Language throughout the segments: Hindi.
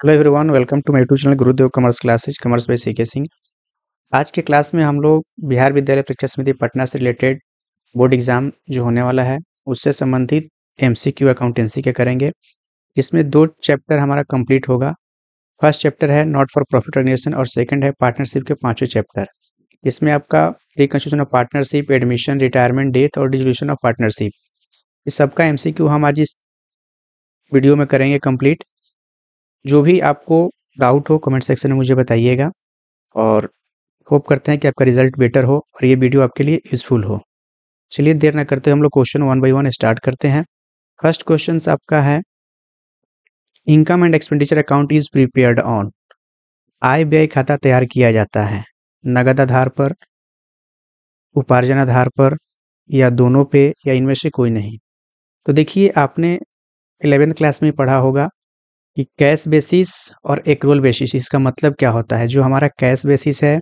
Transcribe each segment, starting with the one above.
Hello everyone welcome to my YouTube channel Gurudev commerce classes commerce by CK Singh आज के क्लास में हम लोग बिहार विद्यालय परीक्षा समिति पटना से रिलेटेड बोर्ड एग्ज़ाम जो होने वाला है, उससे संबंधित एमसीक्यू अकाउंटेंसी के करेंगे इसमें दो चैप्टर हमारा कंप्लीट होगा। फ़र्स्ट चैप्टर है नॉट फॉर प्रॉफिट ऑर्गेनाइजेशन और सेकेंड है पार्टनरशिप के पाँचों चैप्टर इसमें आपका reconstitution of partnership admission retirement death और डिजोल्यूशन ऑफ़ पार्टनरशिप इस सबका एमसीक्यू हम आज इस वीडियो में करेंगे कंप्लीट जो भी आपको डाउट हो कमेंट सेक्शन में मुझे बताइएगा और होप करते हैं कि आपका रिज़ल्ट बेटर हो और ये वीडियो आपके लिए यूज़फुल हो। चलिए देर ना करते हम लोग question one by one start करते हैं। फ़र्स्ट क्वेश्चन आपका है income and expenditure account is prepared on आय व्यय खाता तैयार किया जाता है। नगद आधार पर, उपार्जन आधार पर, या दोनों पे, या इनमें से कोई नहीं। तो देखिए, आपने इलेवेंथ क्लास में पढ़ा होगा। कि कैश बेसिस और एक्रूअल बेसिस इसका मतलब क्या होता है? जो हमारा कैश बेसिस है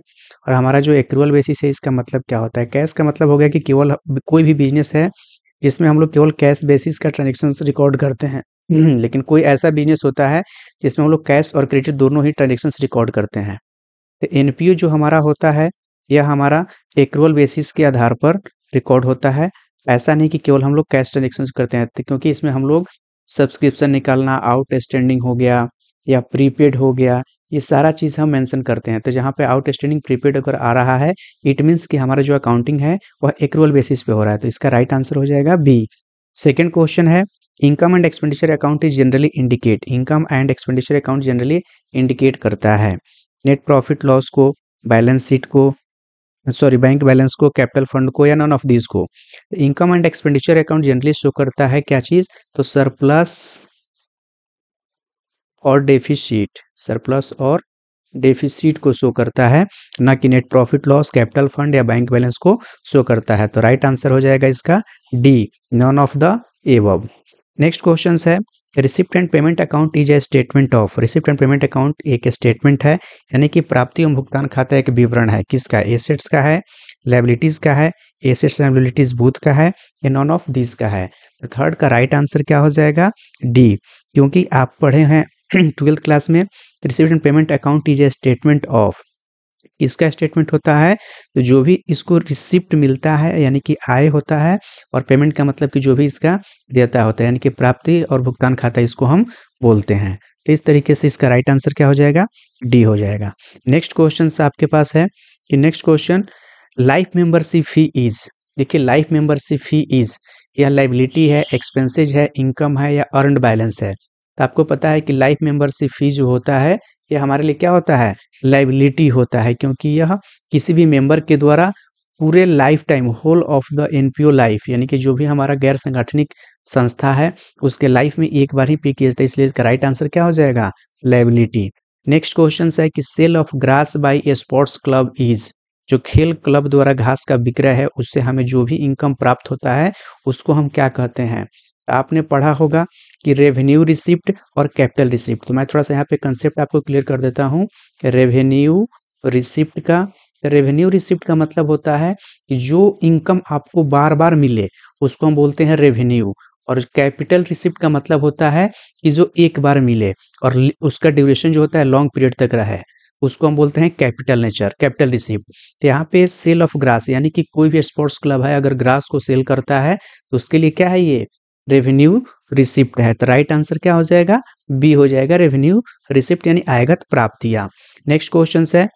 और हमारा जो एक्रूअल बेसिस है, इसका मतलब क्या होता है? कैश का मतलब हो गया कि केवल कोई भी बिज़नेस है जिसमें हम लोग केवल कैश बेसिस का ट्रांजेक्शन रिकॉर्ड करते हैं। लेकिन कोई ऐसा बिज़नेस होता है जिसमें हम लोग कैश और क्रेडिट दोनों ही ट्रांजेक्शन रिकॉर्ड करते हैं। तो एन जो हमारा होता है, यह हमारा एक्रूअल बेसिस के आधार पर रिकॉर्ड होता है। ऐसा नहीं कि केवल हम लोग कैश ट्रांजेक्शन करते हैं क्योंकि इसमें हम लोग सब्सक्रिप्शन निकालना आउट स्टैंडिंग हो गया या प्रीपेड हो गया, ये सारा चीज़ हम मेंशन करते हैं। तो जहाँ पे आउट स्टैंडिंग प्रीपेड अगर आ रहा है इट मीन्स कि हमारा जो अकाउंटिंग है, वह एक्रूअल बेसिस पे हो रहा है। तो इसका राइट आंसर हो जाएगा बी सेकेंड क्वेश्चन है income and expenditure account is generally indicate income and expenditure account generally indicate करता है। नेट प्रॉफिट लॉस को बैलेंस शीट को सॉरी बैंक बैलेंस को कैपिटल फंड को या नॉन ऑफ़ दीज को। Income and expenditure account generally show करता है क्या चीज़? तो सरप्लस और डेफिसिट सरप्लस और डेफिसिट को शो करता है, ना कि net profit loss capital fund या बैंक बैलेंस को शो करता है। तो राइट right आंसर हो जाएगा इसका D none of the above next question है। Receipt and payment account is a statement of receipt and payment account एक स्टेटमेंट है, यानी कि प्राप्ति एवं भुगतान खाता एक विवरण है। किसका? एसेट्स का है लाइबिलिटीज का है एसेट्स लाइबिलिटीज बूथ का है, या नॉन ऑफ़ दिस का है। तो थर्ड का राइट right आंसर क्या हो जाएगा? डी क्योंकि आप पढ़े हैं ट्वेल्थ क्लास में receipt and payment account is a statement of इसका स्टेटमेंट होता है तो जो भी इसको रिसिप्ट मिलता है, यानी कि आय होता है, और पेमेंट का मतलब कि जो भी इसका देता होता है, यानी कि प्राप्ति और भुगतान खाता इसको हम बोलते हैं। तो इस तरीके से इसका राइट आंसर क्या हो जाएगा? डी हो जाएगा। नेक्स्ट क्वेश्चन आपके पास है कि next question life membership fee is देखिए लाइफ मेंबरशिप फ़ी इज़ यह लाइबिलिटी है एक्सपेंसेज है इनकम है या अर्नड बैलेंस है? तो आपको पता है कि लाइफ मेंबरशिप फ़ी जो होता है, ये हमारे लिए क्या होता है? लाइबिलिटी होता है, क्योंकि यह किसी भी मेंबर के द्वारा पूरे life time whole of the NPO life, यानी कि जो भी हमारा गैर संगठनिक संस्था है, उसके लाइफ में एक बार ही पे किया जाता है, इसलिए इसका राइट आंसर क्या हो जाएगा? लाइबिलिटी। नेक्स्ट क्वेश्चन है कि sale of grass by a sports club is. जो खेल क्लब द्वारा घास का विक्रय है, उससे हमें जो भी इनकम प्राप्त होता है, उसको हम क्या कहते हैं? आपने पढ़ा होगा कि रेवेन्यू रिसिप्ट और कैपिटल रिसिप्ट तो मैं थोड़ा सा यहाँ पे कंसेप्ट आपको क्लियर कर देता हूँ। रेवेन्यू रिसिप्ट का रेवेन्यू रिसिप्ट का मतलब होता है कि जो इनकम आपको बार बार मिले, उसको हम बोलते हैं रेवेन्यू और कैपिटल रिसिप्ट का मतलब होता है कि जो एक बार मिले और उसका ड्यूरेशन जो होता है लॉन्ग पीरियड तक रहे। उसको हम बोलते हैं कैपिटल नेचर कैपिटल रिसिप्ट तो यहाँ पे सेल ऑफ़ ग्रास यानी कि कोई भी स्पोर्ट्स क्लब है, अगर ग्रास को सेल करता है तो उसके लिए क्या है ये? रेवेन्यू रिसिप्ट है तो राइट आंसर क्या हो जाएगा? बी हो जाएगा रेवेन्यू रिसिप्ट यानी आयगत प्राप्तियाँ। नेक्स्ट क्वेश्चन है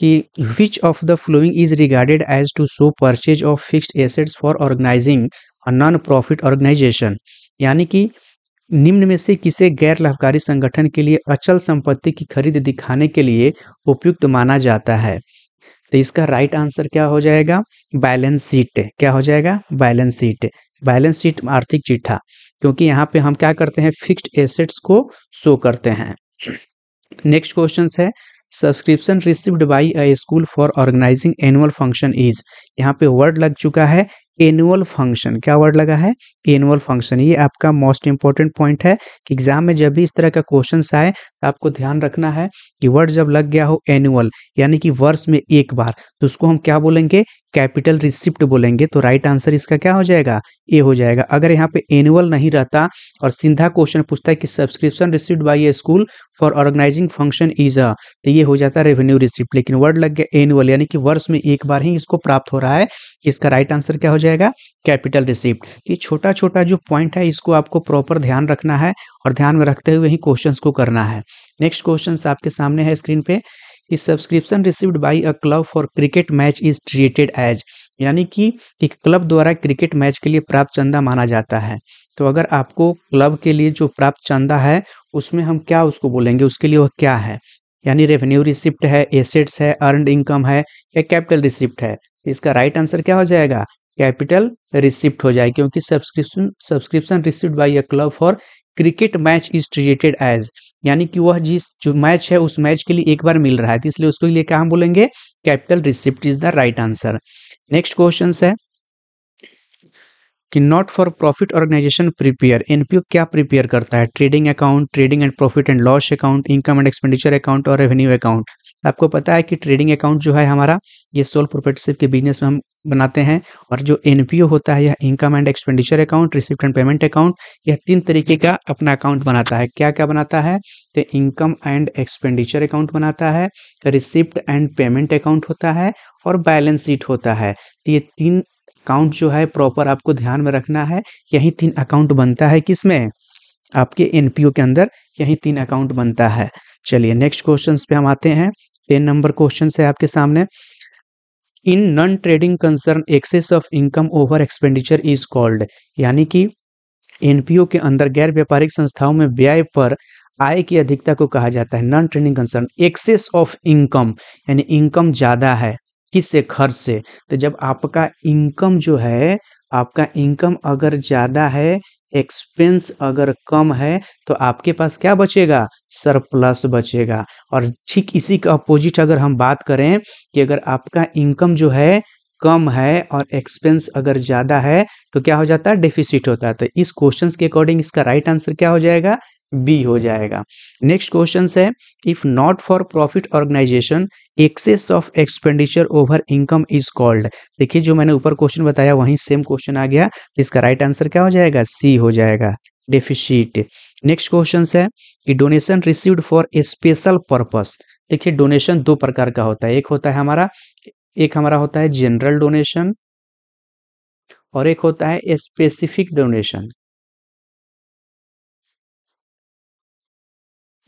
कि which of the following is regarded as to show purchase of fixed assets for organising non profit organisation यानी कि निम्न में से किसे गैर लाभकारी संगठन के लिए अचल संपत्ति की खरीद दिखाने के लिए उपयुक्त माना जाता है? तो इसका राइट आंसर क्या हो जाएगा? बैलेंस शीट क्या हो जाएगा? बैलेंस शीट बैलेंस शीट आर्थिक चिट्ठा। क्योंकि यहाँ पे हम क्या करते हैं फिक्स्ड एसेट्स को शो करते हैं। नेक्स्ट क्वेश्चन है subscription received by a school for organising annual function is यहाँ पे वर्ड लग चुका है एनुअल फ़ंक्शन क्या वर्ड लगा है? एनुअल फ़ंक्शन ये आपका मोस्ट इंपॉर्टेंट पॉइंट है कि एग्ज़ाम में जब भी इस तरह का क्वेश्चन आए तो आपको ध्यान रखना है कि वर्ड जब लग गया हो एनुअल यानी कि वर्ष में एक बार तो उसको हम क्या बोलेंगे? कैपिटल रिसिप्ट बोलेंगे तो राइट आंसर इसका क्या हो जाएगा? ए हो जाएगा। अगर यहाँ पे एनुअल नहीं रहता और सीधा क्वेश्चन पूछता है कि subscription receipt by a school for organising function is a तो ये हो जाता है रेवेन्यू रिसिप्ट लेकिन वर्ड लग गया एनुअल यानी कि वर्ष में एक बार ही इसको प्राप्त हो रहा है इसका राइट आंसर क्या हो जाएगा? कैपिटल रिसिप्ट ये छोटा छोटा जो पॉइंट है, इसको आपको प्रॉपर ध्यान रखना है और ध्यान में रखते हुए ही क्वेश्चन को करना है। नेक्स्ट क्वेश्चन आपके सामने है स्क्रीन पे। कि subscription received by a club for cricket match is treated as यानी कि एक क्लब द्वारा क्रिकेट मैच के लिए प्राप्त चंदा माना जाता है। तो अगर आपको क्लब के लिए जो प्राप्त चंदा है, उसमें हम क्या उसको बोलेंगे? उसके लिए वह क्या है? यानी रेवेन्यू रिसिप्ट है एसेट्स है अर्नड इनकम है, या कैपिटल रिसिप्ट है? इसका राइट आंसर क्या हो जाएगा? कैपिटल रिसिप्ट हो जाए क्योंकि subscription subscription receipt by a club for cricket match is treated as यानी कि वह जिस, जो मैच है, उस मैच के लिए एक बार मिल रहा है। तो इसलिए उसको लिए क्या हम बोलेंगे capital receipt is the right answer. Next question है। कि not for profit organisation prepare NPO क्या प्रिपेयर करता है? Trading account trading and profit and loss account income and expenditure account और रेवेन्यू अकाउंट आपको पता है कि ट्रेडिंग अकाउंट जो है हमारा, ये सोल प्रोप्रेटरशिप के बिज़नेस में हम बनाते हैं और जो एनपीओ होता है, यह income and expenditure account receipt and payment account यह तीन तरीके का अपना अकाउंट बनाता है। क्या क्या बनाता है? तो इनकम एंड एक्सपेंडिचर अकाउंट बनाता है रिसिप्ट एंड पेमेंट अकाउंट होता है और बैलेंस शीट होता है। तो ये तीन अकाउंट जो है प्रॉपर आपको ध्यान में रखना है। यही तीन अकाउंट बनता है किसमें? आपके एनपीओ के अंदर यही तीन अकाउंट बनता है। चलिए नेक्स्ट क्वेश्चन पे हम आते हैं। टेन नंबर क्वेश्चन है आपके सामने। In non trading concern excess of income over expenditure is called यानी कि एनपीओ के अंदर गैर व्यापारिक संस्थाओं में व्यय पर आय की अधिकता को कहा जाता है। Non trading concern excess of income यानी इनकम ज़्यादा है। किससे? खर्च से। तो जब आपका इनकम जो है, आपका इनकम अगर ज़्यादा है एक्सपेंस अगर कम है तो आपके पास क्या बचेगा? सरप्लस बचेगा। और ठीक इसी का अपोजिट अगर हम बात करें कि अगर आपका इनकम जो है कम है और एक्सपेंस अगर ज़्यादा है तो क्या हो जाता? है डेफिसिट होता है। तो इस क्वेश्चन के अकॉर्डिंग इसका राइट right आंसर क्या हो जाएगा? बी हो जाएगा। नेक्स्ट क्वेश्चन है if not for profit organisation excess of expenditure over income is called देखिए, जो मैंने ऊपर क्वेश्चन बताया, वहीं सेम क्वेश्चन आ गया। इसका राइट right आंसर क्या हो जाएगा? सी हो जाएगा। डेफिशिट नेक्स्ट क्वेश्चन है, कि donation received for a special purpose देखिए डोनेशन दो प्रकार का होता है। एक होता है हमारा, एक हमारा होता है जनरल डोनेशन और एक होता है स्पेसिफिक डोनेशन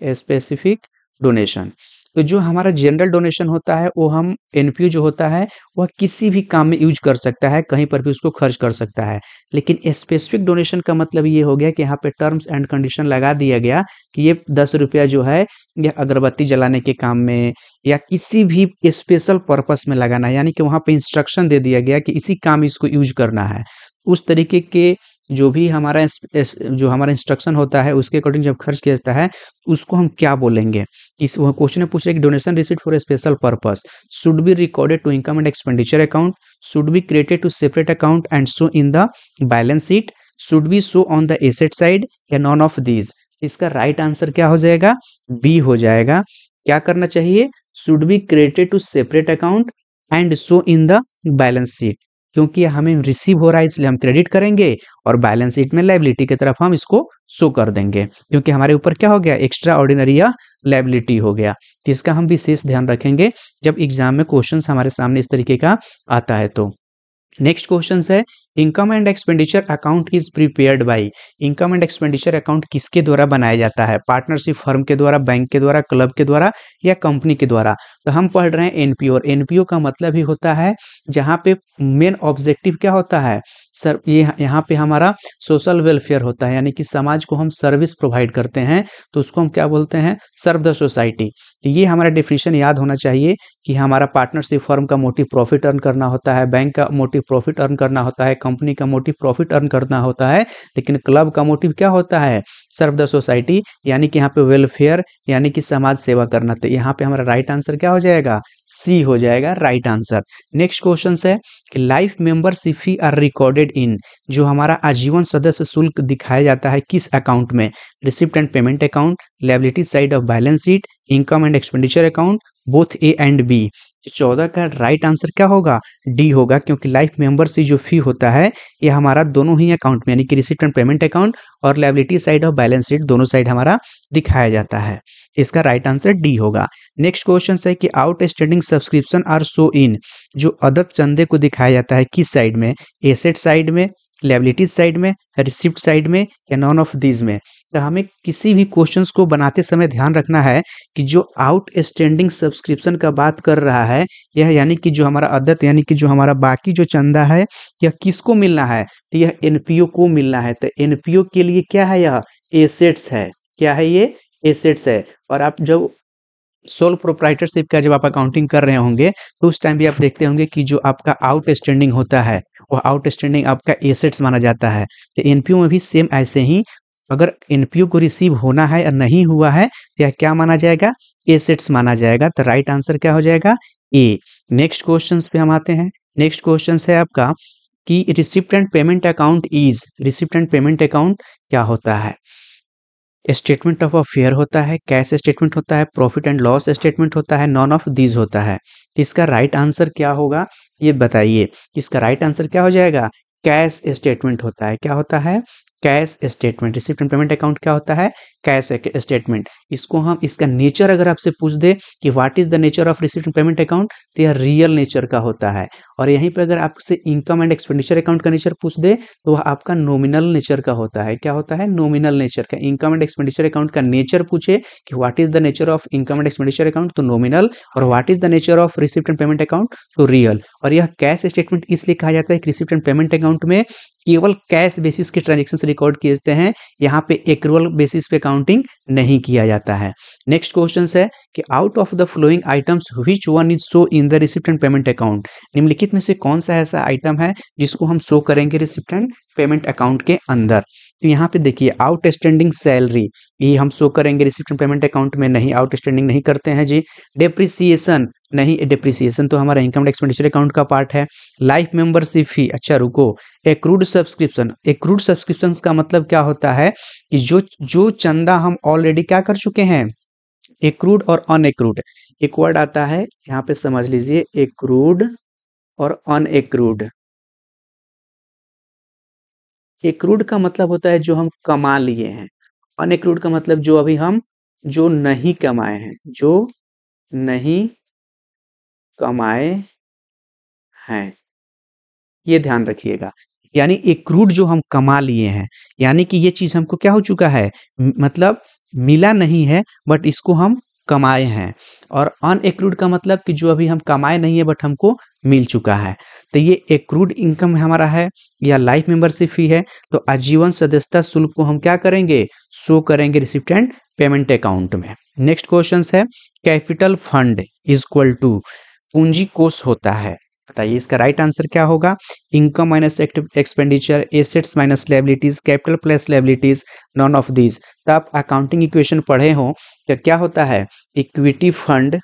स्पेसिफिक डोनेशन तो जो हमारा जनरल डोनेशन होता है, वो हम एनपीओ जो होता है, वह किसी भी काम में यूज़ कर सकता है, कहीं पर भी उसको खर्च कर सकता है। लेकिन स्पेसिफिक डोनेशन का मतलब ये हो गया कि यहाँ पे टर्म्स एंड कंडीशन लगा दिया गया कि ये दस रुपया जो है, ये अगरबत्ती जलाने के काम में, या किसी भी स्पेशल पर्पस में लगाना है यानी कि वहाँ पे इंस्ट्रक्शन दे दिया गया कि इसी काम इसको यूज़ करना है। उस तरीके के जो भी हमारा जो हमारा इंस्ट्रक्शन होता है, उसके अकॉर्डिंग जब खर्च किया जाता है, उसको हम क्या बोलेंगे? इस क्वेश्चन में पूछ रहे कि donation receipt for special purpose should be recorded to income and expenditure account should be created to separate account and show in the balance sheet should be show on the asset side या नॉन ऑफ़ दीज इसका राइट right आंसर क्या हो जाएगा? बी हो जाएगा। क्या करना चाहिए? Should be created to separate account and show in the balance sheet क्योंकि हमें रिसीव हो रहा है, इसलिए हम क्रेडिट करेंगे और बैलेंस शीट में लाइबिलिटी की तरफ़ हम इसको शो कर देंगे। क्योंकि हमारे ऊपर क्या हो गया? एक्स्ट्रा ऑर्डिनरी या लाइबिलिटी हो गया। तो इसका हम विशेष ध्यान रखेंगे जब एग्ज़ाम में क्वेश्चन हमारे सामने इस तरीके का आता है तो। नेक्स्ट क्वेश्चन है income and expenditure account is prepared by income and expenditure account किसके द्वारा बनाया जाता है? पार्टनरशिप फर्म के द्वारा बैंक के द्वारा क्लब के द्वारा या कंपनी के द्वारा? तो हम पढ़ रहे हैं एनपीओ एनपीओ का मतलब ही होता है, जहाँ पे मेन ऑब्जेक्टिव क्या होता है? सर, ये यहाँ पे हमारा सोशल वेलफेयर होता है, यानी कि समाज को हम सर्विस प्रोवाइड करते हैं तो उसको हम क्या बोलते हैं? सर्व द सोसाइटी तो ये हमारा डिफिनेशन याद होना चाहिए कि हमारा पार्टनरशिप फर्म का मोटिव प्रॉफिट अर्न करना होता है बैंक का मोटिव प्रॉफिट अर्न करना होता है कंपनी का मोटिव प्रॉफिट अर्न करना होता है, लेकिन क्लब का मोटिव क्या होता है? सर्व द सोसाइटी यानी कि यहाँ पे वेलफेयर यानी कि समाज सेवा करना। तो यहाँ पे हमारा राइट आंसर क्या हो जाएगा? सी हो जाएगा राइट आंसर नेक्स्ट क्वेश्चन है कि life membership fee are recorded in जो हमारा आजीवन सदस्य शुल्क दिखाया जाता है किस अकाउंट में? Receipt and payment account liability side of balance sheet income and expenditure account both A and B चौदह का राइट आंसर क्या होगा? डी होगा, क्योंकि लाइफ मेंबर से जो फ़ी होता है, ये हमारा दोनों ही अकाउंट में, यानी कि रिसिप्ट एंड पेमेंट अकाउंट और liability side of balance sheet दोनों साइड हमारा दिखाया जाता है। इसका राइट आंसर डी होगा। नेक्स्ट क्वेश्चन है कि outstanding subscription are show in जो अदत चंदे को दिखाया जाता है किस साइड में? एसेट साइड में लेबिलिटीज साइड में रिसिप्ट साइड में, या नॉन ऑफ़ दीज में। तो हमें किसी भी क्वेश्चंस को बनाते समय ध्यान रखना है कि जो आउट स्टैंडिंग सब्सक्रिप्शन का बात कर रहा है, यह यानी कि जो हमारा अदत यानी कि जो हमारा बाकी जो चंदा है, यह किसको मिलना है? तो यह एनपीओ को मिलना है। तो एनपीओ के लिए क्या है यह? एसेट्स है। क्या है ये? एसेट्स है। और आप जब सोल प्रोप्राइटरशिप का जब आप अकाउंटिंग कर रहे होंगे तो उस टाइम भी आप देखते होंगे कि जो आपका आउटस्टैंडिंग होता है वो आउट स्टैंडिंग आपका एसेट्स माना जाता है। तो एनपीओ में भी सेम ऐसे ही, अगर एनपीओ को रिसीव होना है या नहीं हुआ है तो यह क्या माना जाएगा? एसेट्स माना जाएगा। तो राइट आंसर क्या हो जाएगा? ए नेक्स्ट क्वेश्चन पे हम आते हैं। नेक्स्ट क्वेश्चन है आपका कि receipt and payment account is receipt and payment account क्या होता है? स्टेटमेंट ऑफ़ अफेयर होता है कैश स्टेटमेंट होता है प्रॉफिट एंड लॉस स्टेटमेंट होता है नॉन ऑफ़ दीज होता है। इसका राइट right आंसर क्या होगा? ये बताइए इसका राइट आंसर क्या हो जाएगा? कैश स्टेटमेंट होता है, क्या होता है? Cash statement. Receipt and payment account क्या होता है? Cash statement. इसको हम, इसका नेचर अगर आपसे पूछ दे कि what is the nature of receipt and payment account तो यह रियल नेचर का होता है। और यहीं पे अगर आपसे इनकम एंड एक्सपेंडिचर अकाउंट का नेचर पूछ दे तो वह आपका नॉमिनल नेचर का होता है। क्या होता है? नॉमिनल नेचर का। इनकम एंड एक्सपेंडिचर अकाउंट का नेचर पूछे कि what is the nature of income and expenditure account तो नॉमिनल और what is the nature of receipt and payment account तो रियल और यह कैश स्टेटमेंट इसलिए कहा जाता है कि रिसिप्ट एंड पेमेंट अकाउंट में केवल कैश बेसिस के ट्रांजेक्शन रिकॉर्ड किए हैं, यहाँ पे एक्रुअल बेसिस पे काउंटिंग नहीं किया जाता है। नेक्स्ट क्वेश्चन है कि out of the following items which one is show in the receipt and payment account निम्नलिखित में से कौन सा ऐसा आइटम है जिसको हम शो करेंगे रिसिप्ट एंड पेमेंट अकाउंट के अंदर? तो यहाँ पे देखिए आउट स्टैंडिंग सैलरी ये हम शो करेंगे रिसिप्ट पेमेंट अकाउंट में, नहीं आउट स्टैंडिंग नहीं करते हैं जी। डेप्रिसिएशन नहीं डिप्रिसिएशन तो हमारा इनकम एक्सपेंडिचर अकाउंट का पार्ट है। लाइफ मेंबरशिप फ़ी अच्छा रुको एक्रूड सब्सक्रिप्शन एक्रूड सब्सक्रिप्शन का मतलब क्या होता है कि जो जो चंदा हम ऑलरेडी क्या कर चुके हैं? एक्रूड और अनएक्रूड एक वर्ड आता है, यहाँ पे समझ लीजिए एक्रूड और अनएक्रूड एक्रूड का मतलब होता है जो हम कमा लिए हैं अनएक्रूड का मतलब जो अभी हम, जो नहीं कमाए हैं, जो नहीं कमाए हैं। ये ध्यान रखिएगा। यानी एक्रूड जो हम कमा लिए हैं, यानी कि ये चीज़ हमको क्या हो चुका है? मतलब मिला नहीं है, बट इसको हम कमाए हैं। और अनएक्रूड का मतलब कि जो अभी हम कमाए नहीं है बट हमको मिल चुका है। तो ये एक्रूड इनकम हमारा है, या लाइफ मेंबरशिप फ़ी है। तो आजीवन सदस्यता शुल्क को हम क्या करेंगे? शो करेंगे रिसिप्ट एंड पेमेंट अकाउंट में। नेक्स्ट क्वेश्चन है capital fund is equal to पूंजी कोष होता है। बताइए, इसका राइट आंसर क्या होगा? Income minus expenditure assets minus liabilities capital plus liabilities none of these तो आप अकाउंटिंग इक्वेशन पढ़े हो तो क्या होता है? Equity fund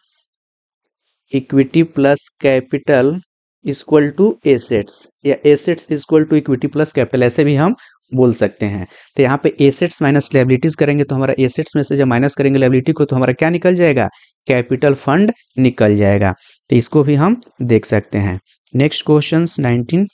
equity plus capital equal to assets या assets equal to equity plus capital ऐसे भी हम बोल सकते हैं। तो यहाँ पे एसेट्स माइनस लेबिलिटीज करेंगे तो हमारा एसेट्स में से जब माइनस करेंगे लेबिलिटी को तो हमारा क्या निकल जाएगा? कैपिटल फंड निकल जाएगा। तो इसको भी हम देख सकते हैं। Next question nineteen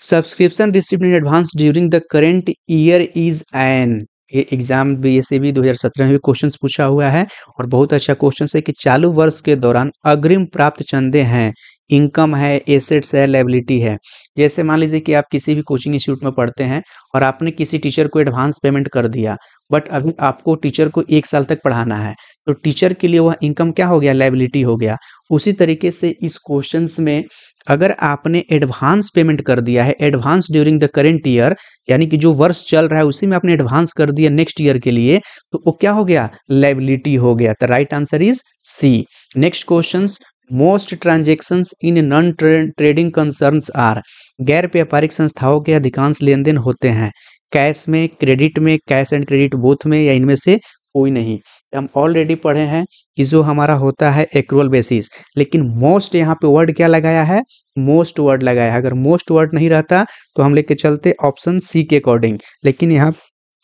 subscription receipt in advance during the current year is an ये एग्ज़ाम बी एस बी दो में भी क्वेश्चन पूछा हुआ है और बहुत अच्छा क्वेश्चन है कि चालू वर्ष के दौरान अग्रिम प्राप्त चंदे हैं। इनकम है, एसेट्स है लाइबिलिटी है। जैसे मान लीजिए कि आप किसी भी कोचिंग इंस्टीट्यूट में पढ़ते हैं और आपने किसी टीचर को एडवांस पेमेंट कर दिया बट अभी आपको टीचर को एक साल तक पढ़ाना है तो टीचर के लिए वह इनकम क्या हो गया? लाइबिलिटी हो गया। उसी तरीके से इस क्वेश्चंस में अगर आपने एडवांस पेमेंट कर दिया है advance during the current year यानी कि जो वर्ष चल रहा है, उसी में आपने एडवांस कर दिया नेक्स्ट ईयर के लिए तो वो क्या हो गया? लाइबिलिटी हो गया। तो right answer is C next question most transaction in non trading concern are गैर व्यापारिक संस्थाओं के अधिकांश लेन देन होते हैं। कैश में, क्रेडिट में, कैश एंड क्रेडिट बोथ में या इनमें से कोई नहीं। हम ऑलरेडी पढ़े हैं कि जो हमारा होता है एक्रुअल बेसिस लेकिन मोस्ट यहाँ पे वर्ड क्या लगाया है? मोस्ट वर्ड लगाया है। अगर मोस्ट वर्ड नहीं रहता तो हम लेके चलते ऑप्शन सी के अकॉर्डिंग लेकिन यहाँ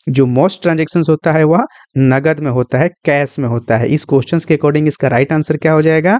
जो मोस्ट ट्रांजेक्शन होता है, वह नगद में होता है कैश में होता है। इस क्वेश्चन के अकॉर्डिंग इसका राइट आंसर क्या हो जाएगा?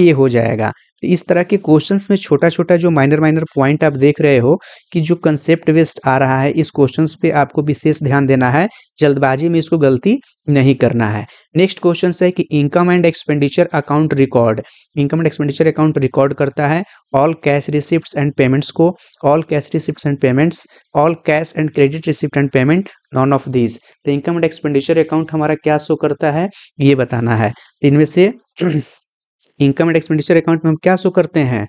ए हो जाएगा। इस तरह के क्वेश्चंस में छोटा छोटा जो माइनर माइनर पॉइंट आप देख रहे हो कि जो कंसेप्ट बेस्ड आ रहा है, इस क्वेश्चंस पे आपको विशेष ध्यान देना है। जल्दबाजी में इसको गलती नहीं करना है। नेक्स्ट क्वेश्चन है कि income and expenditure account record income and expenditure account record करता है। All cash receipt and payments को। All cash receipt and payments all cash and credit receipt and payment none of this तो इनकम एंड एक्सपेंडिचर अकाउंट हमारा क्या शो करता है? ये बताना है। इनमें से इनकम एंड एक्सपेंडिचर अकाउंट में हम क्या शो करते हैं?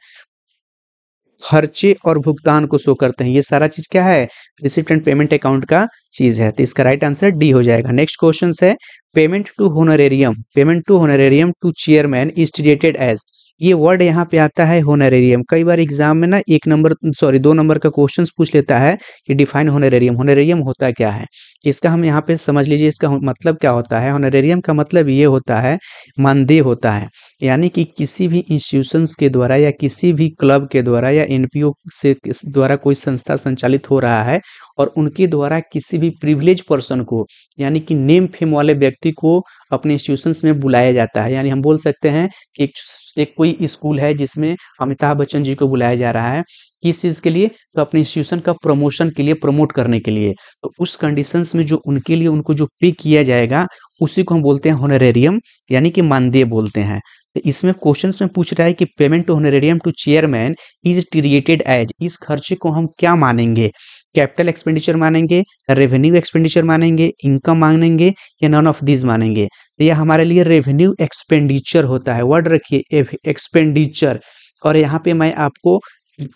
खर्चे और भुगतान को शो करते हैं। ये सारा चीज़ क्या है? रिसिप्ट एंड पेमेंट अकाउंट का चीज़ है। तो इसका राइट आंसर डी हो जाएगा। नेक्स्ट क्वेश्चन है payment to honorarium, payment to honorarium to chairman is treated as ये वर्ड यहाँ पे आता है होनरेरियम। कई बार एग्ज़ाम में ना एक नंबर सॉरी दो नंबर का क्वेश्चन पूछ लेता है कि डिफाइन होनरेरियम। होनरेरियम होता क्या है? इसका हम यहाँ पे समझ लीजिए, इसका मतलब क्या होता है? होनरेरियम का मतलब ये होता है, मानदेय होता है। यानी कि किसी भी इंस्टीट्यूशन के द्वारा या किसी भी क्लब के द्वारा या एनपीओ से द्वारा कोई संस्था संचालित हो रहा है और उनके द्वारा किसी भी प्रिविलेज पर्सन को यानी कि नेम फेम वाले व्यक्ति को अपने इंस्टीट्यूशन में बुलाया जाता है। यानी हम बोल सकते हैं कि एक, एक कोई स्कूल है जिसमें अमिताभ बच्चन जी को बुलाया जा रहा है किस चीज़ के लिए? तो अपने इंस्टीट्यूशन का प्रमोशन के लिए प्रमोट करने के लिए। तो उस कंडीशंस में जो उनके लिए उनको जो पे किया जाएगा उसी को हम बोलते हैं होनरेरियम यानी कि मानदेय बोलते हैं। तो इसमें क्वेश्चन में पूछ रहा है कि payment to honorarium to chairman is treated as इस खर्चे को हम क्या मानेंगे? कैपिटल एक्सपेंडिचर मानेंगे, रेवेन्यू एक्सपेंडिचर मानेंगे, इनकम मानेंगे या नॉन ऑफ़ दिस मानेंगे। तो यह हमारे लिए रेवेन्यू एक्सपेंडिचर होता है। वर्ड रखिए एक्सपेंडिचर। और यहाँ पे मैं आपको,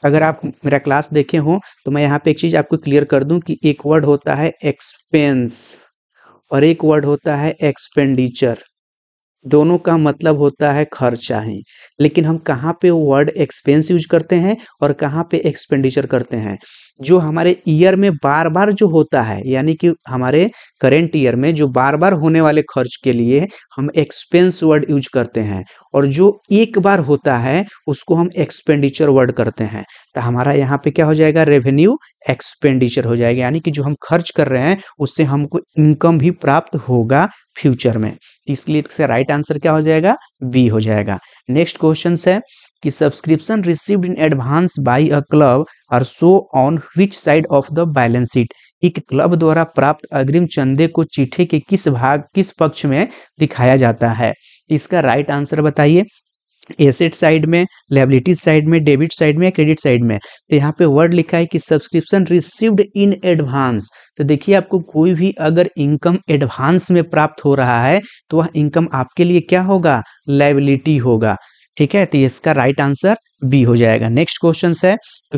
अगर आप मेरा क्लास देखे हो तो मैं यहाँ पे एक चीज़ आपको क्लियर कर दूँ कि एक वर्ड होता है एक्सपेंस और एक वर्ड होता है एक्सपेंडिचर दोनों का मतलब होता है खर्चा ही। लेकिन हम कहाँ पे वर्ड एक्सपेंस यूज़ करते हैं और कहाँ पे एक्सपेंडिचर करते हैं? जो हमारे ईयर में बार बार जो होता है, यानी कि हमारे करेंट ईयर में जो बार बार होने वाले खर्च के लिए हम एक्सपेंस वर्ड यूज़ करते हैं और जो एक बार होता है, उसको हम एक्सपेंडिचर वर्ड करते हैं। तो हमारा यहाँ पे क्या हो जाएगा? रेवेन्यू एक्सपेंडिचर हो जाएगा, यानी कि जो हम खर्च कर रहे हैं, उससे हमको इनकम भी प्राप्त होगा फ्यूचर में। इसलिए राइट आंसर क्या हो जाएगा? बी हो जाएगा। नेक्स्ट क्वेश्चन है कि subscription received in advance by a club are show on which side of the balance sheet एक क्लब द्वारा प्राप्त अग्रिम चंदे को चिट्ठे के किस भाग, किस पक्ष में दिखाया जाता है? इसका राइट आंसर बताइए। एसेट साइड में लेबिलिटी साइड में डेबिट साइड में या क्रेडिट साइड में? तो यहाँ पे वर्ड लिखा है कि सब्सक्रिप्शन रिसीव्ड इन एडवांस तो देखिए आपको कोई भी अगर इनकम एडवांस में प्राप्त हो रहा है तो वह इनकम आपके लिए क्या होगा? लाइबिलिटी होगा। ठीक है? तो इसका राइट आंसर बी हो जाएगा। नेक्स्ट क्वेश्चन है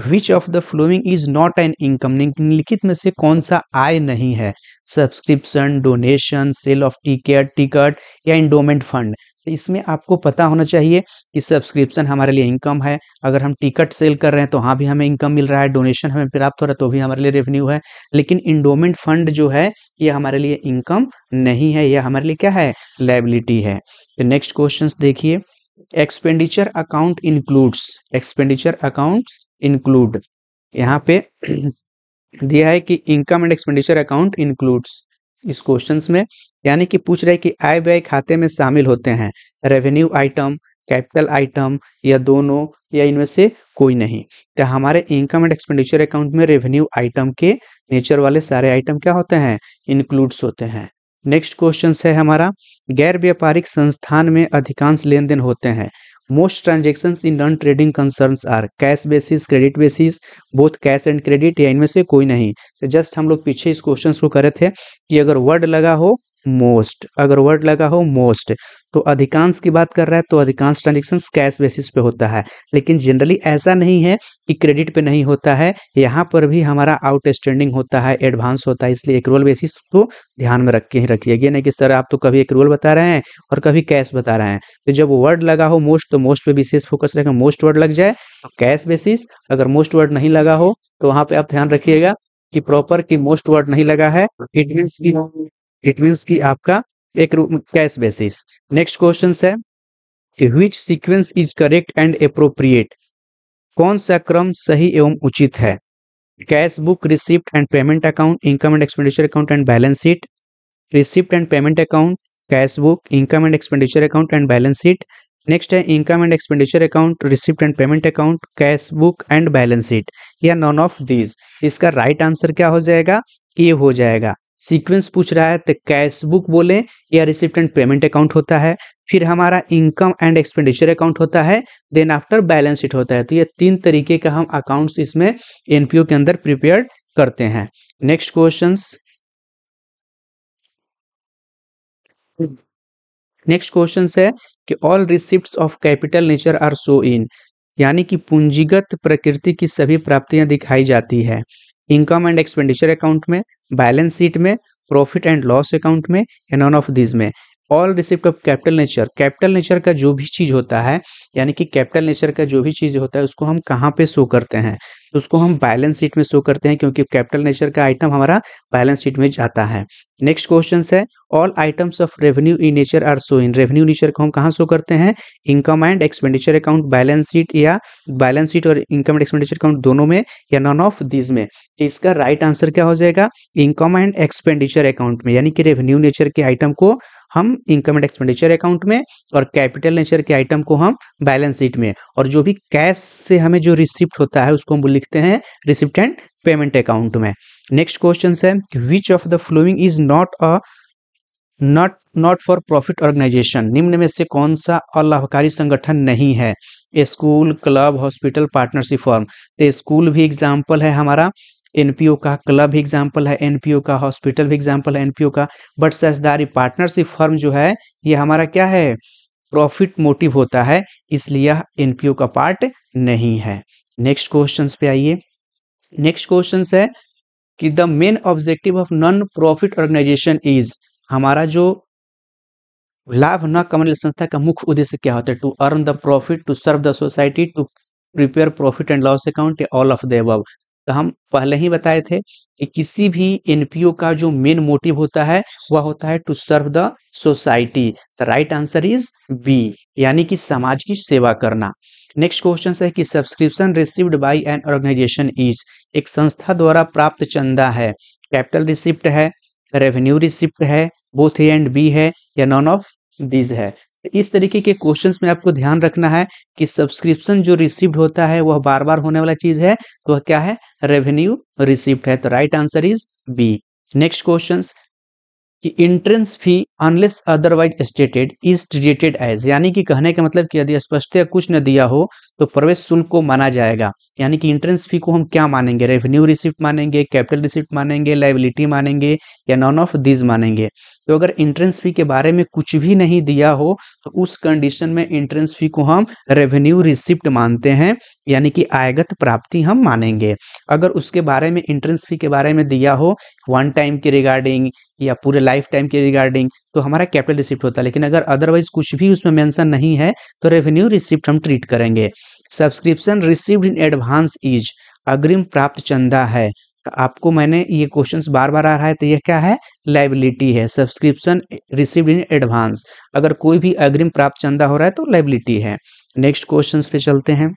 which of the following is not an income निम्नलिखित में से कौन सा आय नहीं है? Subscription donation sale of ticket ticket या इंडोमेंट फंड तो इसमें आपको पता होना चाहिए कि सब्सक्रिप्शन हमारे लिए इनकम है। अगर हम टिकट सेल कर रहे हैं तो वहाँ भी हमें इनकम मिल रहा है। डोनेशन हमें प्राप्त हो रहा है तो भी हमारे लिए रेवेन्यू है। लेकिन इंडोमेंट फंड जो है, ये हमारे लिए इनकम नहीं है। यह हमारे लिए क्या है? लाइबिलिटी है। तो नेक्स्ट क्वेश्चन देखिए। Expenditure account includes expenditure account include यहाँ पे दिया है कि income and expenditure account includes इस क्वेश्चन में, यानी कि पूछ रहे कि आय व्यय खाते में शामिल होते हैं। रेवेन्यू आइटम कैपिटल आइटम या दोनों, या इनमें से कोई नहीं। तो हमारे इनकम एंड एक्सपेंडिचर अकाउंट में रेवेन्यू आइटम के नेचर वाले सारे आइटम क्या होते हैं? इंक्लूड्स होते हैं। नेक्स्ट क्वेश्चन है हमारा। गैर व्यापारिक संस्थान में अधिकांश लेन देन होते हैं। Most transaction in non trading concern are cash basis credit basis both cash and credit या इनमें से कोई नहीं। तो जस्ट हम लोग पीछे इस क्वेश्चन को करे थे कि अगर वर्ड लगा हो मोस्ट। अगर वर्ड लगा हो मोस्ट तो अधिकांश की बात कर रहा है तो अधिकांश ट्रांजेक्शन कैश बेसिस पे होता है। लेकिन जनरली ऐसा नहीं है कि क्रेडिट पे नहीं होता है, यहाँ पर भी हमारा आउटस्टैंडिंग होता है, एडवांस होता है, इसलिए एक्रोल बेसिस को ध्यान में रख के ही रखिएगा नहीं किस तरह आप तो कभी एक्रोल बता रहे हैं और कभी कैश बता रहे हैं। तो जब वर्ड लगा हो मोस्ट तो मोस्ट पे विशेष फोकस रहेगा मोस्ट वर्ड लग जाए तो कैश बेसिस। अगर मोस्ट वर्ड नहीं लगा हो तो वहाँ पे आप ध्यान रखिएगा कि प्रॉपर की मोस्ट वर्ड नहीं लगा है। इट की इट मीन्स कि आपका एक कैश बेसिस नेक्स्ट क्वेश्चन है which sequence is correct and appropriate कौन सा क्रम सही एवं उचित है? Cash book receipt and payment account income and expenditure account and balance sheet receipt and payment account cash book income and expenditure account and balance sheet next है income and expenditure account receipt and payment account cash book and balance sheet या नॉन ऑफ़ दीज इसका राइट right आंसर क्या हो जाएगा? ये हो जाएगा। सीक्वेंस पूछ रहा है तो कैश बुक बोले या रिसिप्ट एंड पेमेंट अकाउंट होता है। फिर हमारा इनकम एंड एक्सपेंडिचर अकाउंट होता है। देन आफ्टर बैलेंस शीट होता है। तो ये तीन तरीके का हम अकाउंट्स इसमें एनपीओ के अंदर प्रिपेयर करते हैं। नेक्स्ट क्वेश्चन नेक्स्ट क्वेश्चन है कि all receipt of capital nature are shown in यानी कि पूंजीगत प्रकृति की सभी प्राप्तियाँ दिखाई जाती है। इनकम एंड एक्सपेंडिचर अकाउंट में बैलेंस शीट में प्रॉफिट एंड लॉस अकाउंट में या नॉन ऑफ़ दिस में। All receipt of capital nature capital nature का जो भी चीज़ होता है, यानी कि कैपिटल नेचर का जो भी चीज़ होता है, उसको हम कहाँ पे शो करते हैं? तो उसको हम बैलेंस शीट में शो करते हैं, क्योंकि कैपिटल नेचर का आइटम हमारा बैलेंस शीट में जाता है। नेक्स्ट क्वेश्चन है all items of revenue in nature are shown in revenue nature को हम कहाँ शो करते हैं? Income and expenditure account balance sheet या बैलेंस शीट और इनकम एंड एक्सपेंडिचर अकाउंट दोनों में या नॉन ऑफ़ दिस में? तो इसका राइट right आंसर क्या हो जाएगा? इनकम एंड एक्सपेंडिचर अकाउंट में, यानी कि रेवेन्यू नेचर के आइटम को हम इनकम एंड एक्सपेंडिचर अकाउंट में और कैपिटल नेचर के आइटम को हम बैलेंस शीट में। और जो भी कैश से हमें जो रिसिप्ट होता है, उसको हम लिखते हैं रिसिप्ट एंड पेमेंट अकाउंट में। नेक्स्ट क्वेश्चन है which of the following is not a not not for profit organization निम्न में से कौन सा अलाभकारी संगठन नहीं है? School club hospital partnership form तो स्कूल भी एग्ज़ाम्पल है हमारा। एनपीओ का क्लब एग्ज़ाम्पल है एनपीओ का हॉस्पिटल भी एग्ज़ाम्पल है एनपीओ का बट साझेदारी पार्टनरशिप फर्म जो है, ये हमारा क्या है? प्रॉफिट मोटिव होता है, इसलिए यह एनपीओ का पार्ट नहीं है। नेक्स्ट क्वेश्चन पे आइए। नेक्स्ट क्वेश्चन है कि the main objective of non profit organisation is हमारा जो लाभ न कमाने संस्था का मुख्य उद्देश्य क्या होता है? To earn the profit to serve the society to prepare profit and loss account all of the above तो हम पहले ही बताए थे कि किसी भी एनपीओ का जो मेन मोटिव होता है, वह होता है to serve the society the right answer is B यानी कि समाज की सेवा करना। नेक्स्ट क्वेश्चन है कि subscription received by an organisation is एक संस्था द्वारा प्राप्त चंदा है। कैपिटल रिसिप्ट है रेवेन्यू रिसिप्ट है बोथ ए एंड बी है, या नॉन ऑफ़ डीज है। इस तरीके के क्वेश्चंस में आपको ध्यान रखना है कि सब्सक्रिप्शन जो रिसिप्ट होता है, वह बार बार होने वाला चीज़ है तो वह क्या है? रेवेन्यू रिसिप्ट है। तो right answer is B next question कि entrance fee unless otherwise stated is treated as यानी कि कहने का मतलब कि यदि स्पष्ट कुछ न दिया हो तो प्रवेश शुल्क को माना जाएगा। यानी कि इंट्रेंस फ़ी को हम क्या मानेंगे? रेवेन्यू रिसिप्ट मानेंगे कैपिटल रिसिप्ट मानेंगे लाइबिलिटी मानेंगे या नॉन ऑफ़ दिस मानेंगे। तो अगर इंट्रेंस फ़ी के बारे में कुछ भी नहीं दिया हो तो उस कंडीशन में इंट्रेंस फ़ी को हम रेवेन्यू रिसिप्ट मानते हैं, यानी कि आयगत प्राप्ति हम मानेंगे। अगर उसके बारे में इंट्रेंस फ़ी के बारे में दिया हो वन टाइम के रिगार्डिंग या पूरे लाइफ टाइम के रिगार्डिंग तो हमारा कैपिटल रिसिप्ट होता है। लेकिन अगर अदरवाइज़ कुछ भी उसमें मेंशन नहीं है तो रेवेन्यू रिसिप्ट हम ट्रीट करेंगे। Subscription received in advance is अग्रिम प्राप्त चंदा है। आपको मैंने ये क्वेश्चंस बार बार आ रहा है तो ये क्या है? लाइबिलिटी है सब्सक्रिप्शन रिसीव्ड इन एडवांस अगर कोई भी अग्रिम प्राप्त चंदा हो रहा है तो लाइबिलिटी है। नेक्स्ट क्वेश्चन पे चलते हैं।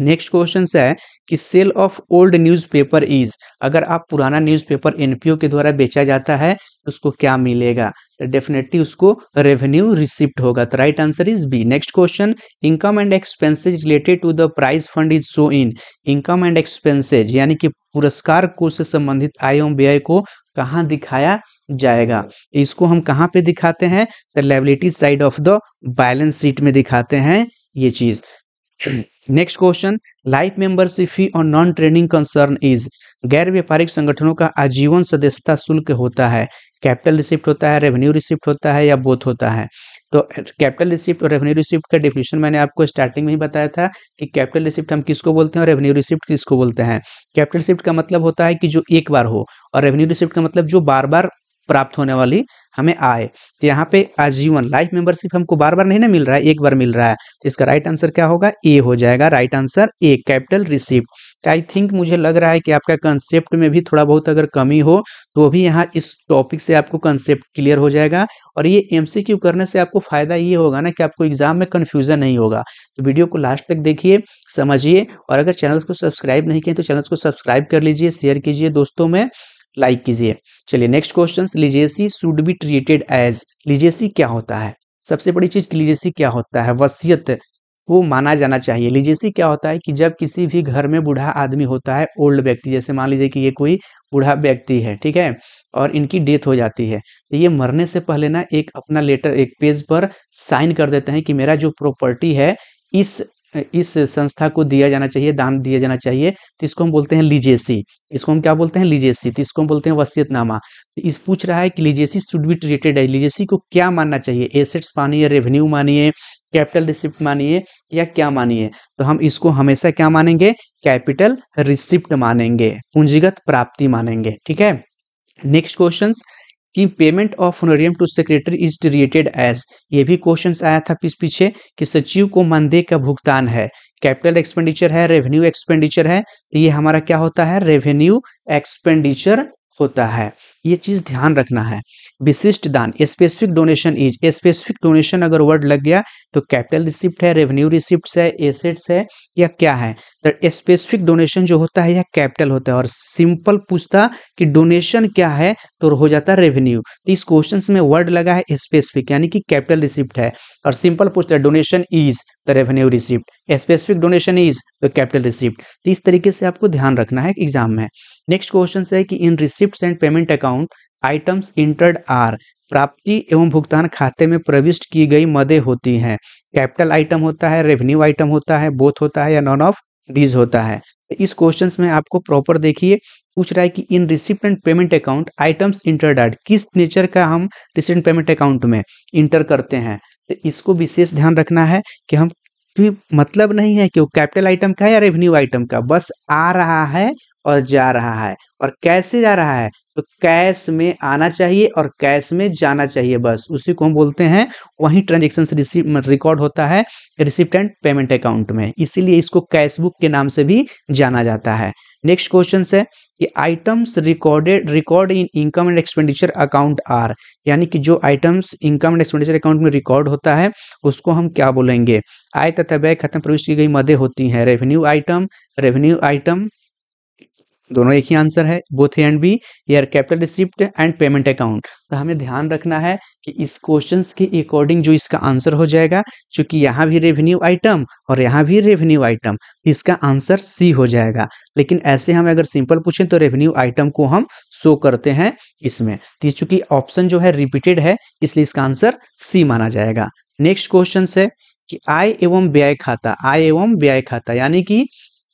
नेक्स्ट क्वेश्चन है कि sale of old newspaper is अगर आप पुराना न्यूज़पेपर एनपीओ के द्वारा बेचा जाता है तो उसको क्या मिलेगा? डेफिनेटली उसको रेवेन्यू रिसिप्ट होगा। तो right answer is B next question income and expenses related to the prize fund is shown in income and expenses यानी कि पुरस्कार कोष से संबंधित आय एवं व्यय को कहाँ दिखाया जाएगा? इसको हम कहाँ पे दिखाते हैं? The liability side of the balance sheet में दिखाते हैं ये चीज़। Next question life membership fee और नॉन ट्रेनिंग कंसर्न इज़ गैर व्यापारिक संगठनों का आजीवन सदस्यता शुल्क होता है। कैपिटल रिसिप्ट होता है, रेवेन्यू रिसिप्ट होता है या बोथ होता है? तो कैपिटल रिसिप्ट और रेवेन्यू रिसिप्ट का डिफिनेशन मैंने आपको स्टार्टिंग में ही बताया था कि कैपिटल रिसिप्ट हम किसको बोलते हैं और रेवेन्यू रिसिप्ट किसको बोलते हैं। कैपिटल रिसिप्ट का मतलब होता है कि जो एक बार हो और रेवेन्यू रिसिप्ट का मतलब जो बार बार प्राप्त होने वाली हमें आय। तो यहाँ पे आजीवन लाइफ मेंबरशिप हमको बार बार नहीं ना मिल रहा है, एक बार मिल रहा है। तो इसका राइट आंसर क्या होगा? ए हो जाएगा। Right answer A capital receipt I think मुझे लग रहा है कि आपका कंसेप्ट में भी थोड़ा बहुत अगर कमी हो तो भी यहाँ इस टॉपिक से आपको कंसेप्ट क्लियर हो जाएगा। और ये एमसीक्यू करने से आपको फ़ायदा ये होगा ना कि आपको एग्ज़ाम में कन्फ्यूज़न नहीं होगा। तो वीडियो को लास्ट तक देखिए, समझिए। और अगर चैनल को सब्सक्राइब नहीं किए तो चैनल को सब्सक्राइब कर लीजिए शेयर कीजिए दोस्तों में। लाइक कीजिए। चलिए next question legacy should be treated as legacy क्या होता है? सबसे बड़ी चीज़ लिजेसी क्या होता है? वसीयत को माना जाना चाहिए। लिजेसी क्या होता है कि जब किसी भी घर में बूढ़ा आदमी होता है ओल्ड व्यक्ति, जैसे मान लीजिए कि ये कोई बूढ़ा व्यक्ति है, ठीक है? और इनकी डेथ हो जाती है तो ये मरने से पहले ना एक अपना लेटर एक पेज पर साइन कर देते हैं कि मेरा जो प्रॉपर्टी है, इस इस संस्था को दिया जाना चाहिए, दान दिया जाना चाहिए तो इसको हम बोलते हैं लीजेसी। इसको हम क्या बोलते हैं? लीजेसी। तो इसको हम बोलते हैं वसीयतनामा। तो इस पूछ रहा है कि लीजेसी शुड बी ट्रीटेड है। लीजेसी को क्या मानना चाहिए? एसेट्स मानिए, रेवेन्यू मानिए, कैपिटल रिसिप्ट मानिए या क्या मानिए? तो हम इसको हमेशा क्या मानेंगे? कैपिटल रिसिप्ट मानेंगे, पूंजीगत प्राप्ति मानेंगे। ठीक है? नेक्स्ट क्वेश्चन कि payment of honorarium to secretary is related as ये भी क्वेश्चन आया था पीछे कि सचिव को मानदेय का भुगतान है। कैपिटल एक्सपेंडिचर है रेवेन्यू एक्सपेंडिचर है तो ये हमारा क्या होता है? रेवेन्यू एक्सपेंडिचर होता है। ये चीज़ ध्यान रखना है। विशिष्ट दान specific donation is specific donation अगर वर्ड लग गया तो कैपिटल रिसिप्ट है रेवेन्यू रिसिप्ट है एसेट्स है, या क्या है? तो स्पेसिफिक डोनेशन जो होता है या कैपिटल होता है। और सिंपल पूछता कि डोनेशन क्या है तो हो जाता है रेवेन्यू तो इस क्वेश्चन में वर्ड लगा है स्पेसिफिक यानी कि कैपिटल रिसिप्ट है। और सिंपल पूछता है donation is the revenue receipt specific donation is the capital receipt तो इस तरीके से आपको ध्यान रखना है एग्ज़ाम में। नेक्स्ट क्वेश्चन है कि in receipt and payment account items entered are प्राप्ति एवं भुगतान खाते में प्रविष्ट की गई मदे होती हैं। कैपिटल आइटम होता है रेवेन्यू आइटम होता है बोथ होता है या नॉन ऑफ़ डीज होता है। इस क्वेश्चन में आपको प्रॉपर देखिए, पूछ रहा है कि in receipt and payment account items entered are किस नेचर का हम रिसिप्ट पेमेंट अकाउंट में इंटर करते हैं। तो इसको विशेष ध्यान रखना है कि हम मतलब नहीं है कि वो कैपिटल आइटम का है या रेवेन्यू आइटम का। बस आ रहा है और जा रहा है। और कैसे जा रहा है? तो कैश में आना चाहिए और कैश में जाना चाहिए बस। उसी को हम बोलते हैं, वही ट्रांजेक्शन रिकॉर्ड होता है रिसिप्ट एंड पेमेंट अकाउंट में। इसीलिए इसको कैश बुक के नाम से भी जाना जाता है। नेक्स्ट क्वेश्चन है कि items recorded record in income and expenditure account are यानी कि जो items income and expenditure account में रिकॉर्ड होता है, उसको हम क्या बोलेंगे? आय तथा व्यय खत्म प्रविष्ट की गई मदे होती हैं। रेवेन्यू आइटम रेवेन्यू आइटम दोनों एक ही आंसर है बोथ ए एंड बी यार capital receipt and payment account तो हमें ध्यान रखना है कि इस क्वेश्चन के अकॉर्डिंग जो इसका आंसर हो जाएगा क्योंकि यहाँ भी रेवेन्यू आइटम और यहाँ भी रेवेन्यू आइटम इसका आंसर सी हो जाएगा। लेकिन ऐसे हम अगर सिंपल पूछें तो रेवेन्यू आइटम को हम शो करते हैं इसमें। तो चूँकि ऑप्शन जो है रिपीटेड है, इसलिए इसका आंसर सी माना जाएगा। नेक्स्ट क्वेश्चन है कि आय एवं व्यय खाता, आय एवं व्यय खाता, यानी कि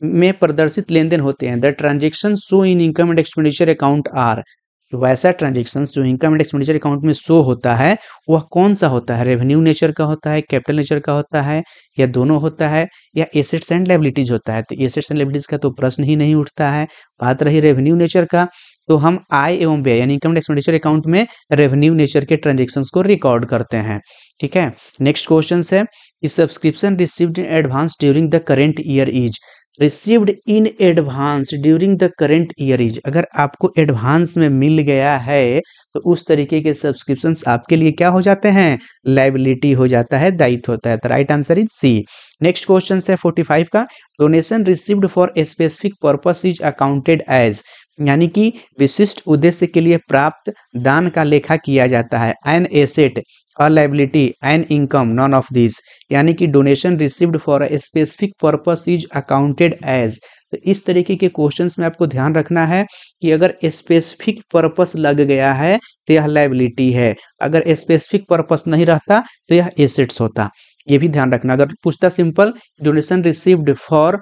में प्रदर्शित लेन देन होते हैं। The transaction show in income and expenditure account are वैसा ट्रांजेक्शन जो इनकम एंड एक्सपेंडिचर अकाउंट में शो होता है, वह कौन सा होता है? रेवेन्यू नेचर का होता है कैपिटल नेचर का होता है, या दोनों होता है, या एसेट्स एंड लाइबिलिटीज होता है? तो एसेट्स एंड लाइबिलिटीज का तो प्रश्न ही नहीं उठता है। बात रही रेवेन्यू नेचर का तो हम आय एवं व्यय, यानी इनकम एक्सपेंडिचर अकाउंट में रेवेन्यू नेचर के ट्रांजेक्शन को रिकॉर्ड करते हैं। ठीक है? नेक्स्ट क्वेश्चन है। Subscription received in advance during the current year is received in advance during the current year is अगर आपको एडवांस में मिल गया है तो उस तरीके के सब्सक्रिप्शन आपके लिए क्या हो जाते हैं? लाइबिलिटी हो जाता है, दायित्व होता है। तो right answer is C next question है 45 का। Donation received for specific purpose is accounted as यानी कि विशिष्ट उद्देश्य के लिए प्राप्त दान का लेखा किया जाता है। An asset liability an income none of this यानी कि donation received for a specific purpose is accounted as तो इस तरीके के क्वेश्चंस में आपको ध्यान रखना है कि अगर स्पेसिफिक पर्पस लग गया है तो यह लाइबिलिटी है। अगर स्पेसिफिक पर्पस नहीं रहता तो यह एसेट्स होता। ये भी ध्यान रखना। अगर पूछता simple donation received for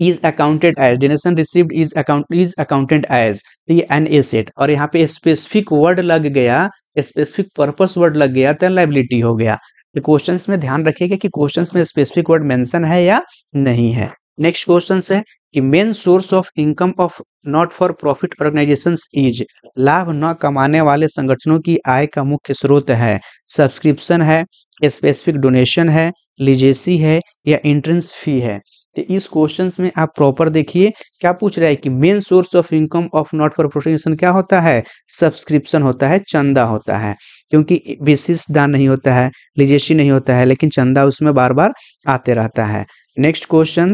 is accounted as donation received is account is accounted as an asset और यहाँ पे स्पेसिफिक वर्ड लग गया स्पेसिफिक पर्पस वर्ड लग गया तो लाइबिलिटी हो गया। तो क्वेश्चंस में ध्यान रखिएगा कि क्वेश्चंस में स्पेसिफिक वर्ड मेंशन है या नहीं है। नेक्स्ट क्वेश्चन है कि main source of income of not for profit organisation is लाभ न कमाने वाले संगठनों की आय का मुख्य स्रोत है। सब्सक्रिप्शन है स्पेसिफिक डोनेशन है लिजेसी है, या इंट्रेंस फ़ी है। तो इस क्वेश्चन में आप प्रॉपर देखिए, क्या पूछ रहा है कि main source of income of not for protection क्या होता है? सब्सक्रिप्शन होता है, चंदा होता है। क्योंकि विशिष्ट दान नहीं होता है लिजेसी नहीं होता है, लेकिन चंदा उसमें बार बार आते रहता है। Next question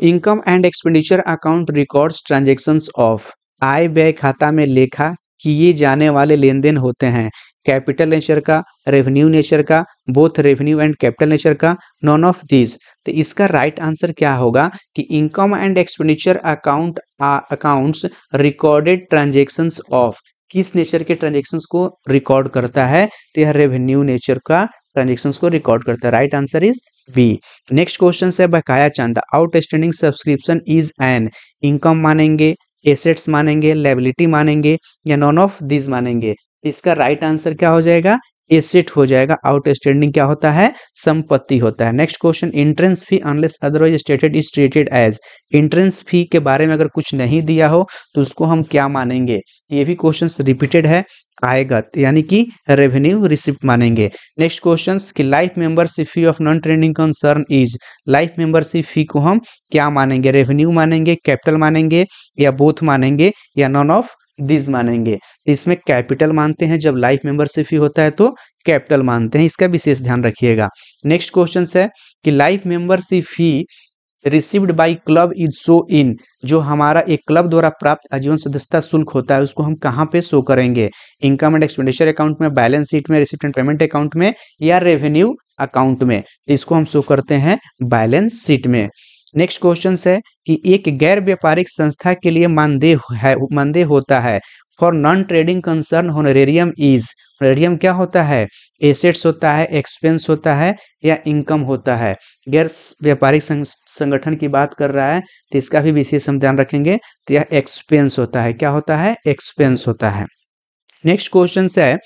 income and expenditure account records transaction of आय व्यय खाता में लेखा, किए जाने वाले लेन देन होते हैं। कैपिटल नेचर का रेवेन्यू नेचर का both revenue and capital nature का नॉन ऑफ़ दिस तो इसका राइट right आंसर क्या होगा कि income and expenditure account accounts recorded transactions of किस नेचर के ट्रांजेक्शन्स को रिकॉर्ड करता है? तो यह रेवेन्यू नेचर का ट्रांजेक्शन्स को रिकॉर्ड करता है। Right answer is B next question है बकाया चंदा। Outstanding subscription is an income मानेंगे। एसेट्स मानेंगे लेबिलिटी मानेंगे या नॉन ऑफ़ दिस मानेंगे। इसका राइट आंसर क्या हो जाएगा? एसेट हो जाएगा आउटस्टैंडिंग क्या होता है? संपत्ति होता है। Next question entrance fee unless otherwise stated is treated as entrance fee के बारे में अगर कुछ नहीं दिया हो तो उसको हम क्या मानेंगे? ये भी क्वेश्चन रिपीटेड है। आएगा, यानी कि रेवेन्यू रिसिप्ट मानेंगे। नेक्स्ट क्वेश्चन कि life membership fee of non trading concern is life membership fee को हम क्या मानेंगे? रेवेन्यू मानेंगे कैपिटल मानेंगे, या बोथ मानेंगे, या नॉन ऑफ़ दिस मानेंगे। इसमें कैपिटल मानते हैं, जब लाइफ मेंबरशिप फ़ी होता है तो कैपिटल मानते हैं। इसका विशेष ध्यान रखिएगा। नेक्स्ट क्वेश्चन है कि life membership fee received by club is shown in जो हमारा एक क्लब द्वारा प्राप्त आजीवन सदस्यता शुल्क होता है, उसको हम कहाँ पे शो करेंगे? इनकम एंड एक्सपेंडिचर अकाउंट में बैलेंस शीट में रिसिप्ट एंड पेमेंट अकाउंट में, या रेवेन्यू अकाउंट में? इसको हम शो करते हैं बैलेंस शीट में। नेक्स्ट क्वेश्चन है कि एक गैर व्यापारिक संस्था के लिए मानदेय है, मानदेय होता है। For non trading concern honorarium is honorarium क्या होता है? एसेट्स होता है एक्सपेंस होता है या इनकम होता है। गैर व्यापारिक संगठन की बात कर रहा है तो इसका भी विशेष हम ध्यान रखेंगे। तो यह एक्सपेंस होता है। क्या होता है? एक्सपेंस होता है। नेक्स्ट क्वेश्चन है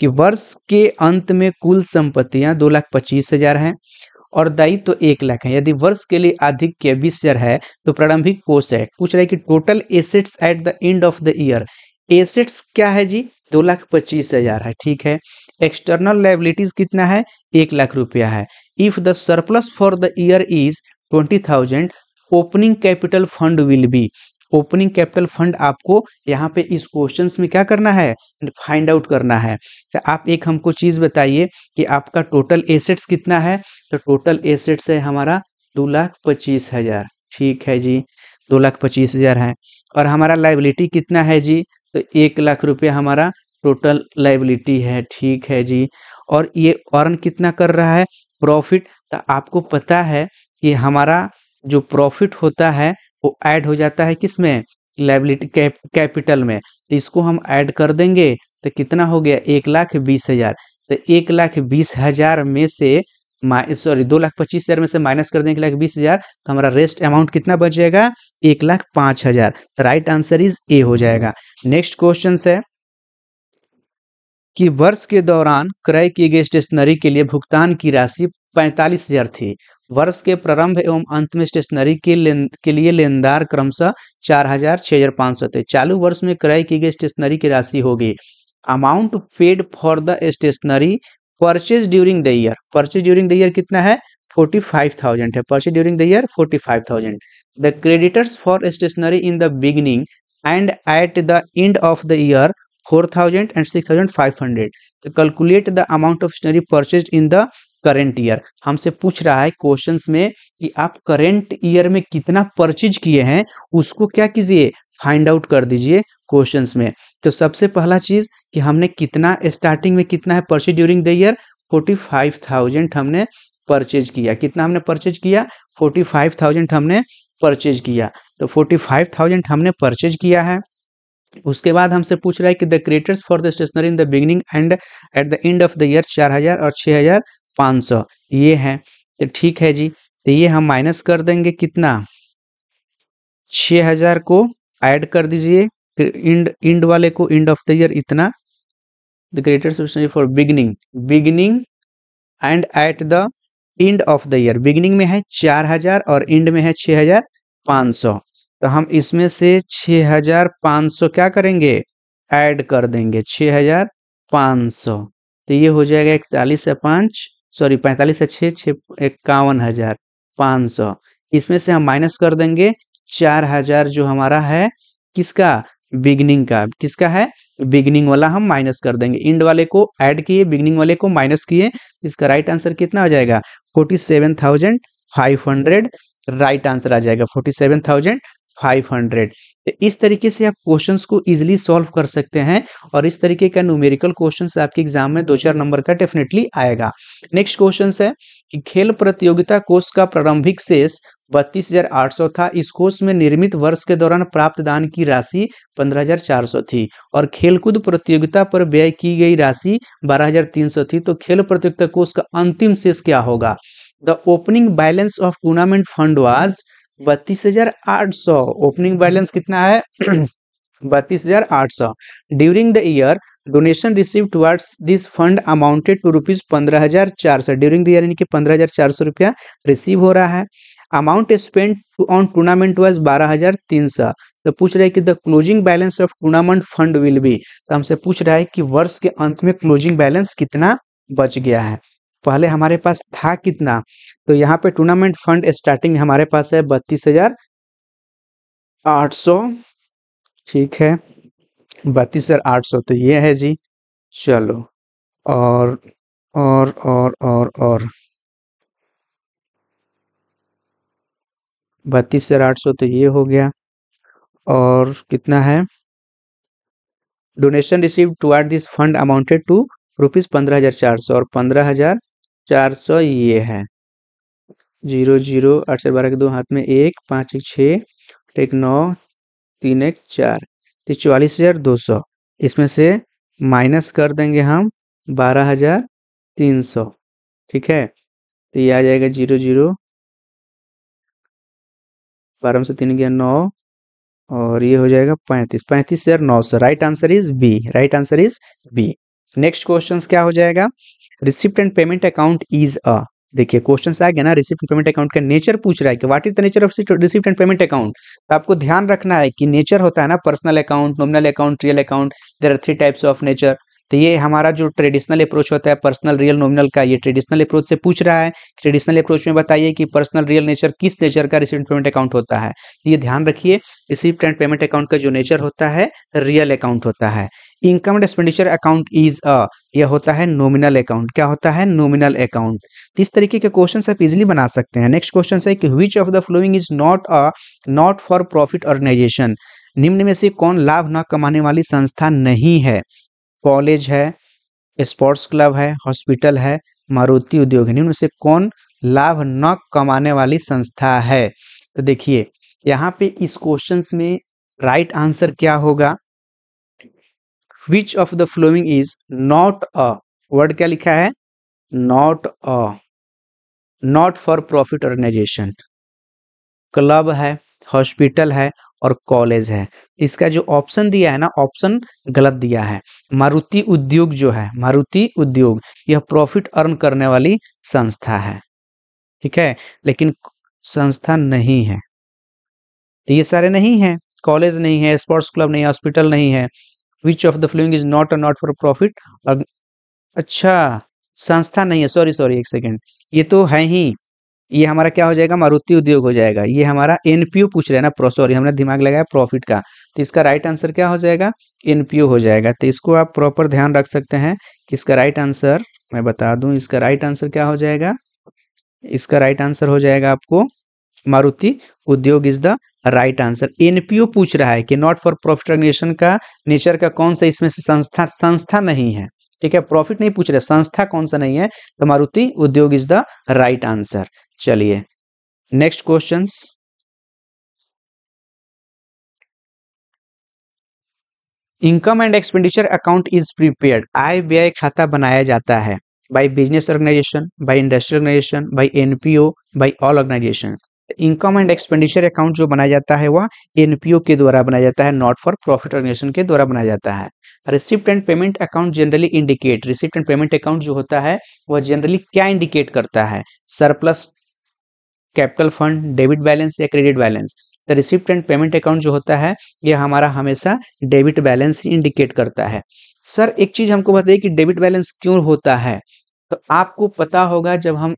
कि वर्ष के अंत में कुल संपत्तियाँ दो लाख पच्चीस हज़ार है। और दायित्व तो एक लाख है। यदि वर्ष के लिए अधिक के बीस है तो प्रारंभिक कोष है। पूछ रहा है कि total assets at the end of the year assets क्या है जी? दो लाख पच्चीस हज़ार है, ठीक है। एक्सटर्नल लाइबिलिटीज कितना है? एक लाख रुपया है। If the surplus for the year is twenty thousand opening capital fund will be opening capital fund आपको यहाँ पे इस क्वेश्चंस में क्या करना है? फाइंड आउट करना है। तो आप एक हमको चीज़ बताइए कि आपका टोटल एसेट्स कितना है? तो टोटल एसेट्स है हमारा दो लाख पच्चीस हज़ार। ठीक है जी, दो लाख पच्चीस हज़ार है। और हमारा लाइबिलिटी कितना है जी? तो एक लाख रुपया हमारा टोटल लाइबिलिटी है। ठीक है जी, और ये अर्न कितना कर रहा है? प्रॉफिट तो आपको पता है कि हमारा जो प्रॉफिट होता है वो ऐड हो जाता है किसमें? लाइबिलिटी कैप, कैपिटल में। तो इसको हम ऐड कर देंगे तो कितना हो गया? एक लाख बीस हज़ार। तो एक लाख बीस हज़ार में से सॉरी दो लाख पच्चीस हज़ार में से माइनस कर देंगे एक लाख बीस हज़ार तो हमारा रेस्ट अमाउंट कितना बच जाएगा? एक लाख पाँच हज़ार। तो राइट आंसर इज़ ए हो जाएगा। नेक्स्ट क्वेश्चन है कि वर्ष के दौरान क्रय की गई स्टेशनरी के लिए भुगतान की राशि पैंतालीस हज़ार थी। वर्ष के प्रारंभ एवं अंत में स्टेशनरी के के लिए लेनदार क्रमशः चार हज़ार छह हज़ार पाँच सौ थे। चालू वर्ष में क्रय की गई स्टेशनरी की राशि होगी amount paid for the stationery purchase during the year. Purchase during the year कितना है? फोर्टी फाइव थाउज़ेंड है। Purchase during the year forty five thousand. The creditors for stationery in the beginning and at the end of the year four thousand and six thousand five hundred. तो calculate the amount of stationery purchase in the current year हमसे पूछ रहा है क्वेश्चंस में कि आप करेंट ईयर में कितना परचेज किए हैं, उसको क्या कीजिए? फाइंड आउट कर दीजिए क्वेश्चंस में। तो सबसे पहला चीज़ कि हमने कितना स्टार्टिंग में कितना है purchase during the year forty five thousand हमने परचेज किया। कितना हमने परचेज किया? फोर्टी फाइव थाउज़ेंड हमने परचेज किया। तो फोर्टी फाइव थाउज़ेंड हमने परचेज किया है। उसके बाद हमसे पूछ रहा है कि the creditors for the stationery in the beginning and at the end of the year चार हज़ार और छह हज़ार पाँच सौ। ये है। तो ठीक है जी। तो ये हम माइनस कर देंगे कितना? छ हज़ार को ऐड कर दीजिए। इंड इंड वाले को इंड ऑफ़ द ईयर इतना। The creditors for beginning beginning and at the end of the year beginning में है चार हज़ार और एंड में है छह हज़ार पाँच सौ। तो हम इसमें से छह हज़ार पाँच सौ क्या करेंगे? ऐड कर देंगे। छह हज़ार पाँच सौ। तो ये हो जाएगा इकतालीस से पाँच। सॉरी, पैंतालीस से छः छः, इक्यावन हज़ार पाँच सौ। इसमें से हम माइनस कर देंगे चार हज़ार जो हमारा है, किसका? बिगनिंग का। किसका है? बिगनिंग वाला हम माइनस कर देंगे। इंड वाले को ऐड किए, बिगनिंग वाले को माइनस किए, इसका राइट आंसर कितना हो जाएगा? Forty seven thousand five hundred right answer आ जाएगा। Forty seven thousand five hundred. इस तरीके से आप क्वेश्चंस को इजीली सॉल्व कर सकते हैं और इस तरीके का न्यूमेरिकल क्वेश्चंस आपके एग्ज़ाम में दो चार नंबर का डेफिनेटली आएगा। नेक्स्ट क्वेश्चन है कि खेल प्रतियोगिता कोष का प्रारंभिक शेष बत्तीस हज़ार आठ सौ था। इस कोष में निर्मित वर्ष के दौरान प्राप्त दान की राशि पंद्रह हज़ार चार सौ थी और खेलकूद प्रतियोगिता पर व्यय की गई राशि बारह हज़ार तीन सौ थी। तो खेल प्रतियोगिता कोष का अंतिम शेष क्या होगा? The opening balance of tournament fund was बत्तीस हज़ार आठ सौ। ओपनिंग बैलेंस कितना है? बत्तीस हज़ार आठ सौ। During the year donation receive towards this fund amounted to rupees पंद्रह हज़ार चार सौ। ड्यूरिंग द ईयर यानी कि पंद्रह हज़ार चार सौ रुपया रिसीव हो रहा है। Amount spend on tournament was बारह हज़ार तीन सौ। तो पूछ रहा कि the closing balance of tournament fund will be तो हमसे पूछ रहा है कि वर्ष के अंत में क्लोजिंग बैलेंस कितना बच गया है। पहले हमारे पास था कितना? तो यहाँ पे टूर्नामेंट फंड स्टार्टिंग हमारे पास है बत्तीस हज़ार आठ सौ। ठीक है। बत्तीस हज़ार आठ सौ तो ये है जी। चलो। और और और और और। बत्तीस हज़ार आठ सौ तो ये हो गया। और कितना है? Donation receive toward this fund amounted to rupees पंद्रह हज़ार चार सौ और पंद्रह हज़ार चार सौ, ये है। ज़ीरो ज़ीरो, आठ से बारह के दो हाथ में एक, पाँच एक छः एक नौ, तीन एक चार तो चौवालीस हज़ार दो सौ। इसमें से माइनस कर देंगे हम बारह हज़ार तीन सौ, ठीक है? तो ये आ जाएगा ज़ीरो ज़ीरो। बारह से तीन गया नौ, और ये हो जाएगा पैंतीस। पैंतीस हज़ार नौ सौ। Right answer is B right answer is B next question क्या हो जाएगा? Receipt and payment account is a देखिए क्वेश्चन आ गया ना रिसिप्ट एंड पेमेंट अकाउंट का नेचर पूछ रहा है कि what is the nature of receipt and payment account तो आपको ध्यान रखना है कि नेचर होता है ना personal account nominal account real account there are three types of nature तो ये हमारा जो ट्रेडिशनल अप्रोच होता है पर्सनल रियल नॉमिनल का, ये ट्रेडिशनल अप्रोच से पूछ रहा है। ट्रेडिशनल अप्रोच में बताइए कि पर्सनल रियल नेचर किस नेचर का रिसिप्ट पेमेंट अकाउंट होता है। ये ध्यान रखिए रिसिप्ट एंड पेमेंट अकाउंट का जो नेचर होता है रियल अकाउंट होता है। Income and expenditure account is a यह होता है नोमिनल अकाउंट क्या होता है? नोमिनल अकाउंट इस तरीके के क्वेश्चन आप इजिली बना सकते हैं। नेक्स्ट क्वेश्चन है कि which of the following is not a not for profit organisation निम्न में से कौन लाभ न कमाने वाली संस्था नहीं है? कॉलेज है स्पोर्ट्स क्लब है हॉस्पिटल है, मारुति उद्योग है। निम्न में से कौन लाभ न कमाने वाली संस्था है? तो देखिए, यहाँ पे इस क्वेश्चन में राइट आंसर क्या होगा? Which of the following is not a word क्या लिखा है? Not a not for profit organisation club है हॉस्पिटल है और कॉलेज है. इसका जो ऑप्शन दिया है ना ऑप्शन गलत दिया है. मारुति उद्योग जो है, मारुति उद्योग, यह प्रॉफिट अर्न करने वाली संस्था है. ठीक है? लेकिन संस्था नहीं है. तो ये सारे नहीं है. कॉलेज नहीं है स्पोर्ट्स क्लब नहीं है हॉस्पिटल नहीं है. Which of the following is not a not for profit अच्छा संस्था नहीं है। सॉरी सॉरी एक सेकेंड ये तो है ही। ये हमारा क्या हो जाएगा? मारुति उद्योग हो जाएगा। ये हमारा एनपीओ पूछ रहे हैं ना सॉरी हमने दिमाग लगाया प्रॉफिट का। तो इसका राइट आंसर क्या हो जाएगा? एनपीओ हो जाएगा। तो इसको आप प्रॉपर ध्यान रख सकते हैं कि इसका राइट आंसर मैं बता दूँ, इसका राइट आंसर क्या हो जाएगा? इसका राइट आंसर हो जाएगा आपको Maruti, Udyog is the right answer NPO पूछ रहा है कि नॉट फॉर प्रॉफिट ऑर्गेनाइजेशन का नेचर का कौन सा इसमें से संस्था संस्था नहीं है? ठीक है प्रॉफिट नहीं पूछ रहे, संस्था कौन सा नहीं है? तो Maruti, Udyog is the right answer चलिए next question income and expenditure account is prepared आय व्यय खाता बनाया जाता है by business organisation by industrial organisation by NPO by all organisation income and expenditure account जो बनाया जाता है, वह एनपीओ के द्वारा बनाया जाता है नॉट फॉर प्रॉफिट ऑर्गेनाइजेशन के द्वारा बनाया जाता है। Receipt and payment account generally indicate receipt and payment account जो होता है, वह जनरली क्या इंडिकेट करता है? Surplus capital fund debit balance या credit balance receipt and payment account जो होता है, यह हमारा हमेशा डेबिट बैलेंस ही इंडिकेट करता है। सर एक चीज़ हमको बताइए कि डेबिट बैलेंस क्यों होता है? तो आपको पता होगा जब हम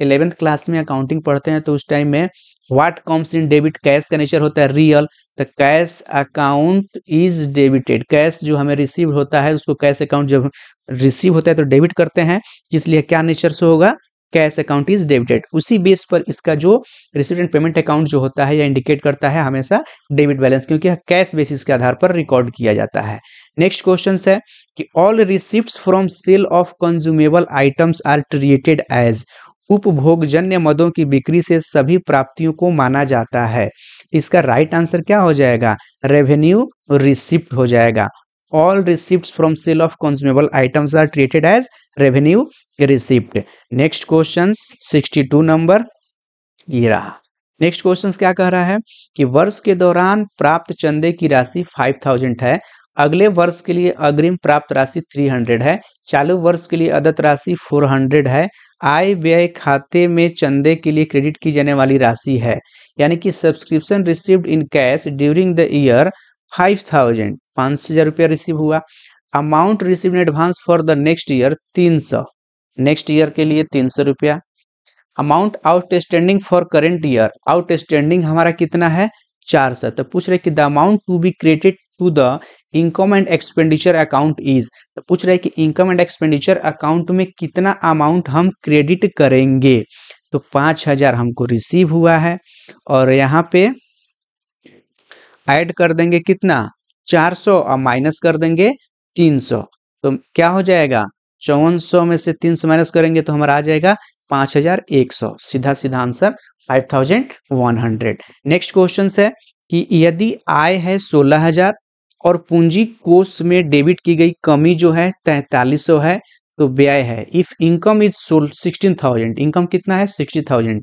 इलेवेंथ क्लास में अकाउंटिंग पढ़ते हैं तो उस टाइम में what comes in debit cash का नेचर होता है real the cash account is debited cash जो हमें रिसीव होता है, उसको कैश अकाउंट जब रिसीव होता है तो डेबिट करते हैं इसलिए क्या नेचर से होगा? कैश अकाउंट इज़ डेबिटेड उसी बेस पर इसका जो रिसिप्ट एंड पेमेंट अकाउंट जो होता है या इंडिकेट करता है, हमेशा डेबिट बैलेंस क्योंकि कैश बेसिस के आधार पर रिकॉर्ड किया जाता है। नेक्स्ट क्वेश्चन है कि all receipt from sale of consumable items are treated as उपभोगजन्य मदों की बिक्री से सभी प्राप्तियों को माना जाता है। इसका राइट आंसर क्या हो जाएगा? रेवेन्यू रिसिप्ट हो जाएगा। All receipt from sale of consumable items are treated as revenue receipt next question 62 number ये रहा। नेक्स्ट क्वेश्चन क्या कह रहा है? कि वर्ष के दौरान प्राप्त चंदे की राशि 5000 है। अगले वर्ष के लिए अग्रिम प्राप्त राशि 300 है। चालू वर्ष के लिए अदत राशि 400 है। आय व्यय खाते में चंदे के लिए क्रेडिट की जाने वाली राशि है। यानी कि subscription received in cash during the year five thousand पाँच हज़ार रुपया रिसीव हुआ। Amount receive in advance for the next year तीन सौ। नेक्स्ट ईयर के लिए तीन सौ रुपया। Amount outstanding for current year outstanding हमारा कितना है? चार सौ। तो पूछ रहे कि the amount to be credit to the income and expenditure account is तो पूछ रहे कि इनकम एंड एक्सपेंडिचर अकाउंट में कितना अमाउंट हम क्रेडिट करेंगे? तो पाँच हज़ार हमको रिसीव हुआ है और यहाँ पे ऐड कर देंगे कितना? चार सौ और माइनस कर देंगे तीन सौ। तो क्या हो जाएगा? चौवन सौ में से तीन सौ माइनस करेंगे तो हमारा आ जाएगा पाँच हज़ार एक सौ। सीधा सीधा answer five thousand one hundred next question है कि यदि आय है सोलह हज़ार और पूंजी कोष में डेबिट की गई कमी जो है, तैतालीस सौ है तो व्यय है। If income is sixteen thousand income कितना है? Sixty thousand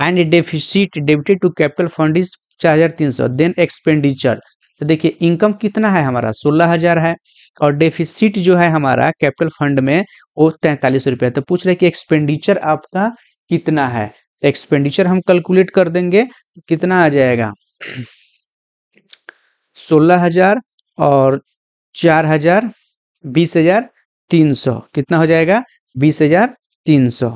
and deficit debited to capital fund is चार हज़ार तीन सौ। देन एक्सपेंडिचर तो देखिए इनकम कितना है हमारा? सोलह हज़ार है। और डेफिसिट जो है हमारा कैपिटल फंड में, वो तैतालीस रुपया तो पूछ रहे कि एक्सपेंडिचर आपका कितना है? एक्सपेंडिचर हम कैलकुलेट कर देंगे तो कितना आ जाएगा? सोलह हज़ार और चार हज़ार, बीस हज़ार तीन सौ। कितना हो जाएगा? बीस हज़ार तीन सौ।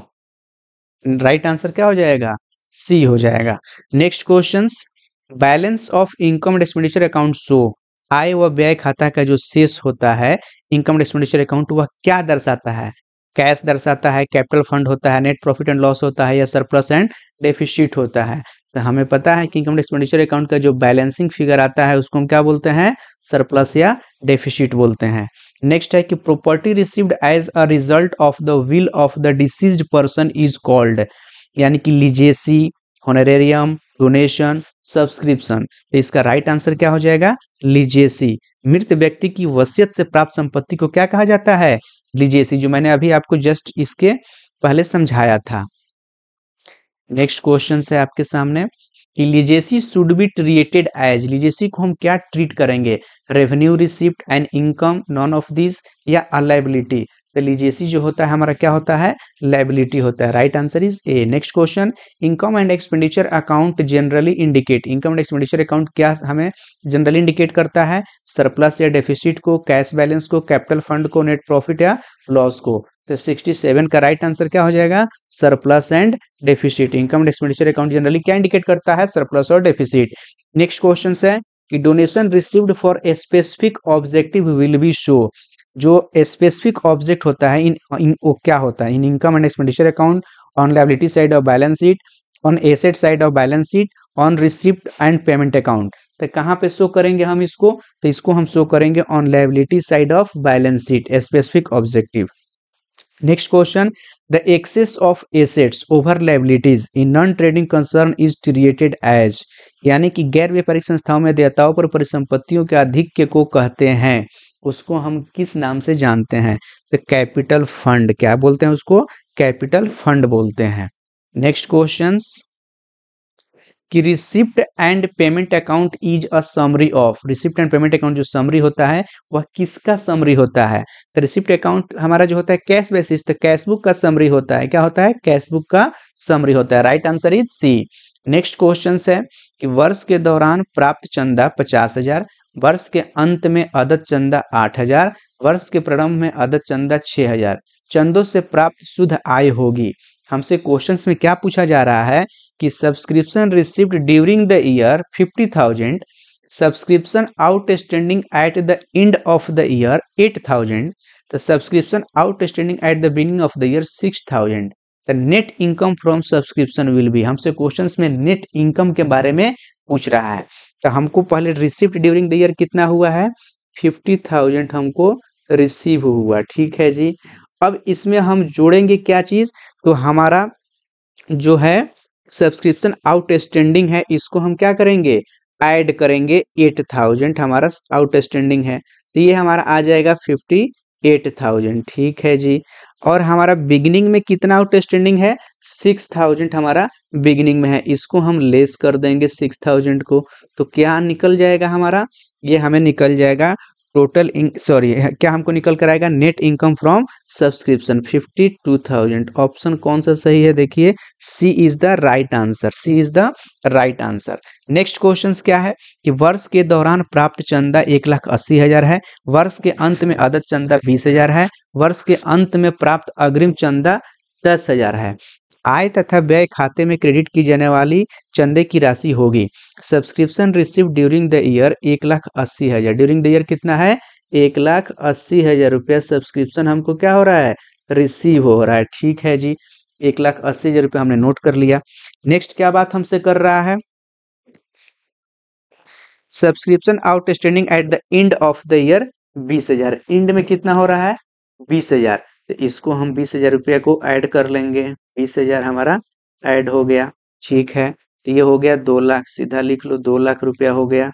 राइट आंसर क्या हो जाएगा? सी हो जाएगा। Next question balance of income and expenditure account show आय व व्यय खाता का जो शेष होता है, इनकम एंड एक्सपेंडिचर अकाउंट, वह क्या दर्शाता है? कैश दर्शाता है, कैपिटल फंड होता है, नेट प्रॉफिट एंड लॉस होता है, या सरप्लस एंड डेफिसिट होता है? तो हमें पता है कि इनकम एक्सपेंडिचर अकाउंट का जो बैलेंसिंग फिगर आता है, उसको हम क्या बोलते हैं? सरप्लस या डेफिसिट बोलते हैं। नेक्स्ट है कि property received as a result of the will of the deceased person is called यानी कि लिजेसी होनरेरियम डोनेशन सब्सक्रिप्शन तो इसका राइट right आंसर क्या हो जाएगा? लिजेसी मृत व्यक्ति की वसियत से प्राप्त संपत्ति को क्या कहा जाता है? लिजेसी जो मैंने अभी आपको जस्ट इसके पहले समझाया था। नेक्स्ट क्वेश्चन है आपके सामने। कि legacy should be treated as legacy को हम क्या ट्रीट करेंगे? Revenue receipt and income none of this या अलाइबिलिटी तो लीजिएसी जो होता है, हमारा क्या होता है? लाइबिलिटी होता है। Right answer is A next question income and expenditure account generally indicate income and expenditure account क्या हमें जनरली इंडिकेट करता है? सरप्लस या डेफिसिट को कैश बैलेंस को कैपिटल फंड को नेट प्रॉफिट या लॉस को। तो 67 का राइट आंसर क्या हो जाएगा? Surplus and deficit income expenditure account generally क्या इंडिकेट करता है? सरप्लस और डेफिसिट नेक्स्ट क्वेश्चन है। कि donation received for specific objective will be show जो स्पेसिफिक ऑब्जेक्ट होता है इन, इन वो क्या होता है? In income and expenditure account on liability side of balance sheet on asset side of balance sheet on receipt and payment account तो कहाँ पे शो करेंगे हम इसको? तो इसको हम शो करेंगे on liability side of balance sheet specific objective next question the excess of assets over liabilities in non trading concern is created as यानी कि गैर व्यापारिक संस्थाओं में देयताओं पर परिसंपत्तियों के अधिक्य को कहते हैं, उसको हम किस नाम से जानते हैं? द कैपिटल फंड क्या बोलते हैं उसको? कैपिटल फंड बोलते हैं। नेक्स्ट क्वेश्चन कि receipt and payment account is a summary of receipt and payment account जो समरी होता है, वह किसका समरी होता है? तो रिसिप्ट अकाउंट हमारा जो होता है कैश बेसिस तो कैश बुक का समरी होता है। क्या होता है? कैश बुक का समरी होता है। Right answer is C next question है कि वर्ष के दौरान प्राप्त चंदा पचास हज़ार, वर्ष के अंत में अदत चंदा आठ हज़ार, वर्ष के प्रारंभ में अदत चंदा छह हज़ार। चंदों से प्राप्त शुद्ध आय होगी। हमसे क्वेश्चंस में क्या पूछा जा रहा है कि subscription receipt during the year fifty thousand subscription outstanding at the end of the year eight thousand the subscription outstanding at the beginning of the year six thousand the net income from subscription will be हमसे क्वेश्चन में नेट इनकम के बारे में पूछ रहा है। तो हमको पहले रिसिप्ट ड्यूरिंग द ईयर कितना हुआ है? फिफ्टी थाउज़ेंड हमको रिसीव हुआ, ठीक है जी? अब इसमें हम जोड़ेंगे क्या चीज़? तो हमारा जो है सब्सक्रिप्शन आउटस्टैंडिंग है, इसको हम क्या करेंगे? ऐड करेंगे एट थाउज़ेंड हमारा आउटस्टैंडिंग है। तो ये हमारा आ जाएगा फिफ्टी एट थाउज़ेंड ठीक है जी? और हमारा बिगनिंग में कितना आउटस्टैंडिंग है? सिक्स थाउज़ेंड हमारा बिगनिंग में है। इसको हम लेस कर देंगे सिक्स थाउज़ेंड को। तो क्या निकल जाएगा हमारा? ये हमें निकल जाएगा टोटल सॉरी, क्या हमको निकल कर आएगा net income from subscription fifty two thousand option कौन सा सही है देखिए C is the right answer C is the right answer next question क्या है? कि वर्ष के दौरान प्राप्त चंदा एक लाख अस्सी हज़ार है, वर्ष के अंत में अदत चंदा बीस हज़ार है, वर्ष के अंत में प्राप्त अग्रिम चंदा दस हज़ार है। आय तथा व्यय खाते में क्रेडिट की जाने वाली चंदे की राशि होगी। Subscription receive during the year एक लाख अस्सी हज़ार। ड्यूरिंग द ईयर कितना है? एक लाख अस्सी हज़ार रुपया। सब्सक्रिप्शन हमको क्या हो रहा है? रिसीव हो रहा है। ठीक है जी, एक लाख अस्सी हज़ार रुपया हमने नोट कर लिया। नेक्स्ट क्या बात हमसे कर रहा है? Subscription outstanding at the end of the year बीस हज़ार। एंड में कितना हो रहा है? बीस हज़ार। तो इसको हम बीस हज़ार रुपया को ऐड कर लेंगे। बीस हज़ार हमारा ऐड हो गया। ठीक है तो ये हो गया दो लाख। सीधा लिख लो, दो लाख रुपया हो गया।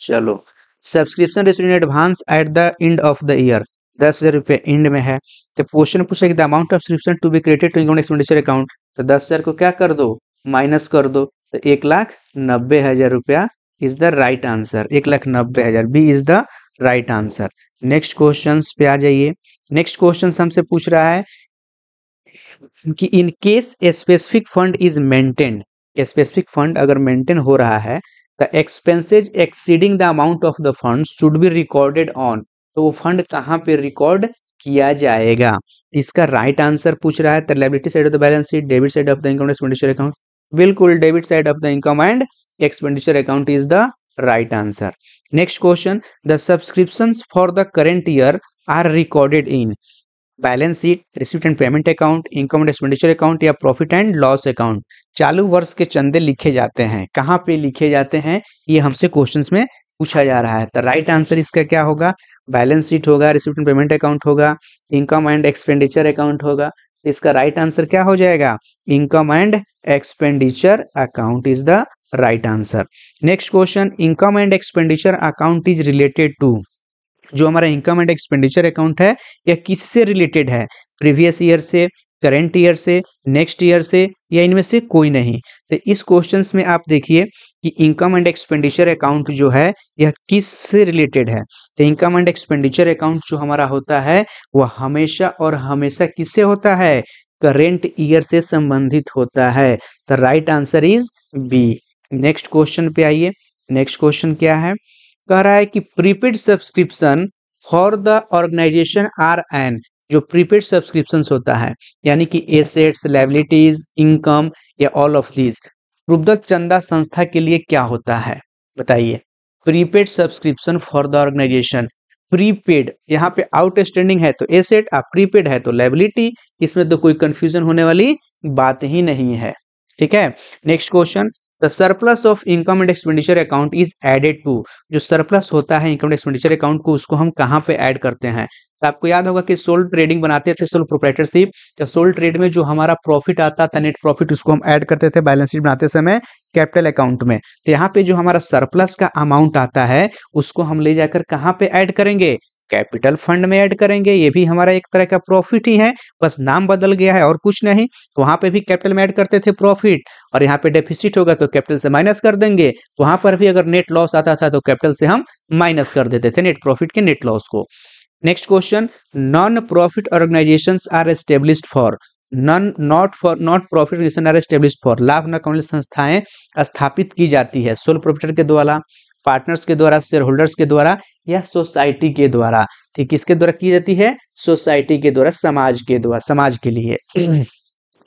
चलो subscription receive advance at the end of the year दस हज़ार रुपये एंड में है। तो क्वेश्चन पूछा कि the amount of subscription to be credit to income expenditure account तो दस हज़ार को क्या कर दो? माइनस कर दो। तो एक लाख नब्बे हज़ार रुपया इज़ द राइट आंसर एक लाख नब्बे हज़ार B is the right answer next question पे आ जाइए। नेक्स्ट क्वेश्चन हमसे पूछ रहा है कि in case specific fund is maintained specific fund अगर मेंटेन हो रहा है the expenses exceeding the amount of the fund should be recorded on तो वो फंड कहाँ पे रिकॉर्ड किया जाएगा? इसका राइट right आंसर पूछ रहा है the liability side of the balance sheet debit side of the income expenditure account बिल्कुल debit side of the income and expenditure account is the right answer next question the subscription for the current year are recorded in balance sheet receipt and payment account income and expenditure account या प्रॉफिट एंड लॉस अकाउंट चालू वर्ष के चंदे लिखे जाते हैं। कहाँ पे लिखे जाते हैं? ये हमसे क्वेश्चंस में पूछा जा रहा है। तो राइट आंसर इसका क्या होगा? बैलेंस शीट होगा रिसिप्ट एंड पेमेंट अकाउंट होगा इनकम एंड एक्सपेंडिचर अकाउंट होगा। इसका राइट right आंसर क्या हो जाएगा? Income and expenditure account is the right answer next question income and expenditure account is related to जो हमारा इनकम एंड एक्सपेंडिचर अकाउंट है यह किससे रिलेटेड है? प्रीवियस ईयर से करेंट ईयर से नेक्स्ट ईयर से, या इनमें से कोई नहीं? तो इस क्वेश्चन में आप देखिए कि इनकम एंड एक्सपेंडिचर अकाउंट जो है, यह किस से रिलेटेड है? तो इनकम एंड एक्सपेंडिचर अकाउंट जो हमारा होता है वह हमेशा और हमेशा किससे होता है? करेंट ईयर से संबंधित होता है। तो right answer is B next question पे आइए। नेक्स्ट क्वेश्चन क्या है? कह रहा है कि prepaid subscription for the organisation are an जो प्रीपेड सब्सक्रिप्शन होता है, यानी कि एसेट्स लाइबिलिटीज इनकम या ऑल ऑफ़ दीज रूपदत्त चंदा संस्था के लिए क्या होता है? बताइए। Prepaid subscription for the organisation prepaid यहाँ पे आउटस्टैंडिंग है तो एसेट आप प्रीपेड है तो लाइबिलिटी इसमें तो कोई कंफ्यूजन होने वाली बात ही नहीं है। ठीक है? Next question surplus of income and expenditure account is added to जो सरप्लस होता है इनकम एंड एक्सपेंडिचर अकाउंट को, उसको हम कहाँ पे ऐड करते हैं? तो आपको याद होगा कि सोल ट्रेडिंग बनाते थे सोल्ड प्रोप्राइटरशिप तो सोल्ड ट्रेड में जो हमारा प्रॉफिट आता था नेट प्रॉफिट उसको हम ऐड करते थे बैलेंस शीट बनाते समय कैपिटल अकाउंट में। तो यहाँ पे जो हमारा सरप्लस का अमाउंट आता है, उसको हम ले जाकर कहाँ पे ऐड करेंगे? कैपिटल फंड में ऐड करेंगे, ये भी हमारा एक तरह का प्रॉफिट ही है, बस नाम बदल गया है और कुछ नहीं। वहाँ पे भी कैपिटल में ऐड करते थे प्रॉफिट और यहाँ पे डेफिसिट होगा तो कैपिटल से माइनस कर देंगे। वहाँ पर भी अगर नेट लॉस आता था तो कैपिटल से हम माइनस कर देते थे नेट प्रॉफिट के नेट लॉस को। Next question non profit organisation are established for non not for not profit are established for लाभ न कमल संस्थाएँ स्थापित की जाती है सोल प्रोपीटर के द्वारा। पार्टनर्स के द्वारा शेयर होल्डर्स के द्वारा या सोसाइटी के द्वारा? ठीक किसके द्वारा की जाती है? सोसाइटी के द्वारा, समाज के द्वारा, समाज के लिए।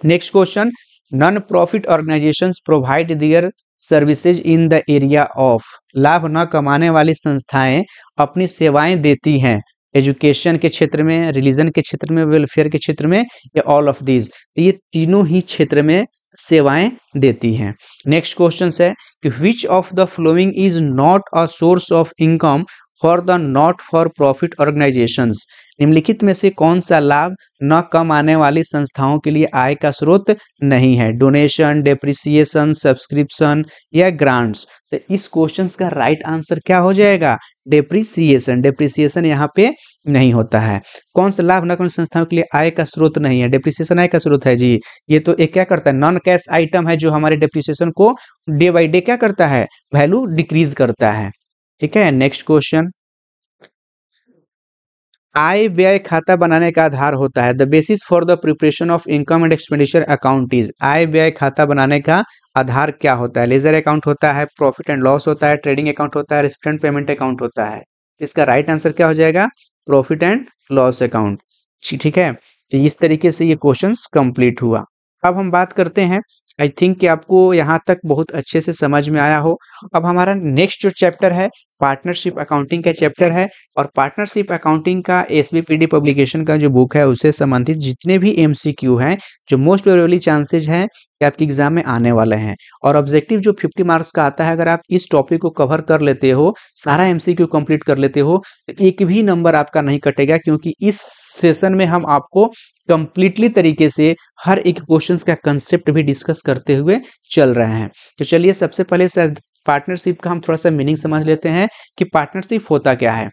Next question non profit organisation provide their services in the area of लाभ न कमाने वाली संस्थाएँ अपनी सेवाएँ देती हैं। एजुकेशन के क्षेत्र में रिलीजन के क्षेत्र में वेलफेयर के क्षेत्र में, या ऑल ऑफ़ दीज ये तीनों ही क्षेत्र में सेवाएँ देती हैं। नेक्स्ट क्वेश्चन है कि which of the following is not a source of income for the not for profit organisation निम्नलिखित में से कौन सा लाभ न कम आने वाली संस्थाओं के लिए आय का स्रोत नहीं है? डोनेशन डेप्रिसिएशन सब्सक्रिप्शन या ग्रांट्स तो इस क्वेश्चन का राइट आंसर क्या हो जाएगा? डेप्रिसिएशन डेप्रिसिएशन यहाँ पे नहीं होता है। कौन सा लाभ न कौन संस्थाओं के लिए आय का स्रोत नहीं है? डेप्रिसिएशन आय का स्रोत है जी। ये तो एक क्या करता है? नॉन कैश आइटम है जो हमारे डेप्रिसिएशन को डे बाई डे क्या करता है? वैल्यू डिक्रीज करता है। ठीक है? नेक्स्ट क्वेश्चन आय व्यय खाता बनाने का आधार होता है। The basis for the preparation of income and expenditure account is आय व्यय खाता बनाने का आधार क्या होता है? लेजर अकाउंट होता है प्रॉफिट एंड लॉस होता है ट्रेडिंग अकाउंट होता है रेस्टोरेंट पेमेंट अकाउंट होता है। इसका राइट right आंसर क्या हो जाएगा? प्रॉफिट एंड लॉस अकाउंट ठीक है? तो इस तरीके से ये क्वेश्चन कंप्लीट हुआ। अब हम बात करते हैं आई थिंक कि आपको यहाँ तक बहुत अच्छे से समझ में आया हो। अब हमारा नेक्स्ट जो चैप्टर है पार्टनरशिप अकाउंटिंग का चैप्टर है और पार्टनरशिप अकाउंटिंग का एस पब्लिकेशन का जो बुक है, उससे संबंधित जितने भी एमसीक्यू हैं, जो मोस्ट प्रोबेबली चांसेज हैं कि आपके एग्ज़ाम में आने वाले हैं। और ऑब्जेक्टिव जो 50 मार्क्स का आता है, अगर आप इस टॉपिक को कवर कर लेते हो, सारा एमसीक्यू कंप्लीट कर लेते हो तो एक भी नंबर आपका नहीं कटेगा, क्योंकि इस सेशन में हम आपको कंप्लीटली तरीके से हर एक क्वेश्चन का कंसेप्ट भी डिस्कस करते हुए चल रहे हैं। तो चलिए सबसे पहले पार्टनरशिप का हम थोड़ा सा मीनिंग समझ लेते हैं कि पार्टनरशिप होता क्या है।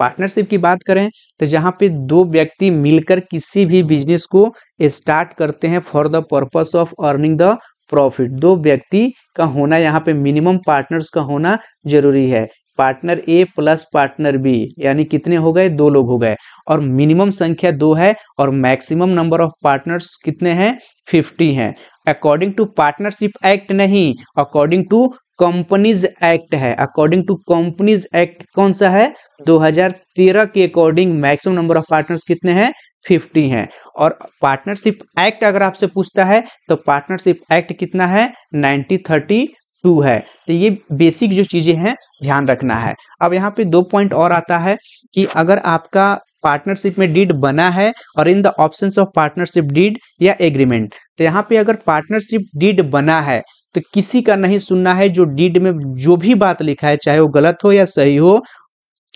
पार्टनरशिप की बात करें तो जहाँ पे दो व्यक्ति मिलकर किसी भी बिज़नेस को स्टार्ट करते हैं for the purpose of earning the profit दो व्यक्ति का होना यहाँ पे मिनिमम पार्टनर्स का होना ज़रूरी है। Partner A plus partner B यानी कितने हो गए? दो लोग हो गए। और मिनिमम संख्या दो है और मैक्सिमम नंबर ऑफ़ पार्टनर्स कितने हैं? फिफ्टी हैं। अकॉर्डिंग टू पार्टनरशिप एक्ट नहीं अकॉर्डिंग टू कंपनीज़ एक्ट है। अकॉर्डिंग टू कंपनीज़ एक्ट कौन सा है? 2013 के according maximum number of partners कितने हैं? 50 हैं। और पार्टनरशिप एक्ट अगर आपसे पूछता है तो पार्टनरशिप एक्ट कितना है? 9032 है। तो ये बेसिक जो चीज़ें हैं, ध्यान रखना है। अब यहाँ पे दो पॉइंट और आता है कि अगर आपका पार्टनरशिप में डीड बना है और in the absence of partnership deed या एग्रीमेंट तो यहाँ पे अगर पार्टनरशिप डीड बना है तो किसी का नहीं सुनना है जो डीड में जो भी बात लिखा है, चाहे वो गलत हो या सही हो,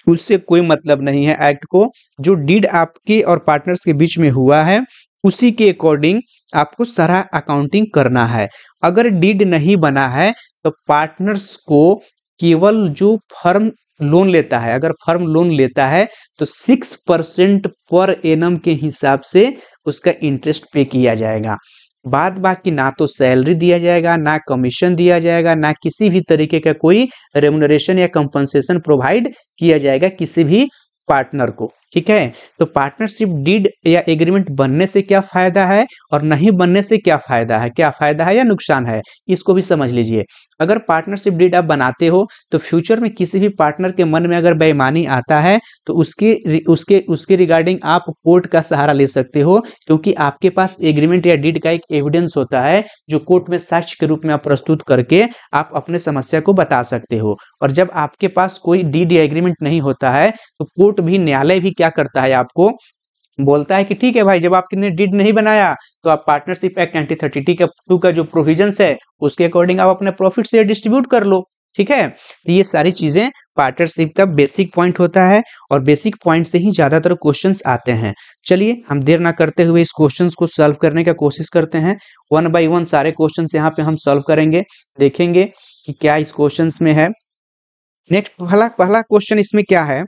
उससे कोई मतलब नहीं है एक्ट को। जो डीड आपके और पार्टनर्स के बीच में हुआ है, उसी के अकॉर्डिंग आपको सारा अकाउंटिंग करना है। अगर डीड नहीं बना है तो पार्टनर्स को केवल जो फर्म लोन लेता है, अगर फर्म लोन लेता है तो सिक्स परसेंट पर एनम के हिसाब से उसका इंटरेस्ट पे किया जाएगा। बाद बाकी ना तो सैलरी दिया जाएगा, ना कमीशन दिया जाएगा, ना किसी भी तरीके का कोई रेमुनरेशन या कंपनसेशन प्रोवाइड किया जाएगा किसी भी पार्टनर को। ठीक है? तो पार्टनरशिप डीड या एग्रीमेंट बनने से क्या फ़ायदा है और नहीं बनने से क्या फ़ायदा है? क्या फ़ायदा है या नुकसान है? इसको भी समझ लीजिए। अगर पार्टनरशिप डीड आप बनाते हो तो फ्यूचर में किसी भी पार्टनर के मन में अगर बेईमानी आता है तो उसके उसके उसके रिगार्डिंग आप कोर्ट का सहारा ले सकते हो, क्योंकि आपके पास एग्रीमेंट या डीड का एक एविडेंस होता है, जो कोर्ट में साक्ष्य के रूप में आप प्रस्तुत करके आप अपने समस्या को बता सकते हो। और जब आपके पास कोई डीड या एग्रीमेंट नहीं होता है तो कोर्ट भी, न्यायालय भी क्या करता है आपको? बोलता है कि ठीक है भाई, जब आपने डिड नहीं बनाया तो आप पार्टनरशिप एक्ट नाइनटीन थर्टी टी टू का जो प्रोविज़न है, उसके अकॉर्डिंग आप अपने प्रॉफिट से डिस्ट्रीब्यूट कर लो, ठीक है? तो ये सारी चीज़ें पार्टनरशिप का बेसिक पॉइंट होता है और बेसिक पॉइंट से ही ज़्यादातर क्वेश्चंस आते हैं। चलिए, हम देर ना करते हुए इस क्वेश्चंस को सॉल्व करने का कोशिश करते हैं। वन बाय वन सारे क्वेश्चंस यहाँ पे हम सॉल्व करेंगे, देखेंगे कि क्या इस क्वेश्चन में है। नेक्स्ट पहला पहला क्वेश्चन इसमें क्या है?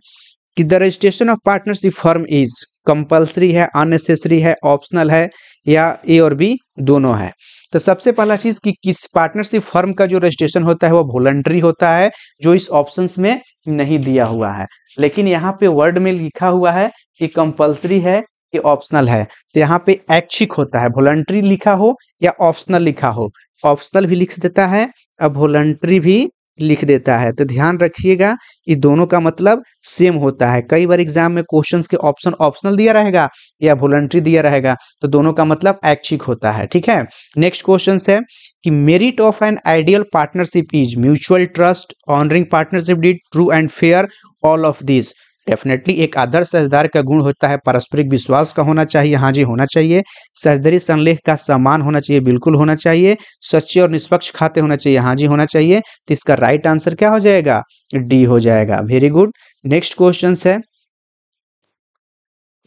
कि the registration of partnership firm is compulsory है अननेसेसरी है ऑप्शनल है, या ए और बी दोनों है। तो सबसे पहला चीज़ कि किस पार्टनरशिप फर्म का जो रजिस्ट्रेशन होता है, वो वॉलंटरी होता है, जो इस ऑप्शंस में नहीं दिया हुआ है। लेकिन यहाँ पे वर्ड में लिखा हुआ है कि कंपलसरी है कि ऑप्शनल है। तो यहाँ पे ऐच्छिक होता है वॉलंटरी लिखा हो या ऑप्शनल लिखा हो। ऑप्शनल भी लिख देता है, अब वॉलंटरी भी लिख देता है। तो ध्यान रखिएगा कि दोनों का मतलब सेम होता है। कई बार एग्ज़ाम में क्वेश्चंस के ऑप्शन ऑप्शनल दिया रहेगा या वॉलंट्री दिया रहेगा तो दोनों का मतलब ऐच्छिक होता है। ठीक है? नेक्स्ट क्वेश्चन है कि merit of an ideal partnership is mutual trust honouring partnership deed true and fair all of this definitely एक आदर्श साझेदार का गुण होता है, पारस्परिक विश्वास का होना चाहिए हाँ जी, होना चाहिए। साझेदारी संलेख का सम्मान होना चाहिए, बिल्कुल होना चाहिए। सच्चे और निष्पक्ष खाते होना चाहिए हाँ जी, होना चाहिए। तो इसका राइट आंसर क्या हो जाएगा? डी हो जाएगा। वेरी गुड नेक्स्ट क्वेश्चन है।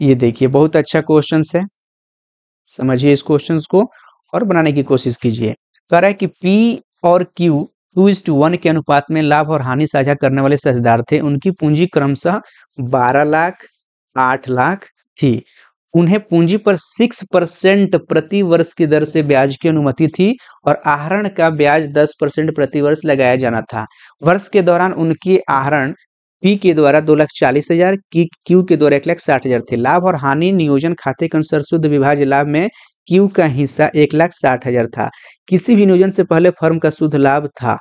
ये देखिए, बहुत अच्छा क्वेश्चन है। समझिए इस क्वेश्चन को और बनाने की कोशिश कीजिए। कह रहा है कि पी और Q two is to one के अनुपात में लाभ और हानि साझा करने वाले साझेदार थे। उनकी पूंजी क्रमशः बारह लाख, आठ लाख थी। उन्हें पूंजी पर सिक्स परसेंट प्रति वर्ष की दर से ब्याज की अनुमति थी और आहरण का ब्याज दस परसेंट प्रति वर्ष लगाया जाना था। वर्ष के दौरान उनकी आहरण पी के द्वारा दो लाख चालीस हज़ार की क्यू के द्वारा एक लाख साठ हज़ार थे। लाभ और हानि नियोजन खाते के अनुसार शुद्ध विभाज्य लाभ में क्यू का हिस्सा एक लाख साठ हज़ार था? किसी भी नियोजन से पहले फर्म का शुद्ध लाभ था।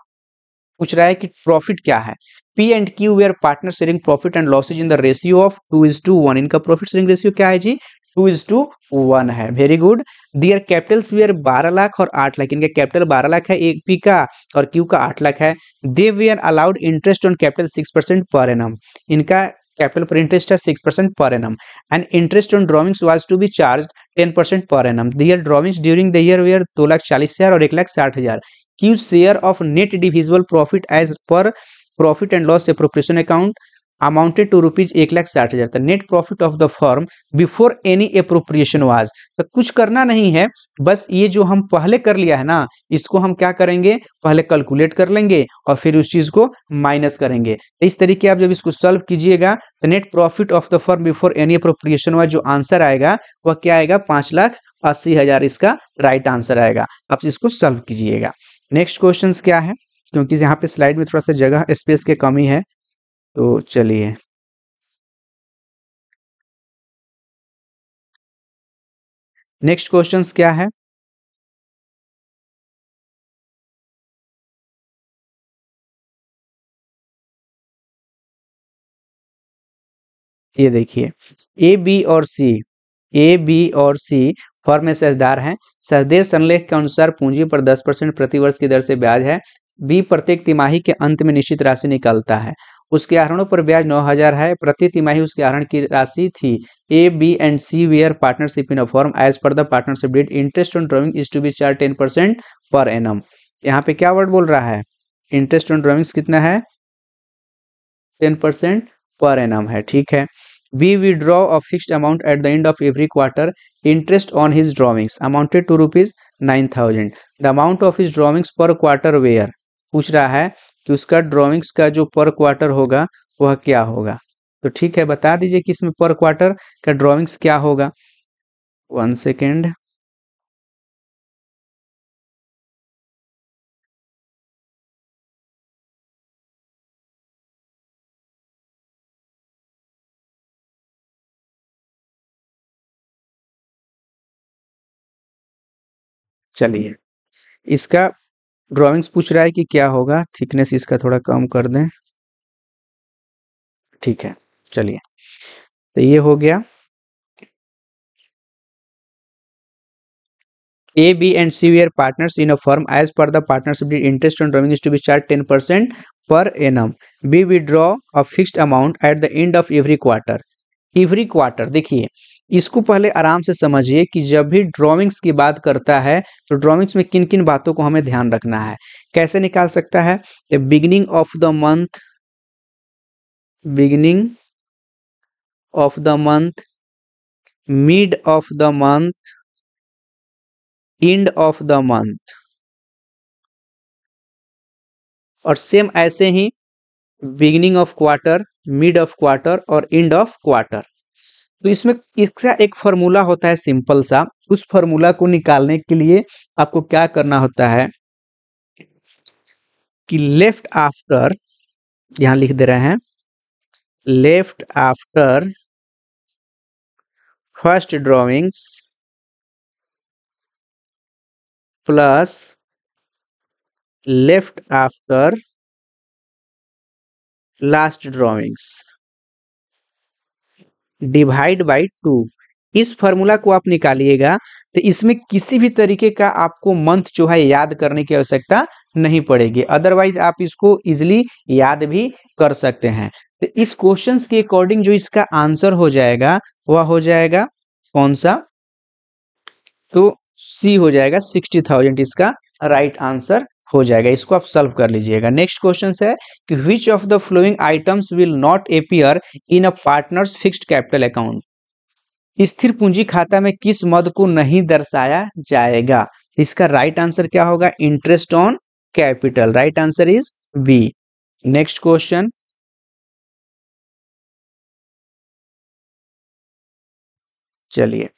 पूछ रहा है कि प्रॉफिट क्या है? P and Q were partner sharing profit and losses in the ratio of two is to one इनका प्रॉफिट शेयरिंग रेशियो क्या है जी? टू इज़ टू वन है। Very good their capitals were बारह लाख और आठ लाख। इनका कैपिटल बारह लाख है, एक पी का और क्यू का आठ लाख है। They were allowed interest on capital six percent per annum इनका capital for interest as 6% per annum and interest on drawings was to be charged 10% per annum. Their drawings during the year were 2 lakh 40,000 or 1 lakh 60,000. Q's share of net divisible profit as per profit and loss appropriation account amounted to rupees एक लाख साठ हज़ार था net profit of the firm before any appropriation was तो कुछ करना नहीं है, बस ये जो हम पहले कर लिया है ना, इसको हम क्या करेंगे? पहले कैलकुलेट कर लेंगे और फिर उस चीज़ को माइनस करेंगे। तो इस तरीके आप जब इसको सॉल्व कीजिएगा तो net profit of the firm before any appropriation was जो आंसर आएगा, वह क्या आएगा? पाँच लाख अस्सी हज़ार इसका राइट आंसर आएगा। आप इसको सॉल्व कीजिएगा। नेक्स्ट क्वेश्चन क्या है? क्योंकि यहाँ पे स्लाइड में थोड़ा सा जगह स्पेस की कमी है। तो चलिए। नेक्स्ट क्वेश्चन क्या है? ये देखिए ए बी और सी ए बी और सी फर्म में सहजदार हैं। सहदेव संलेख के अनुसार पूंजी पर 10 परसेंट प्रतिवर्ष की दर से ब्याज है। बी प्रत्येक तिमाही के अंत में निश्चित राशि निकलता है। उसके आहरणों पर ब्याज नौ हज़ार है। प्रति तिमाही उसके आहरण की राशि थी। A B and C were partnership in a firm as per the partnership deed interest on drawing is to be charge ten percent per annum यहाँ पे क्या वर्ड बोल रहा है? इंटरेस्ट ऑन ड्रॉइंग्स कितना है? टेन परसेंट पर एनम है। ठीक है। B withdraw a fixed amount at the end of every quarter. Interest on his drawings amounted to rupees 9000 the amount of his drawings per quarter where पूछ रहा है कि उसका ड्राइंग्स का जो पर क्वार्टर होगा, वह क्या होगा? तो ठीक है, बता दीजिए कि इसमें पर क्वार्टर का ड्रॉइंग्स क्या होगा? वन सेकेंड चलिए, इसका ड्रॉइंग्स पूछ रहा है कि क्या होगा? थिकनेस इसका थोड़ा कम कर दें। ठीक है, चलिए। तो ये हो गया। A B and C we are partners in a firm as per the partnership interest on drawing to be charge ten percent per annum B withdraw a fix amount at the end of every quarter every quarter देखिए इसको पहले आराम से समझिए कि जब भी ड्राइंग्स की बात करता है तो ड्राइंग्स में किन किन बातों को हमें ध्यान रखना है? कैसे निकाल सकता है? Beginning of the month beginning of the month mid of the month end of the month और सेम ऐसे ही beginning of quarter mid of quarter और एंड ऑफ़ क्वार्टर तो इसमें इसका एक फॉर्मूला होता है सिंपल सा। उस फॉर्मूला को निकालने के लिए आपको क्या करना होता है कि लेफ़्ट आफ्टर यहाँ लिख दे रहे हैं left after first drawings plus left after last drawings divide by two इस फॉर्मूला को आप निकालिएगा तो इसमें किसी भी तरीके का आपको मंथ जो है याद करने की आवश्यकता नहीं पड़ेगी। अदरवाइज़ आप इसको इजिली याद भी कर सकते हैं। तो इस क्वेश्चंस के अकॉर्डिंग जो इसका आंसर हो जाएगा, वह हो जाएगा कौन सा? तो सी हो जाएगा सिक्सटी थाउज़ेंड इसका राइट आंसर हो जाएगा। इसको आप सॉल्व कर लीजिएगा। नेक्स्ट क्वेश्चन है कि which of the following items will not appear in a partners fixed capital account स्थिर पूंजी खाता में किस मद को नहीं दर्शाया जाएगा? इसका राइट आंसर क्या होगा? Interest on capital right answer is B next question चलिए।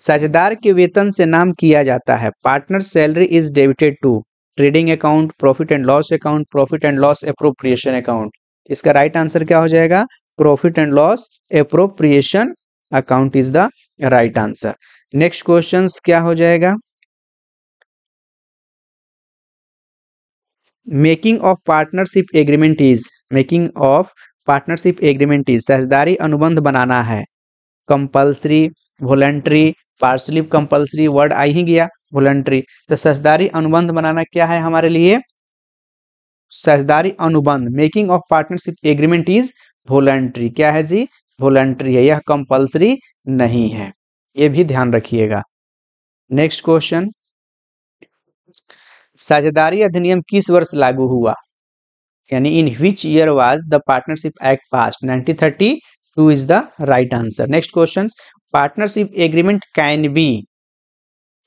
साझेदार के वेतन से नाम किया जाता है। Partner salary is debited to trading account, profit and loss account, profit and loss appropriation account. इसका राइट आंसर क्या हो जाएगा? Profit and loss appropriation account is the right answer next question क्या हो जाएगा? Making of partnership agreement is making of partnership agreement is साझेदारी अनुबंध बनाना है। Compulsory voluntary partially compulsory word आ ही गया। वॉलेंट्री तो साझेदारी अनुबंध बनाना क्या है हमारे लिए? सजदारी अनुबंध। Making of partnership agreement is voluntary क्या है जी? वॉलेंट्री है। यह कंपल्सरी नहीं है। ये भी ध्यान रखिएगा। नेक्स्ट क्वेश्चन साझेदारी अधिनियम किस वर्ष लागू हुआ? यानी in which year was the partnership act pass 1932 is the right answer next question partnership agreement can be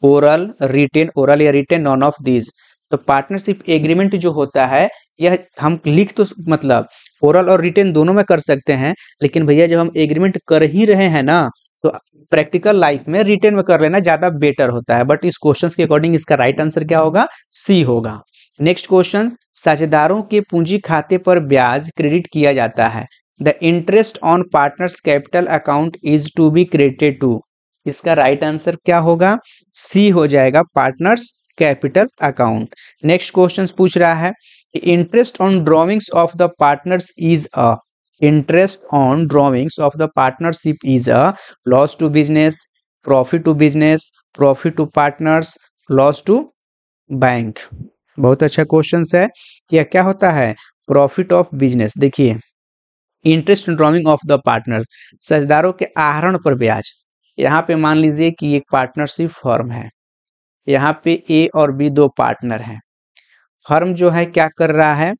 oral written oral या रिटेन नॉन ऑफ़ दिस तो पार्टनरशिप एग्रीमेंट जो होता है, यह हम लिख तो मतलब ओरल और रिटेन दोनों में कर सकते हैं, लेकिन भैया जब हम एग्रीमेंट कर ही रहे हैं ना तो प्रैक्टिकल लाइफ में रिटेन में कर लेना ज़्यादा बेटर होता है। बट इस क्वेश्चन के अकॉर्डिंग इसका राइट आंसर क्या होगा? सी होगा। नेक्स्ट क्वेश्चन साझेदारों के पूंजी खाते पर ब्याज क्रेडिट किया जाता है। The interest on partners capital account is to be credited to इसका राइट आंसर क्या होगा? सी हो जाएगा partners capital account next question पूछ रहा है interest on drawings of the partners is a interest on drawings of the partnership is a loss to business profit to business profit to partners loss to bank बहुत अच्छा क्वेश्चन है। क्या क्या होता है? प्रॉफिट ऑफ़ बिज़नेस देखिए interest drawing of the partners साझेदारों के आहरण पर ब्याज। यहाँ पे मान लीजिए कि एक पार्टनरशिप फर्म है। यहाँ पे ए और बी दो पार्टनर हैं। फर्म जो है क्या कर रहा है?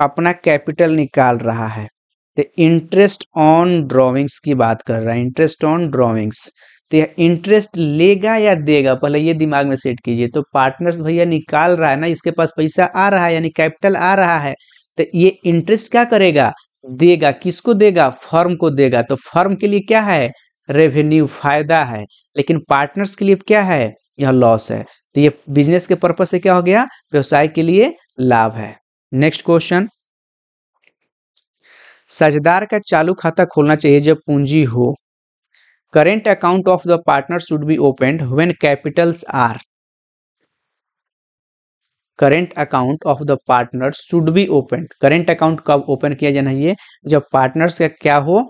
अपना कैपिटल निकाल रहा है। तो इंटरेस्ट ऑन ड्रॉइंग्स की बात कर रहा है। इंटरेस्ट ऑन ड्रॉइंग्स तो यह इंटरेस्ट लेगा या देगा? पहले ये दिमाग में सेट कीजिए। तो पार्टनर्स भैया निकाल रहा है ना, इसके पास पैसा आ रहा है, यानी कैपिटल आ रहा है। तो ये इंटरेस्ट क्या करेगा? देगा। किसको देगा? फर्म को देगा। तो फर्म के लिए क्या है? रेवेन्यू फ़ायदा है। लेकिन पार्टनर्स के लिए क्या है? यह लॉस है। तो ये बिज़नेस के पर्पज से क्या हो गया? व्यवसाय के लिए लाभ है। नेक्स्ट क्वेश्चन साझेदार का चालू खाता खोलना चाहिए जब पूंजी हो। Current account of the partner should be open when capitals are current account of the partner should be open current account कब ओपन किया जाना है जब पार्टनर्स का क्या हो?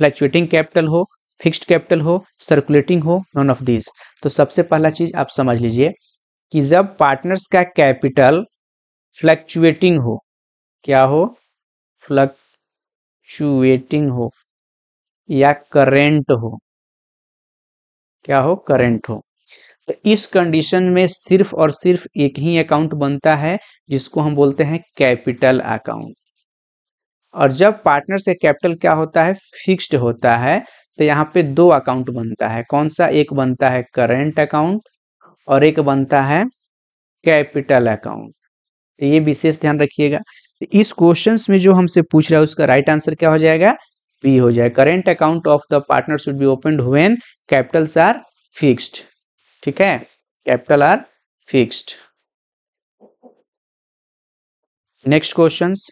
फ्लैक्चुएटिंग कैपिटल हो। फिक्स्ड कैपिटल हो सर्कुलेटिंग हो नॉन ऑफ़ दिस तो सबसे पहला चीज़ आप समझ लीजिए कि जब पार्टनर्स का कैपिटल फ्लक्चुएटिंग हो, क्या हो? फ्लक्चुएटिंग हो, या करेंट हो, क्या हो? करेंट हो। तो इस कंडीशन में सिर्फ़ और सिर्फ़ एक ही अकाउंट बनता है, जिसको हम बोलते हैं कैपिटल अकाउंट और जब पार्टनर से कैपिटल क्या होता है? फिक्स्ड होता है तो यहाँ पे दो अकाउंट बनता है। कौन सा? एक बनता है करेंट अकाउंट और एक बनता है कैपिटल अकाउंट तो ये विशेष ध्यान रखिएगा। तो इस क्वेश्चन में जो हमसे पूछ रहा है, उसका राइट आंसर क्या हो जाएगा? बी हो जाए current account of the partner should be open when capitals are fixed ठीक है? Capital are fixed next questions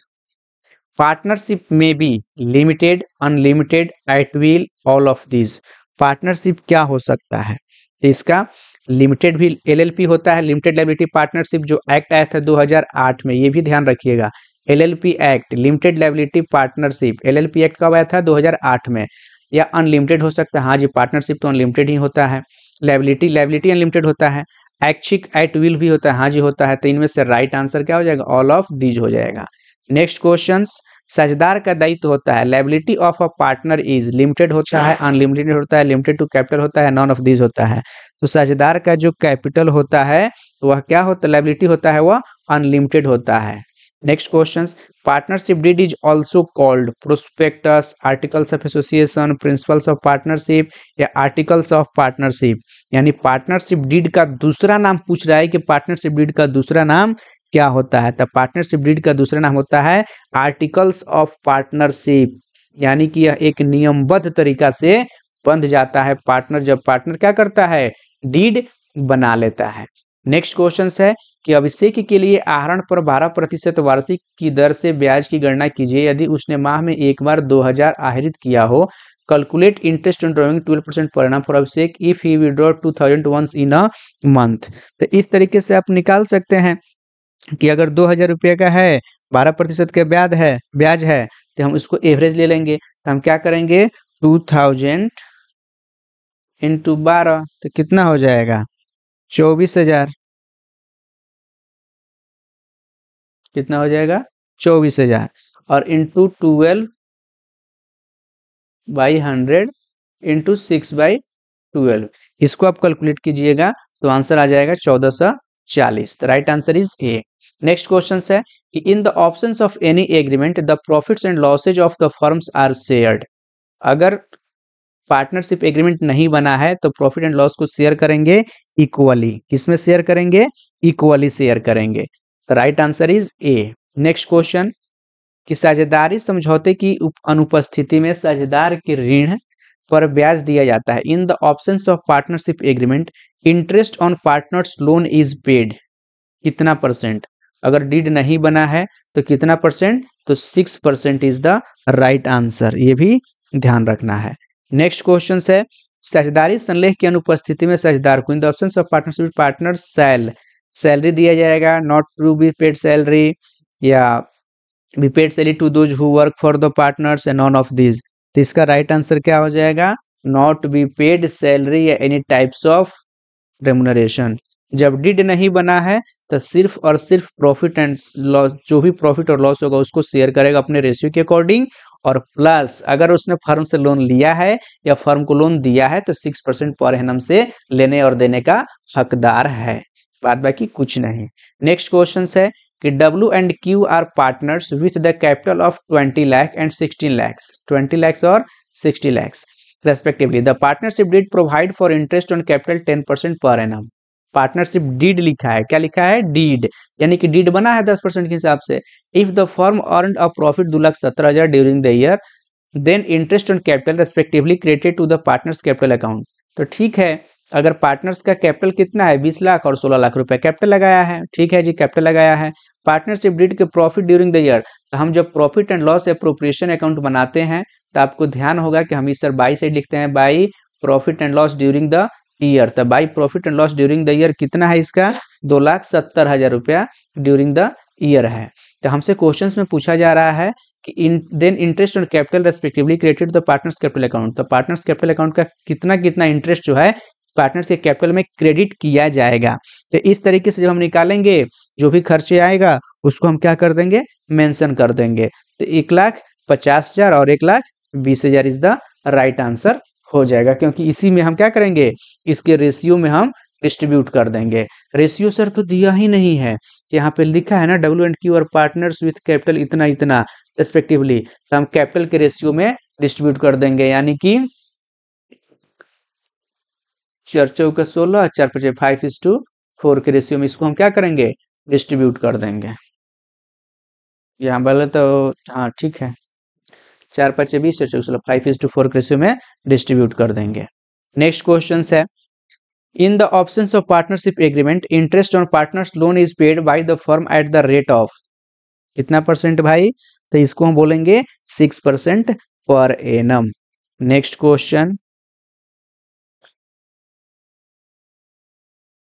partnership में भी limited unlimited at will all of this partnership क्या हो सकता है? इसका लिमिटेड भी एलएलपी होता है। लिमिटेड लाइबिलिटी पार्टनरशिप जो एक्ट आया था 2008 में, ये भी ध्यान रखिएगा। LLP act limited liability partnership LLP act कब आया था? 2008 में। या अनलिमिटेड हो सकता है। हाँ जी पार्टनरशिप तो अनलिमिटेड ही होता है। लाइबिलिटी लाइबिलिटी अनलिमिटेड होता है। एक्चिक एट विल भी होता है। हाँ जी, होता है। तो इनमें से राइट आंसर क्या हो जाएगा? ऑल ऑफ़ दीज हो जाएगा। नेक्स्ट क्वेश्चन साझेदार का दायित्व होता है liability of a partner is limited होता है अनलिमिटेड होता है लिमिटेड टू कैपिटल होता है नॉन ऑफ़ दीज होता है तो साझेदार का जो कैपिटल होता है वह क्या होता है लाइबिलिटी होता है वह अनलिमिटेड होता है next question partnership deed is also called prospectus articles of association principles of partnership या आर्टिकल्स ऑफ़ पार्टनरशिप यानी पार्टनरशिप डीड का दूसरा नाम पूछ रहा है कि पार्टनरशिप डीड का दूसरा नाम क्या होता है? तो पार्टनरशिप डीड का दूसरा नाम होता है आर्टिकल्स ऑफ़ पार्टनरशिप यानी कि यह एक नियमबद्ध तरीका से बंध जाता है। पार्टनर जब पार्टनर क्या करता है? डीड बना लेता है। नेक्स्ट क्वेश्चन है कि अभिषेक के लिए आहरण पर 12 प्रतिशत वार्षिक की दर से ब्याज की गणना कीजिए। यदि उसने माह में एक बार 2000 आहरित किया हो calculate interest on drawing 12 percent per annum for Abhishek if he withdraw two thousand once in a month तो इस तरीके से आप निकाल सकते हैं कि अगर दो हज़ार रुपये का है, बारह प्रतिशत का ब्याज है ब्याज है तो हम उसको एवरेज ले लेंगे। तो हम क्या करेंगे? टू थाउज़ेंड इंटू बारह तो कितना हो जाएगा? चौबीस हज़ार। कितना हो जाएगा? चौबीस हज़ार। और into twelve by hundred into six by twelve इसको आप कैलकुलेट कीजिएगा तो आंसर आ जाएगा चौदह सौ चालीस। Right answer is A next question है कि in the absence of any agreement the profits and losses of the firms are shared अगर पार्टनरशिप एग्रीमेंट नहीं बना है तो प्रॉफिट एंड लॉस को शेयर करेंगे इक्वली। किसमें शेयर करेंगे? इक्वली शेयर करेंगे। Right answer is A. Next question. कि साझेदारी समझौते की अनुपस्थिति में साझेदार के ऋण पर ब्याज दिया जाता है। In the absence of partnership agreement, interest on partners loan is paid. कितना परसेंट? अगर डीड नहीं बना है तो कितना परसेंट? तो six percent is the right answer. ये भी ध्यान रखना है। नेक्स्ट क्वेश्चन है, साझेदारी संलेख की अनुपस्थिति में साझेदार को in the absence of partnership partner cell salary दिया जाएगा not to be paid salary या be paid salary to those who work for the partners and none of this तो इसका राइट आंसर क्या हो जाएगा? नॉट बी पेड सैलरी या एनी टाइप्स ऑफ़ रेमुनरेशन जब डिड नहीं बना है तो सिर्फ़ और सिर्फ़ प्रॉफिट एंड लॉस जो भी प्रॉफिट और लॉस होगा, उसको शेयर करेगा अपने रेशियो के अकॉर्डिंग और प्लस अगर उसने फर्म से लोन लिया है या फर्म को लोन दिया है तो सिक्स परसेंट पर एनम से लेने और देने का हकदार है। बाद बाकी कुछ नहीं। नेक्स्ट क्वेश्चन है कि W and Q are partners with the capital of twenty lakh and sixteen lakhs twenty lakhs और sixty lakhs respectively the partnership deed provide for interest on capital ten percent per annum partnership deed लिखा है। क्या लिखा है? डीड। यानी कि डीड बना है दस परसेंट के हिसाब से। If the firm earn a profit दो लाख सत्रह हज़ार during the year then interest on capital respectively credited to the partners capital account तो ठीक है, अगर पार्टनर्स का कैपिटल कितना है? बीस लाख और सोलह लाख रुपए कैपिटल लगाया है। ठीक है जी कैपिटल लगाया है। पार्टनरशिप डीड के प्रॉफिट ड्यूरिंग द ईयर तो हम जब profit and loss appropriation account बनाते हैं तो आपको ध्यान होगा कि हम इस सर बाई साइड लिखते हैं। By profit and loss during the year तो by profit and loss during the year कितना है इसका? दो लाख सत्तर हज़ार रुपया ड्यूरिंग द ईयर है। तो हमसे क्वेश्चंस में पूछा जा रहा है कि in then interest on capital respectively created the partners capital account तो पार्टनर्स कैपिटल अकाउंट का कितना कितना इंटरेस्ट जो है पार्टनर्स के कैपिटल में क्रेडिट किया जाएगा। तो इस तरीके से जब हम निकालेंगे, जो भी खर्चे आएगा, उसको हम क्या कर देंगे? मेंशन कर देंगे। तो एक लाख पचास हज़ार और एक लाख बीस हज़ार इज़ द राइट आंसर हो जाएगा, क्योंकि इसी में हम क्या करेंगे? इसके रेशियो में हम डिस्ट्रीब्यूट कर देंगे। रेशियो सर तो दिया ही नहीं है यहाँ पे लिखा है ना डब्ल्यू एंड क्यू और पार्टनर्स विथ कैपिटल इतना इतना रेस्पेक्टिवली तो हम कैपिटल के रेशियो में डिस्ट्रीब्यूट कर देंगे, यानी कि चार चौका सोलह, चार पचे फाइव इज़ टू फोर के रेशियो में इसको हम क्या करेंगे? डिस्ट्रीब्यूट कर देंगे। यहाँ बोले तो हाँ ठीक है। चार पचे बीस five is two four ratio में डिस्ट्रीब्यूट कर देंगे। नेक्स्ट क्वेश्चन है। In the option of partnership agreement interest on partners loan is paid by the firm at the rate of कितना परसेंट भाई? तो इसको हम बोलेंगे six percent per annum next question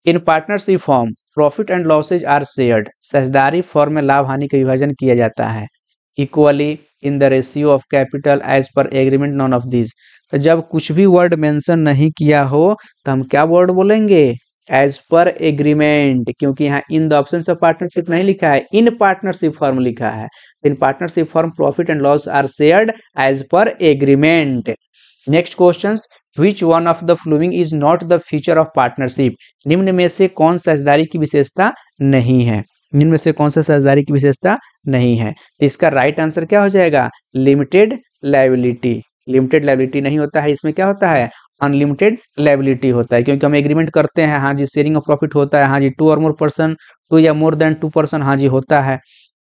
in partnership form profit and losses are shared साझेदारी फॉर्म में लाभ हानि का विभाजन किया जाता है। Equally in the ratio of capital as per agreement none of this तो जब कुछ भी वर्ड मेंशन नहीं किया हो तो हम क्या वर्ड बोलेंगे? एज पर एग्रीमेंट क्योंकि यहाँ in the option of partnership नहीं लिखा है इन पार्टनरशिप फॉर्म लिखा है। In partnership form profit and loss are shared as per agreement next question which one of the following is not the feature of partnership निम्न में से कौन साझेदारी की विशेषता नहीं है? निम्न में से कौन सा साझेदारी की विशेषता नहीं है? तो इसका राइट आंसर क्या हो जाएगा? लिमिटेड लाइबिलिटी लिमिटेड लाइबिलिटी नहीं होता है, इसमें क्या होता है? अनलिमिटेड लाइबिलिटी होता है, क्योंकि हम एग्रीमेंट करते हैं हाँ जी शेयरिंग ऑफ़ प्रॉफिट होता है हाँ जी टू और मोर पर्सन टू या मोर देन टू पर्सन हाँ जी, होता है।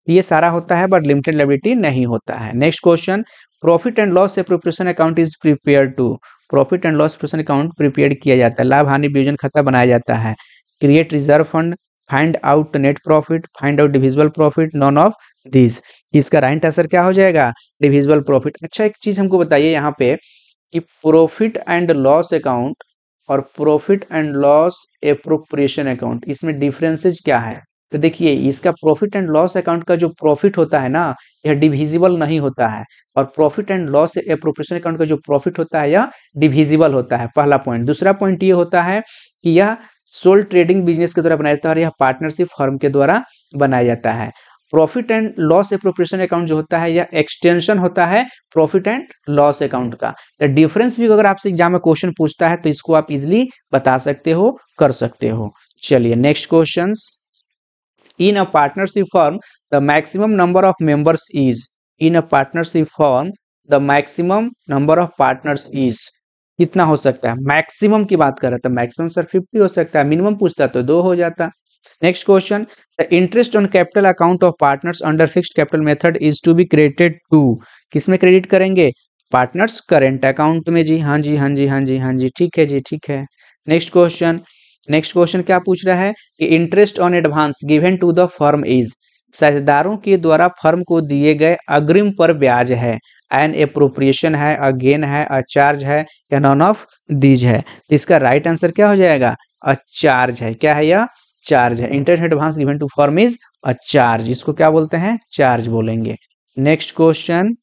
ये सारा होता है बट लिमिटेड लाइबिलिटी नहीं होता है। Next question profit and loss appropriation account is prepare to profit and loss appropriation account prepare किया जाता है। लाभ, हानि, वियोजन, खाता बनाया जाता है। Create reserve fund find out net profit find out divisible profit none of this इसका राइट आंसर क्या हो जाएगा? डिविजिबल प्रॉफिट अच्छा एक चीज़ हमको बताइए यहाँ पे कि प्रॉफिट एंड लॉस अकाउंट और profit and loss appropriation account इसमें डिफरेंसेज क्या है? तो देखिए, इसका प्रॉफिट एंड लॉस अकाउंट का जो प्रॉफिट होता है ना, यह डिविजिबल नहीं होता है। और profit and loss appropriation account का जो प्रॉफिट होता है, यह डिविजिबल होता है। पहला पॉइंट दूसरा पॉइंट ये होता है कि यह सोल ट्रेडिंग बिज़नेस के द्वारा बनाया जाता है और यह पार्टनरशिप फर्म के द्वारा बनाया जाता है। Profit and loss appropriation account जो होता है, यह एक्सटेंशन होता है प्रॉफिट एंड लॉस अकाउंट का। तो डिफरेंस भी अगर आपसे एग्ज़ाम में क्वेश्चन पूछता है तो इसको आप इजिली बता सकते हो, कर सकते हो। चलिए, next question in a partnership firm, the maximum number of members is, in a partnership firm, the maximum number of partners is. कितना हो सकता है? मैक्सिमम की बात कर रहे थे मैक्सिमम सर फिफ्टी हो सकता है, मिनिमम पूछता तो दो हो जाता। Next question, the interest on capital account of partners under fixed capital method is to be credited to. किसमें क्रेडिट करेंगे? पार्टनर्स करेंट अकाउंट में जी। हाँ जी हाँ जी हाँ जी हाँ जी। ठीक है जी, ठीक है। नेक्स्ट क्वेश्चन नेक्स्ट क्वेश्चन क्या पूछ रहा है? कि interest on advance given to the firm is. साझेदारों के द्वारा फर्म को दिए गए अग्रिम पर ब्याज है। एन अप्रोप्रिएशन है अ गेन है अ चार्ज है या नॉन ऑफ़ दीज है। इसका राइट आंसर क्या हो जाएगा? अ चार्ज है। क्या है यह? चार्ज है। Interest advance given to firm is a charge इसको क्या बोलते हैं? चार्ज बोलेंगे। नेक्स्ट क्वेश्चन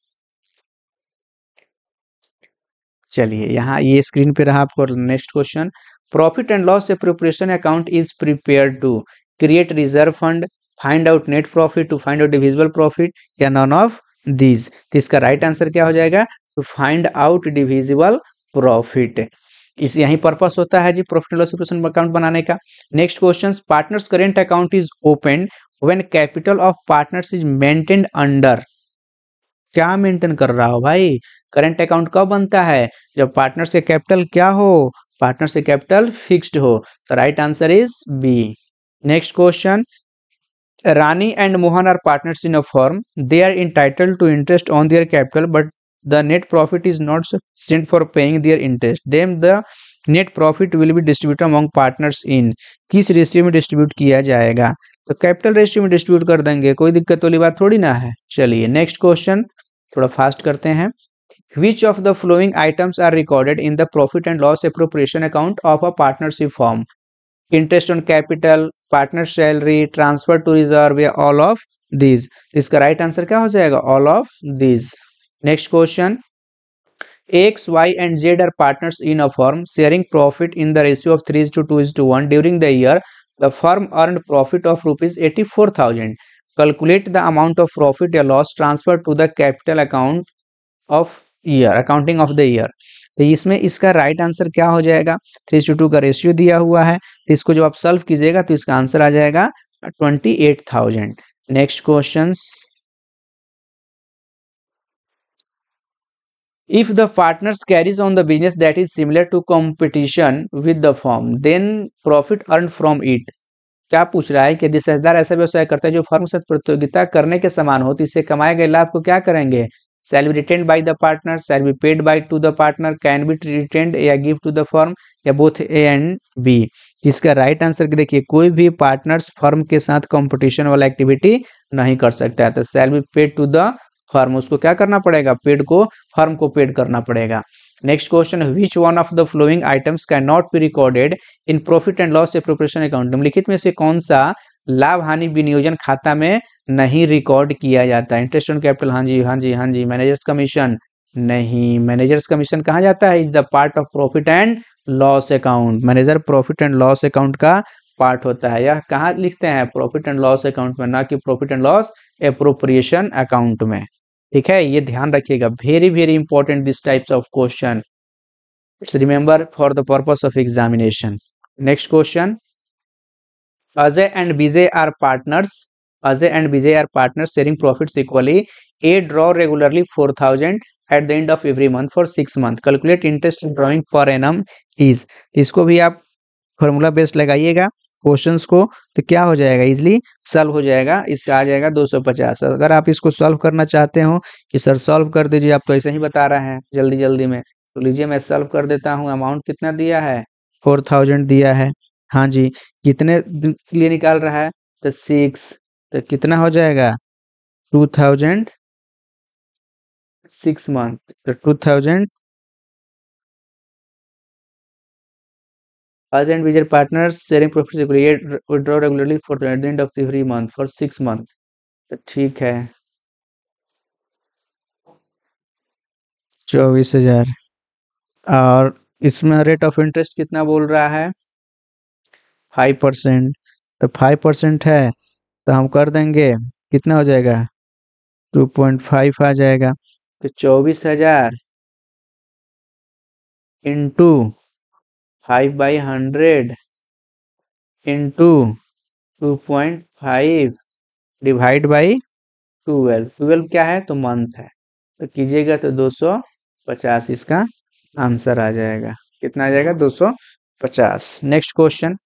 चलिए, यहाँ ये स्क्रीन पे रहा आपको next question profit and loss appropriation account is prepare to create reserve fund find out net profit to find out divisible profit या नॉन ऑफ़ दीज तो इसका राइट right आंसर क्या हो जाएगा? To find out divisible profit इस यही पर्पस होता है जी प्रॉफिट लॉस अकाउंट बनाने का। Next question partners current account is open when capital of partners is maintain under क्या मेंटेन कर रहा हो भाई? करेंट अकाउंट कब बनता है? जब पार्टनर से कैपिटल क्या हो? पार्टनर से कैपिटल फिक्स्ड हो। तो right answer is B next question Rani and Mohan are partners in a firm. They are entitled to interest on their capital, but the net profit is not sufficient for paying their interest. Then the net profit will be distribute among partners in किस रेशियो में डिस्ट्रीब्यूट किया जाएगा? तो कैपिटल रेशियो में डिस्ट्रीब्यूट कर देंगे। कोई दिक्कत वाली बात थोड़ी ना है। चलिए नेक्स्ट क्वेश्चन थोड़ा फास्ट करते हैं। Which of the following items are recorded in the profit and loss appropriation account of a partnership form interest on capital partner salary transfer to reserve या ऑल ऑफ़ दीज इसका राइट आंसर क्या हो जाएगा all of these next question X Y and Z are partners in a firm sharing profit in the ratio of three two two is two one during the year the firm earn profit of rupees eighty four thousand calculate the amount of profit या loss transfer to the capital account of year accounting of the year तो इसमें इसका राइट आंसर क्या हो जाएगा? थ्री टू टू का रेशियो दिया हुआ है। तो इसको जब आप सॉल्व कीजिएगा तो इसका आंसर आ जाएगा twenty eight thousand next question if the partners carries on the business that is similar to competition with the firm, then profit earned from it क्या पूछ रहा है कि यदि साझेदार ऐसा व्यवसाय करता है जो फर्म से प्रतियोगिता करने के समान हो तो इससे कमाए गए लाभ को क्या करेंगे? Shall be retain by the partner shall be paid by to the partner can be retain या गिव टू द फर्म या बोथ ए एंड बी इसका राइट आंसर देखिए, कोई भी पार्टनर्स फर्म के साथ कंपटीशन वाला एक्टिविटी नहीं कर सकता है तो shall be paid to the firm उसको क्या करना पड़ेगा? पेड को फर्म को पेड करना पड़ेगा। Next question which one of the following items can not be recorded in profit and loss appropriation account निम्नलिखित में से कौन सा लाभ हानि विनियोजन खाता में नहीं रिकॉर्ड किया जाता इंटरेस्ट ऑन कैपिटल हाँ जी हाँ जी हाँ जी। मैनेजर्स कमीशन नहीं। मैनेजर्स कमीशन कहा जाता है? Is the part of profit and loss account manager profit and loss account का पार्ट होता है। यह कहाँ लिखते हैं? प्रॉफिट एंड लॉस अकाउंट में, ना कि profit and loss appropriation account में। ठीक है? ये ध्यान रखिएगा। Very very important this types of question it's remember for the purpose of examination next question Ajay and Vijay are partners Ajay and Vijay are partners sharing profits equally A draw regularly four thousand at the end of every month for six month calculate interest drawing per annum is इसको भी आप फॉर्मूला बेस्ड लगाइएगा क्वेश्चंस को तो क्या हो जाएगा? इजिली सॉल्व हो जाएगा। इसका आ जाएगा 250 अगर आप इसको सॉल्व करना चाहते हो कि सर सॉल्व कर दीजिए आप तो ऐसे ही बता रहे हैं जल्दी जल्दी में। तो लीजिए मैं सॉल्व कर देता हूँ। अमाउंट कितना दिया है? फोर थाउज़ेंड दिया है। हाँ जी, कितने दिन के लिए निकाल रहा है? तो सिक्स तो कितना हो जाएगा? टू थाउज़ेंड सिक्स मंथ तो two thousand and Vijay partner sharing profit withdraw regularly for at the end of three month for six month तो ठीक है। चौबीस हज़ार। और इसमें रेट ऑफ़ इंटरेस्ट कितना बोल रहा है? फाइव परसेंट तो फाइव परसेंट है तो हम कर देंगे, कितना हो जाएगा? टू पॉइंट फाइव आ जाएगा तो चौबीस हज़ार into five by hundred into two point five divide by twelve. Twelve क्या है? तो मंथ है। तो कीजिएगा तो दो सौ पचास, इसका आंसर आ जाएगा। कितना आ जाएगा? दो सौ पचास। Next question.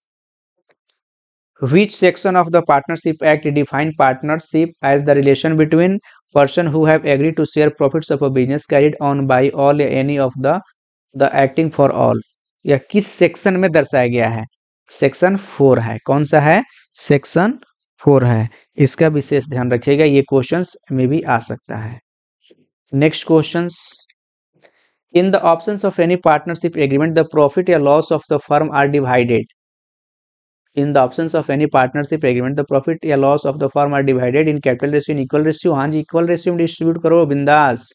Which section of the partnership act define partnership as the relation between person who have agreed to share profits of a business carried on by all any of the the acting for all यह किस सेक्शन में दर्शाया गया है सेक्शन फोर है कौन सा है सेक्शन फोर है इसका विशेष ध्यान रखिएगा ये क्वेश्चंस में भी आ सकता है next questions in the options of any partnership agreement the profit या loss of the firm are divided in the options of any partnership agreement the profit या loss of the firm are divided in capital ratio equal ratio हाँ जी इक्वल रेशियो में डिस्ट्रीब्यूट करो, बिंदास।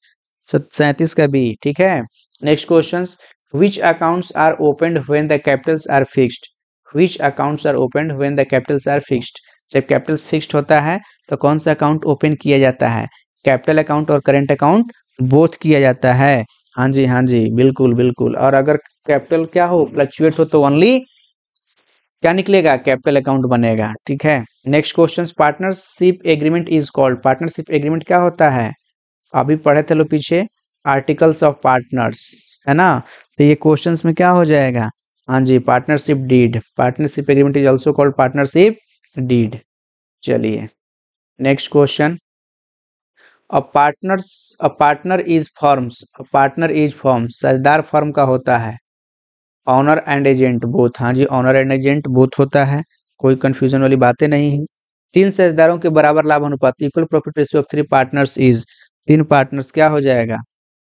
सैंतीस का बी ठीक है? Next questions which accounts are opened when the capitals are fixed? Which accounts are opened when the capitals are fixed? जब कैपिटल्स फिक्स्ड होता है तो कौन सा अकाउंट ओपन किया जाता है? कैपिटल अकाउंट और करेंट अकाउंट बोथ किया जाता है। हाँ जी हाँ जी, बिल्कुल बिल्कुल। और अगर कैपिटल क्या हो फ्लक्चुएट हो तो ओनली क्या निकलेगा? कैपिटल अकाउंट बनेगा, ठीक है? Next question partnership agreement is called partnership agreement क्या होता है? अभी पढ़े थे लो पीछे? आर्टिकल्स ऑफ़ पार्टनर्स है ना? तो ये क्वेश्चन में क्या हो जाएगा? हाँ जी partnership deed partnership agreement is also called partnership deed चलिए next question a partners a partner is forms a partner is form साझेदार फर्म का होता है। ऑनर एंड एजेंट बोथ हाँ जी ऑनर एंड एजेंट बोथ होता है। कोई कंफ्यूजन वाली बातें नहीं है। तीन साझेदारों के बराबर लाभ अनुपात equal profit ratio of three partners is तीन पार्टनर्स क्या हो जाएगा?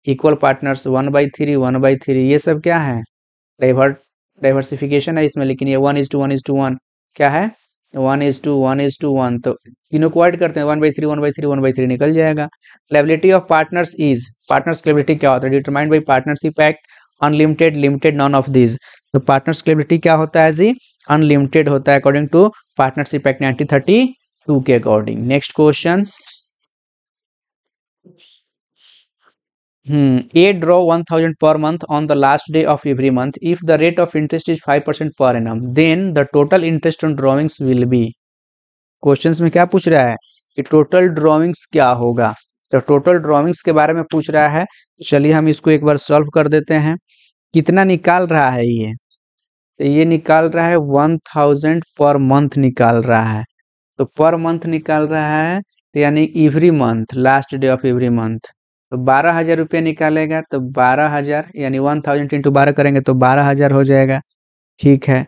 Equal partners one by three one by three ये सब क्या है? डाइवर्सिफिकेशन है इसमें, लेकिन ये one is two one is two one क्या है? One is two one is two one तो तीनों को ऐड करते हैं। One by three one by three one by three निकल जाएगा। Liability of partners is partners liability क्या होता है? Determined by partnership act unlimited limited none of this तो पार्टनर्स लेबिलिटी क्या होता है जी अनलिमिटेड होता है according to partnership act nineteen thirty two के according next question Hmm. A draw 1000 per month on the last day of every month. If the rate of interest is 5% per annum, then the total interest on drawings will be. Questions में क्या पूछ रहा है कि टोटल ड्रॉइंग्स क्या होगा तो टोटल ड्रॉइंग्स के बारे में पूछ रहा है चलिए हम इसको एक बार सॉल्व कर देते हैं कितना निकाल रहा है ये? तो ये निकाल रहा है वन थाउज़ेंड पर मंथ निकाल रहा है। तो पर मंथ निकाल रहा है तो यानी every month last day of every month तो बारह हज़ार रुपया निकालेगा तो बारह हज़ार, यानी वन थाउज़ेंड इंटू बारह करेंगे तो बारह हज़ार हो जाएगा। ठीक है?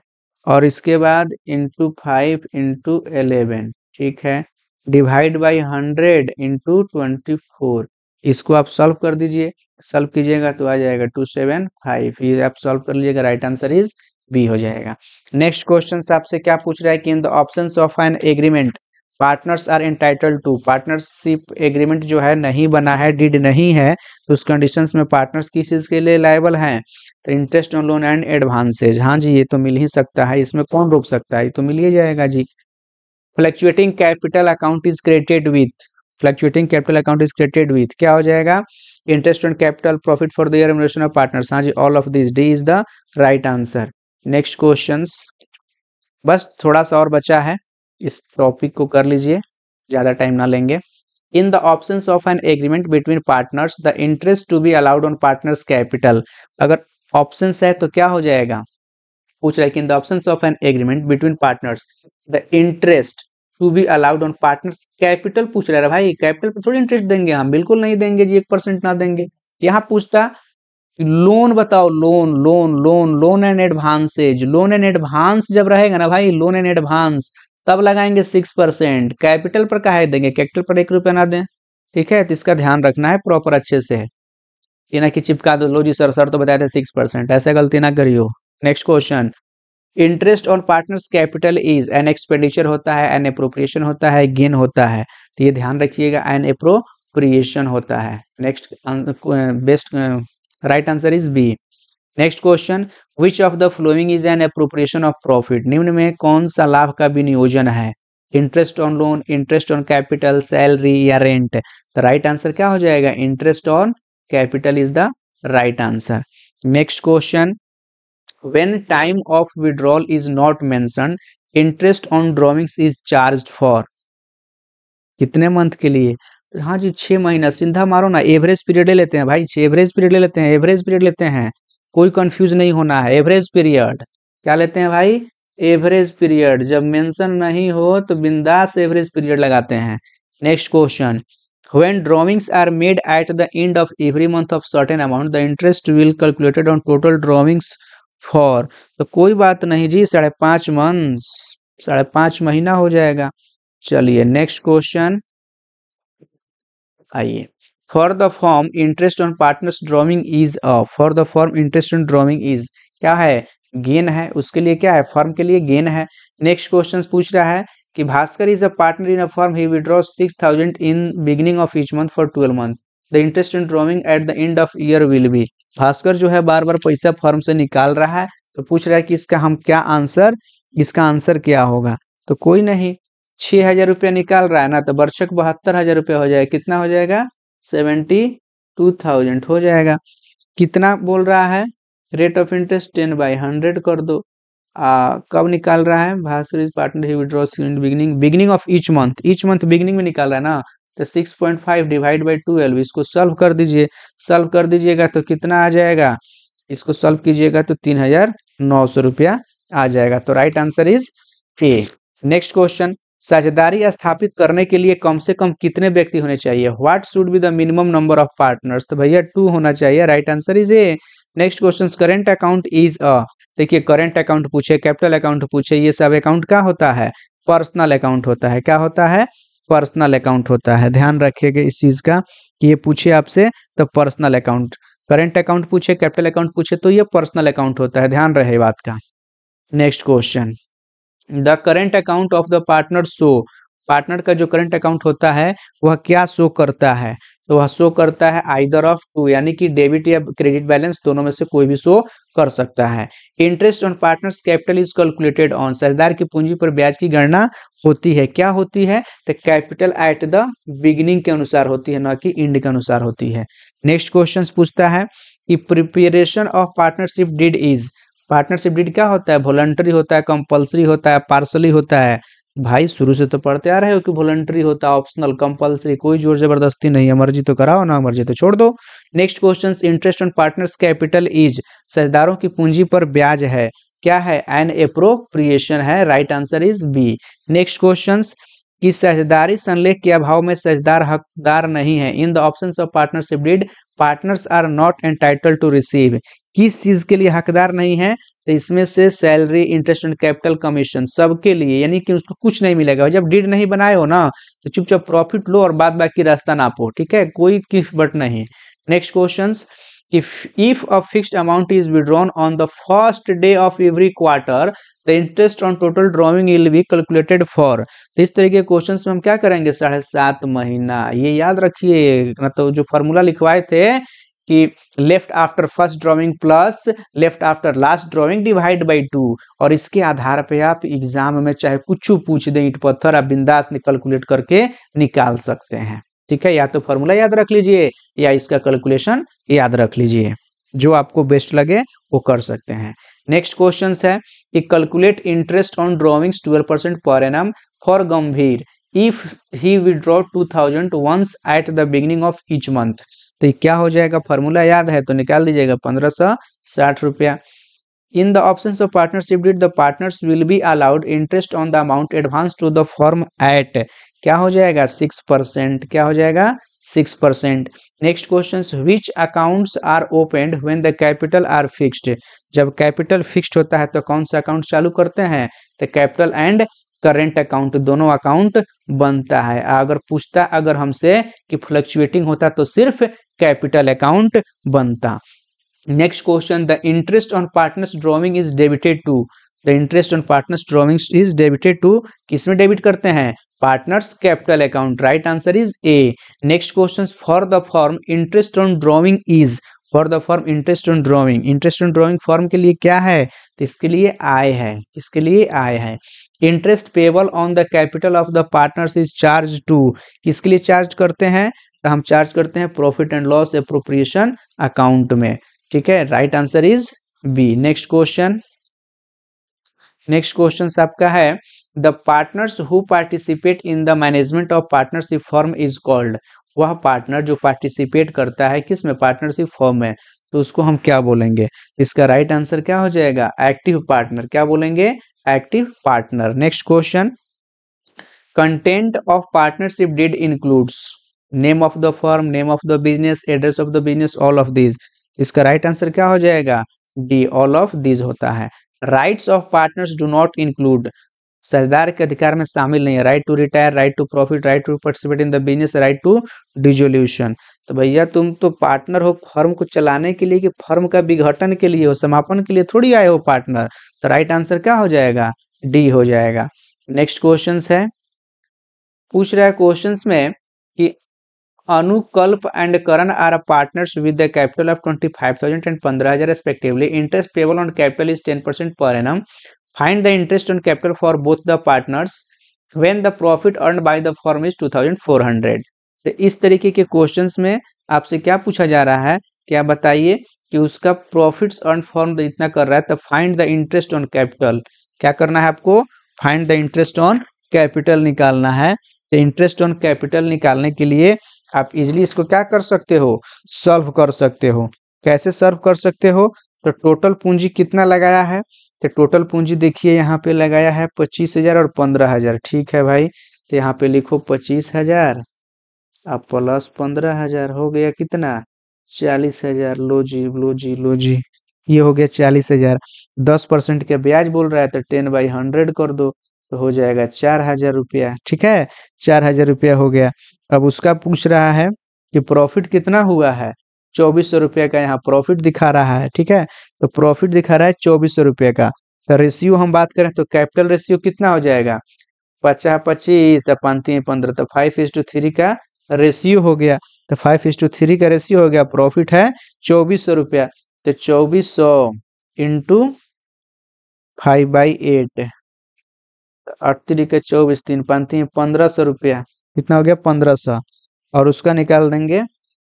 और इसके बाद इंटू फाइव इंटू एलेवन ठीक है? Divide by hundred into twenty four इसको आप सॉल्व कर दीजिए। सॉल्व कीजिएगा तो आ जाएगा टू सेवन फाइव ये आप सॉल्व कर लीजिएगा राइट आंसर इज़ बी हो जाएगा। नेक्स्ट क्वेश्चन आपसे क्या पूछ रहा है कि in the option of an agreement partners are entitle to partnership agreement जो है नहीं बना है डिड नहीं है तो उस कंडीशन में पार्टनर्स किस चीज़ के लिए लाइबल हैं? तो interest on loan and advances हाँ जी, ये तो मिल ही सकता है। इसमें कौन रोक सकता है? ये तो मिल ही जाएगा जी। Fluctuating capital account is created with fluctuating capital account is created with क्या हो जाएगा? Interest on capital profit for the year of partners हाँ जी all of this D is the right answer next question बस थोड़ा सा और बचा है। इस टॉपिक को कर लीजिए। ज़्यादा टाइम ना लेंगे। In the option of an agreement between partners the interest to be allowed on partners capital अगर ऑप्शन है तो क्या हो जाएगा? पूछ रहा है कि in the option of an agreement between partners the interest to be allowed on partners capital पूछ रहा है, भाई कैपिटल पर थोड़ी इंटरेस्ट देंगे हम, बिल्कुल नहीं देंगे जी, एक परसेंट ना देंगे। यहाँ पूछता, लोन बताओ, loan loan loan loan and advances loan and advance जब रहेगा ना भाई लोन एंड एडवांस तब लगाएँगे सिक्स परसेंट कैपिटल पर कहा देंगे? कैपिटल पर एक रुपया ना दें। ठीक है तो इसका ध्यान रखना है प्रॉपर अच्छे से। ये ना कि चिपका दो। लो जी सर सर तो बताए थे सिक्स परसेंट ऐसे गलती ना करियो। Next question interest on partners capital is an expenditure होता है एन अप्रोप्रिएशन होता है गेन होता है। तो ये ध्यान रखिएगा एन अप्रोप्रिएशन होता है। Next best right answer is B next question which of the following is an appropriation of profit निम्न में कौन सा लाभ का विनियोजन है? Interest on loan interest on capital salary या रेंट तो राइट आंसर क्या हो जाएगा? Interest on capital is the right answer next question when time of withdrawal is not mentioned, interest on drawings is charged for. कितने मंथ के लिए? हाँ जी, छह महीना। सिंधा मारो ना एवरेज पीरियड लेते हैं भाई। एवरेज पीरियड लेते हैं एवरेज पीरियड लेते हैं। कोई कंफ्यूज नहीं होना है एवरेज पीरियड क्या लेते हैं भाई? एवरेज पीरियड जब मेंशन नहीं हो तो बिंदास एवरेज पीरियड लगाते हैं। Next question when drawings are made at the end of every month of certain amount the interest will calculated on total drawings for तो कोई बात नहीं जी, साढ़े पाँच मंथ साढ़े पाँच महीना हो जाएगा। चलिए नेक्स्ट क्वेश्चन आइए। For the firm interest on partners drawing is a for the firm interest on drawing is क्या है? गेन है, उसके लिए क्या है? फॉर्म के लिए गेन है। नेक्स्ट क्वेश्चन पूछ रहा है कि Bhaskar is a partner in a firm he withdraw six thousand in beginning of each month for twelve month the interest in drawing at the end of year will be Bhaskar जो है बार बार पैसा फॉर्म से निकाल रहा है तो पूछ रहा है कि इसका हम क्या आंसर इसका आंसर क्या होगा? तो कोई नहीं छह हज़ार रुपया निकाल रहा है ना तो वर्षक बहत्तर हज़ार रुपया हो जाएगा। कितना हो जाएगा? सेवेंटी टू थाउज़ेंड हो जाएगा। कितना बोल रहा है? Rate of interest ten by hundred कर दो। आ, कब निकाल रहा है? Bhaskar is partner he withdraws in beginning beginning of each month each month beginning में निकाल रहा है ना? तो six point five divide by twelve इसको सॉल्व कर दीजिए। सॉल्व कर दीजिएगा तो कितना आ जाएगा? इसको सॉल्व कीजिएगा तो तीन हज़ार नौ सौ रुपया आ जाएगा। तो right answer is A next question साझेदारी स्थापित करने के लिए कम से कम कितने व्यक्ति होने चाहिए? What should be the minimum number of partners तो भैया टू होना चाहिए। Right answer is A next question current account is a देखिए करेंट अकाउंट पूछे कैपिटल अकाउंट पूछे, ये सब अकाउंट क्या होता है? पर्सनल अकाउंट होता है। क्या होता है? पर्सनल अकाउंट होता है। ध्यान रखिएगा इस चीज़ का कि ये पूछे आपसे तो पर्सनल अकाउंट करेंट अकाउंट पूछे कैपिटल अकाउंट पूछे तो ये पर्सनल अकाउंट होता है। ध्यान रहे बात का। Next question the current account of the partner show partner का जो करंट अकाउंट होता है, वह क्या शो करता है? तो वह शो करता है आइदर ऑफ़ टू यानी कि डेबिट या क्रेडिट बैलेंस दोनों में से कोई भी शो कर सकता है। Interest on partners capital is calculated on साझेदार की पूंजी पर ब्याज की गणना होती है। क्या होती है? तो कैपिटल एट द बिगिनिंग के अनुसार होती है, ना कि इंड के अनुसार होती है। नेक्स्ट क्वेश्चन पूछता है कि preparation of partnership deed is partnership deed क्या होता है? वॉलंटरी होता है कंपलसरी होता है पार्सली होता है। भाई, शुरू से तो पढ़ते आ रहे हो कि वॉलंटरी होता है ऑप्शनल कंपलसरी कोई ज़ोर ज़बरदस्ती नहीं है। मर्ज़ी तो कराओ ना, मर्ज़ी तो छोड़ दो। Next question interest on partners capital is साझेदारों की पूंजी पर ब्याज है। क्या है? एन एप्रोप्रिएशन है right answer is B next question कि सहजदारी संलेख के अभाव में सहजदार हकदार नहीं है। In the option of partnership deed partners are not entitle to receive किस चीज़ के लिए हकदार नहीं है तो इसमें से salary, interest and capital commission सबके लिए, यानी कि उसको कुछ नहीं मिलेगा। जब डीड नहीं बनाए हो ना तो चुपचाप प्रॉफिट लो और बाद बाकी रास्ता नापो, ठीक है? कोई किफ बट नहीं। Next question if if a fixed amount is withdrawn on the first day of every quarter, the interest on total drawing will be calculated for. तो इस तरीके के क्वेश्चंस में हम क्या करेंगे? साढ़े सात महीना। ये याद रखिए तो जो फॉर्मूला लिखवाए थे कि left after first drawing plus left after last drawing divide by two और इसके आधार पे आप एग्ज़ाम में चाहे कुछ पूछ दें, ईट पत्थर, आप बिंदास कैलकुलेट करके निकाल सकते हैं। ठीक है? या तो फॉर्मूला याद रख लीजिए, या इसका कैलकुलेशन याद रख लीजिए। जो आपको बेस्ट लगे, वो कर सकते हैं। नेक्स्ट क्वेश्चन है कि calculate interest on drawings twelve percent पर N for Gambhir if he withdraw two thousand once at the beginning of each month तो ये क्या हो जाएगा? फॉर्मूला याद है तो निकाल दीजिएगा, पंद्रह सौ साठ रुपया। In the option of partnership deed the partners will be allowed interest on the amount advance to the firm at क्या हो जाएगा? सिक्स परसेंट क्या हो जाएगा? Six percent next question which accounts are opened when the capital are fixed जब कैपिटल फिक्स्ड होता है तो कौन सा अकाउंट चालू करते हैं? तो कैपिटल एंड करेंट अकाउंट दोनों अकाउंट बनता है। अगर पूछता, अगर हमसे कि फ्लक्चुएटिंग होता तो सिर्फ़ कैपिटल अकाउंट बनता। Next question the interest on partners drawing is debited to the interest on partners drawing is debited to किसमें डेबिट करते हैं? Partners capital account right answer is A next question for the firm interest on drawing is for the firm interest on drawing interest on drawing firm के लिए क्या है? तो इसके लिए आय है। इसके लिए आय है? Interest payable on the capital of the partners is charge to. किसके लिए चार्ज करते हैं? तो हम चार्ज करते हैं profit and loss appropriation account में। ठीक है? Right answer is B. Next question. Next question आपका है, the partners who participate in the management of partnership firm is called. वह पार्टनर जो पार्टिसिपेट करता है किसमें? पार्टनरशिप फॉर्म में। तो उसको हम क्या बोलेंगे? इसका राइट right आंसर क्या हो जाएगा? Active partner. क्या बोलेंगे? Active partner next question content of partnership deed includes name of the firm name of the business address of the business all of this इसका राइट right आंसर क्या हो जाएगा? डी ऑल ऑफ़ दिस होता है। Rights of partners do not include साझेदार के अधिकार में शामिल नहीं है। Right to retire right to profit right to participate in the business right to dissolution तो भैया, तुम तो पार्टनर हो फर्म को चलाने के लिए कि फर्म का विघटन के लिए हो, समापन के लिए थोड़ी आए हो पार्टनर तो राइट आंसर क्या हो जाएगा? डी हो जाएगा। नेक्स्ट क्वेश्चन है। पूछ रहा है क्वेश्चन में कि Anukalp and Karan are partners with the capital of twenty five thousand and पंद्रह हज़ार respectively interest payable on capital is ten percent per annum find the interest on capital for both the profit earn by the firm is two thousand four hundred तो इस तरीके के क्वेश्चंस में आपसे क्या पूछा जा रहा है? क्या बताइए कि उसका प्रॉफिट्स अर्न फॉर्म इतना कर रहा है तो find the interest on capital क्या करना है आपको? Find the interest on capital निकालना है। तो इंटरेस्ट ऑन कैपिटल निकालने के लिए आप इजिली इसको क्या कर सकते हो? सॉल्व कर सकते हो। कैसे सॉल्व कर सकते हो? तो टोटल पूंजी कितना लगाया है? तो टोटल पूंजी देखिए यहाँ पे लगाया है पच्चीस हज़ार और पंद्रह हज़ार। ठीक है भाई तो यहाँ पे लिखो पच्चीस हज़ार, अब प्लस पंद्रह हज़ार हो गया कितना? चालीस हज़ार। लो जी लो जी लो जी, ये हो गया चालीस हज़ार। दस परसेंट का ब्याज बोल रहा है? तो टेन बाई हंड्रेड कर दो तो हो जाएगा चार हज़ार रुपया। ठीक है, चार हज़ार रुपया हो गया। अब उसका पूछ रहा है कि प्रॉफिट कितना हुआ है? चौबीस सौ रुपये का यहाँ प्रॉफिट दिखा रहा है, ठीक है? तो प्रॉफिट दिखा रहा है चौबीस सौ रुपये का। तो रेशियो हम बात करें तो कैपिटल रेशियो कितना हो जाएगा? पचास पच्चीस पंती पंद्रह तो फाइव इज़ टू थ्री का रेशियो हो गया। तो फाइव इज़ टू थ्री का रेशियो हो गया प्रॉफिट है चौबीस सौ रुपया। तो चौबीस सौ इंटू फाइव बाई एट अड़तीस के चौबीस, तीन पंती पंद्रह सौ रुपया। कितना हो गया? पंद्रह सौ। और उसका निकाल देंगे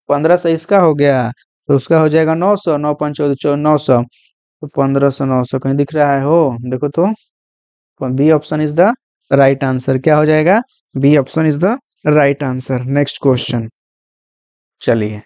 पंद्रह सौ इसका हो गया तो उसका हो जाएगा नौ सौ, नौ पाँच नौ सौ। तो पंद्रह सौ, नौ सौ कहीं दिख रहा है? हो, देखो तो। B option is the right answer क्या हो जाएगा? B option is the right answer next question चलिए।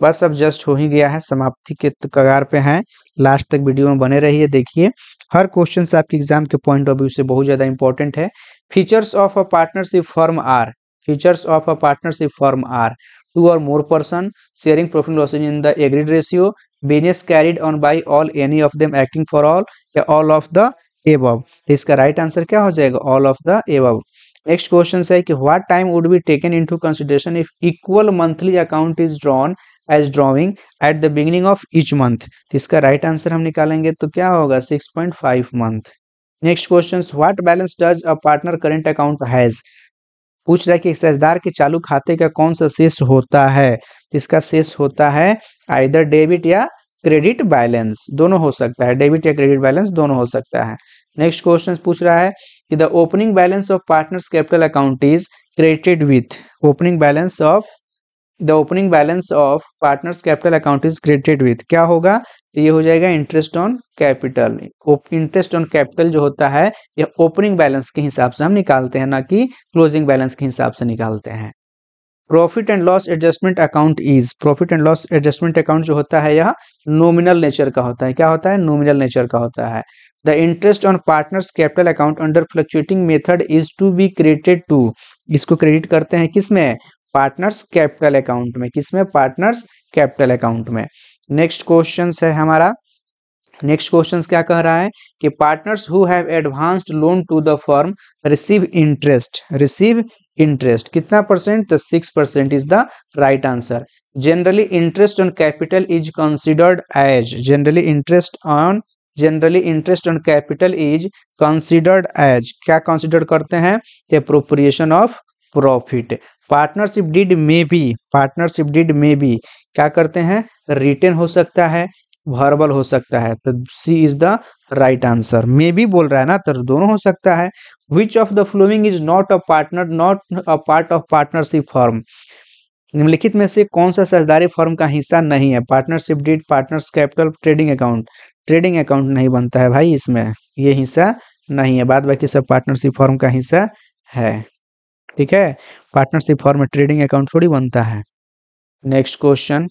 बस अब जस्ट हो ही गया है, समाप्ति के कगार पे हैं। लास्ट तक वीडियो में बने रहिए, देखिए। हर क्वेश्चन आपके एग्ज़ाम के पॉइंट ऑफ़ व्यू से बहुत ज़्यादा इंपॉर्टेंट है। Features of a partnership firm are features of a partnership firm are two और more person sharing profit losses in the agreed ratio business carried on by all any of them acting for all या ऑल ऑफ़ द एबव इसका राइट आंसर क्या हो जाएगा? All of the above next question है कि what time would be taken into consideration if equal monthly account is drawn as drawing at the beginning of each month इसका राइट right आंसर हम निकालेंगे तो क्या होगा? 6.5 month next question what balance does a partner current account has पूछ रहा है कि हिस्सेदार के चालू खाते का कौन सा शेष होता है? इसका शेष होता है? आइदर डेबिट या क्रेडिट बैलेंस। दोनों हो सकता है। डेबिट या क्रेडिट बैलेंस दोनों हो सकता है। नेक्स्ट क्वेश्चन पूछ रहा है कि the opening balance of partners capital account is credited with. Opening balance of, the opening balance of partners capital account is credited with. क्या होगा? तो ये हो जाएगा interest on capital interest on capital जो होता है ये ओपनिंग बैलेंस के हिसाब से हम निकालते हैं, ना कि क्लोजिंग बैलेंस के हिसाब से निकालते हैं। Profit and loss adjustment account is profit and loss adjustment account जो होता है, यह नोमिनल नेचर का होता है। क्या होता है? नोमिनल नेचर का होता है। The interest on partners capital account under fluctuating method is to be credited to इसको क्रेडिट करते हैं किसमें पार्टनर्स कैपिटल अकाउंट में। किसमें पार्टनर्स कैपिटल अकाउंट में। नेक्स्ट क्वेश्चन है हमारा। नेक्स्ट क्वेश्चन क्या कह रहा है कि partners who have advanced loan to the firm receive interest receive interest कितना percent six percent is the right answer generally interest on capital is considered as generally interest on generally interest on capital is considered as क्या कंसिडर करते हैं? Appropriation of profit partnership deed मे भी, पार्टनरशिप डिड मे भी, क्या करते हैं? रिटर्न हो सकता है वर्बल हो सकता है तो C is the right answer मे भी बोल रहा है ना तो दोनों हो सकता है। Which of the following is not a partner not a part of partnership firm निम्नलिखित में से कौन सा साझेदारी फर्म का हिस्सा नहीं है? Partnership deed partners capital trading account trading account नहीं बनता है भाई इसमें, ये हिस्सा नहीं है। बाद बाकी सब पार्टनरशिप फॉर्म का हिस्सा है। ठीक है? पार्टनरशिप फॉर्म में ट्रेडिंग अकाउंट थोड़ी बनता है। Next question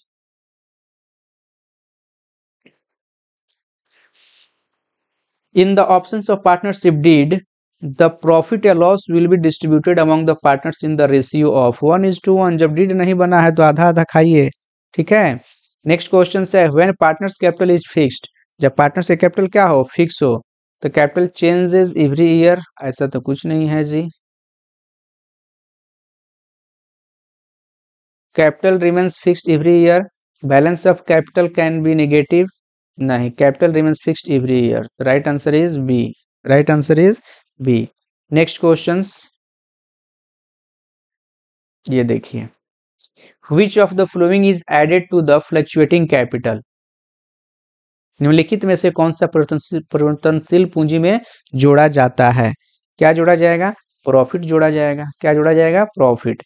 in the option of partnership deed the profit या loss will be distributed among the partners in the ratio of one is to one जब डीड नहीं बना है तो आधा आधा खाइए, ठीक है? नेक्स्ट क्वेश्चन है when partners capital is fixed जब पार्टनर्स का कैपिटल क्या हो? फिक्स हो। तो कैपिटल चेंजेस एवरी ईयर ऐसा तो कुछ नहीं है जी। Capital remains fix every year balance of capital can be negative नहीं capital remains fix every year right answer is B right answer is B next question ये देखिए। Which of the following is added to the fluctuating capital निम्नलिखित में से कौन सा परिवर्तनशील पूंजी में जोड़ा जाता है? क्या जोड़ा जाएगा? प्रॉफिट जोड़ा जाएगा। क्या जोड़ा जाएगा? Profit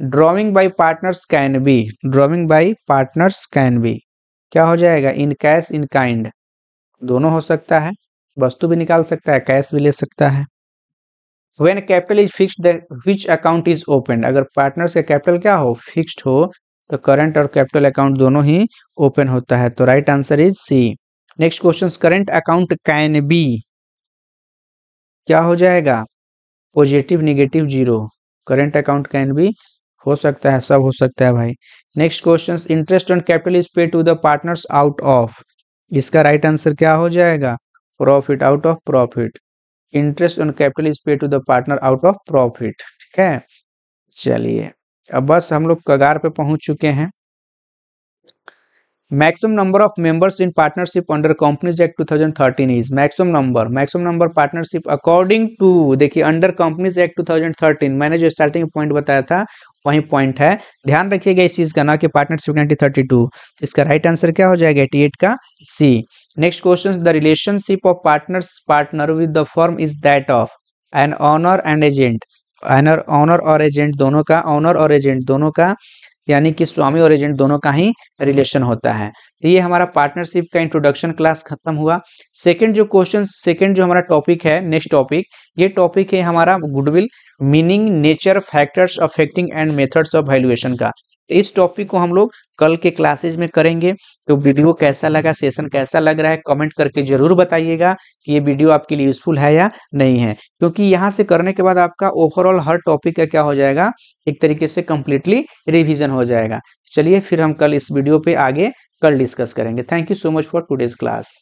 drawing by partners can be drawing by partners can be क्या हो जाएगा? इन कैश इन काइंड दोनों हो सकता है। वस्तु भी निकाल सकता है कैश भी ले सकता है। When capital is fixed which account is open अगर पार्टनर्स का कैपिटल क्या हो? फिक्स्ड हो तो करंट और कैपिटल अकाउंट दोनों ही ओपन होता है। तो right answer is C next question current account can be क्या हो जाएगा? Positive negative zero current account can be हो सकता है, सब हो सकता है भाई। Next question interest on capital is pay to the partners out of इसका राइट right आंसर क्या हो जाएगा? Profit out of profit interest on capital is pay to the partner out of profit ठीक है? चलिए, अब बस हम लोग कगार पे पहुँच चुके हैं। Maximum number of members in partnership under companies act 2013 is maximum number. Maximum number partnership according to, देखिए अंडर कंपनीज़ एक्ट 2013 मैंने जो स्टार्टिंग पॉइंट बताया था, वही पॉइंट है। ध्यान रखिएगा इस चीज़ का ना कि पार्टनरशिप 1932 इसका राइट आंसर क्या हो जाएगा? 88 का C next question the relationship of partners partner with the firm is that of an owner and agent owner owner और एजेंट दोनों का ऑनर और एजेंट दोनों का यानी कि स्वामी और एजेंट दोनों का ही रिलेशन होता है। तो ये हमारा पार्टनरशिप का इंट्रोडक्शन क्लास खत्म हुआ। सेकंड जो क्वेश्चन सेकंड जो हमारा टॉपिक है नेक्स्ट टॉपिक ये टॉपिक है हमारा goodwill meaning nature factors affecting and methods of valuation का। तो इस टॉपिक को हम लोग कल के क्लासेज में करेंगे। तो वीडियो कैसा लगा सेशन कैसा लग रहा है कमेंट करके ज़रूर बताइएगा कि ये वीडियो आपके लिए यूजफुल है या नहीं है। क्योंकि यहाँ से करने के बाद आपका ओवरऑल हर टॉपिक का क्या हो जाएगा, एक तरीके से कंप्लीटली रिविजन हो जाएगा। चलिए फिर हम कल इस वीडियो पे आगे कल डिस्कस करेंगे। Thank you so much for today's class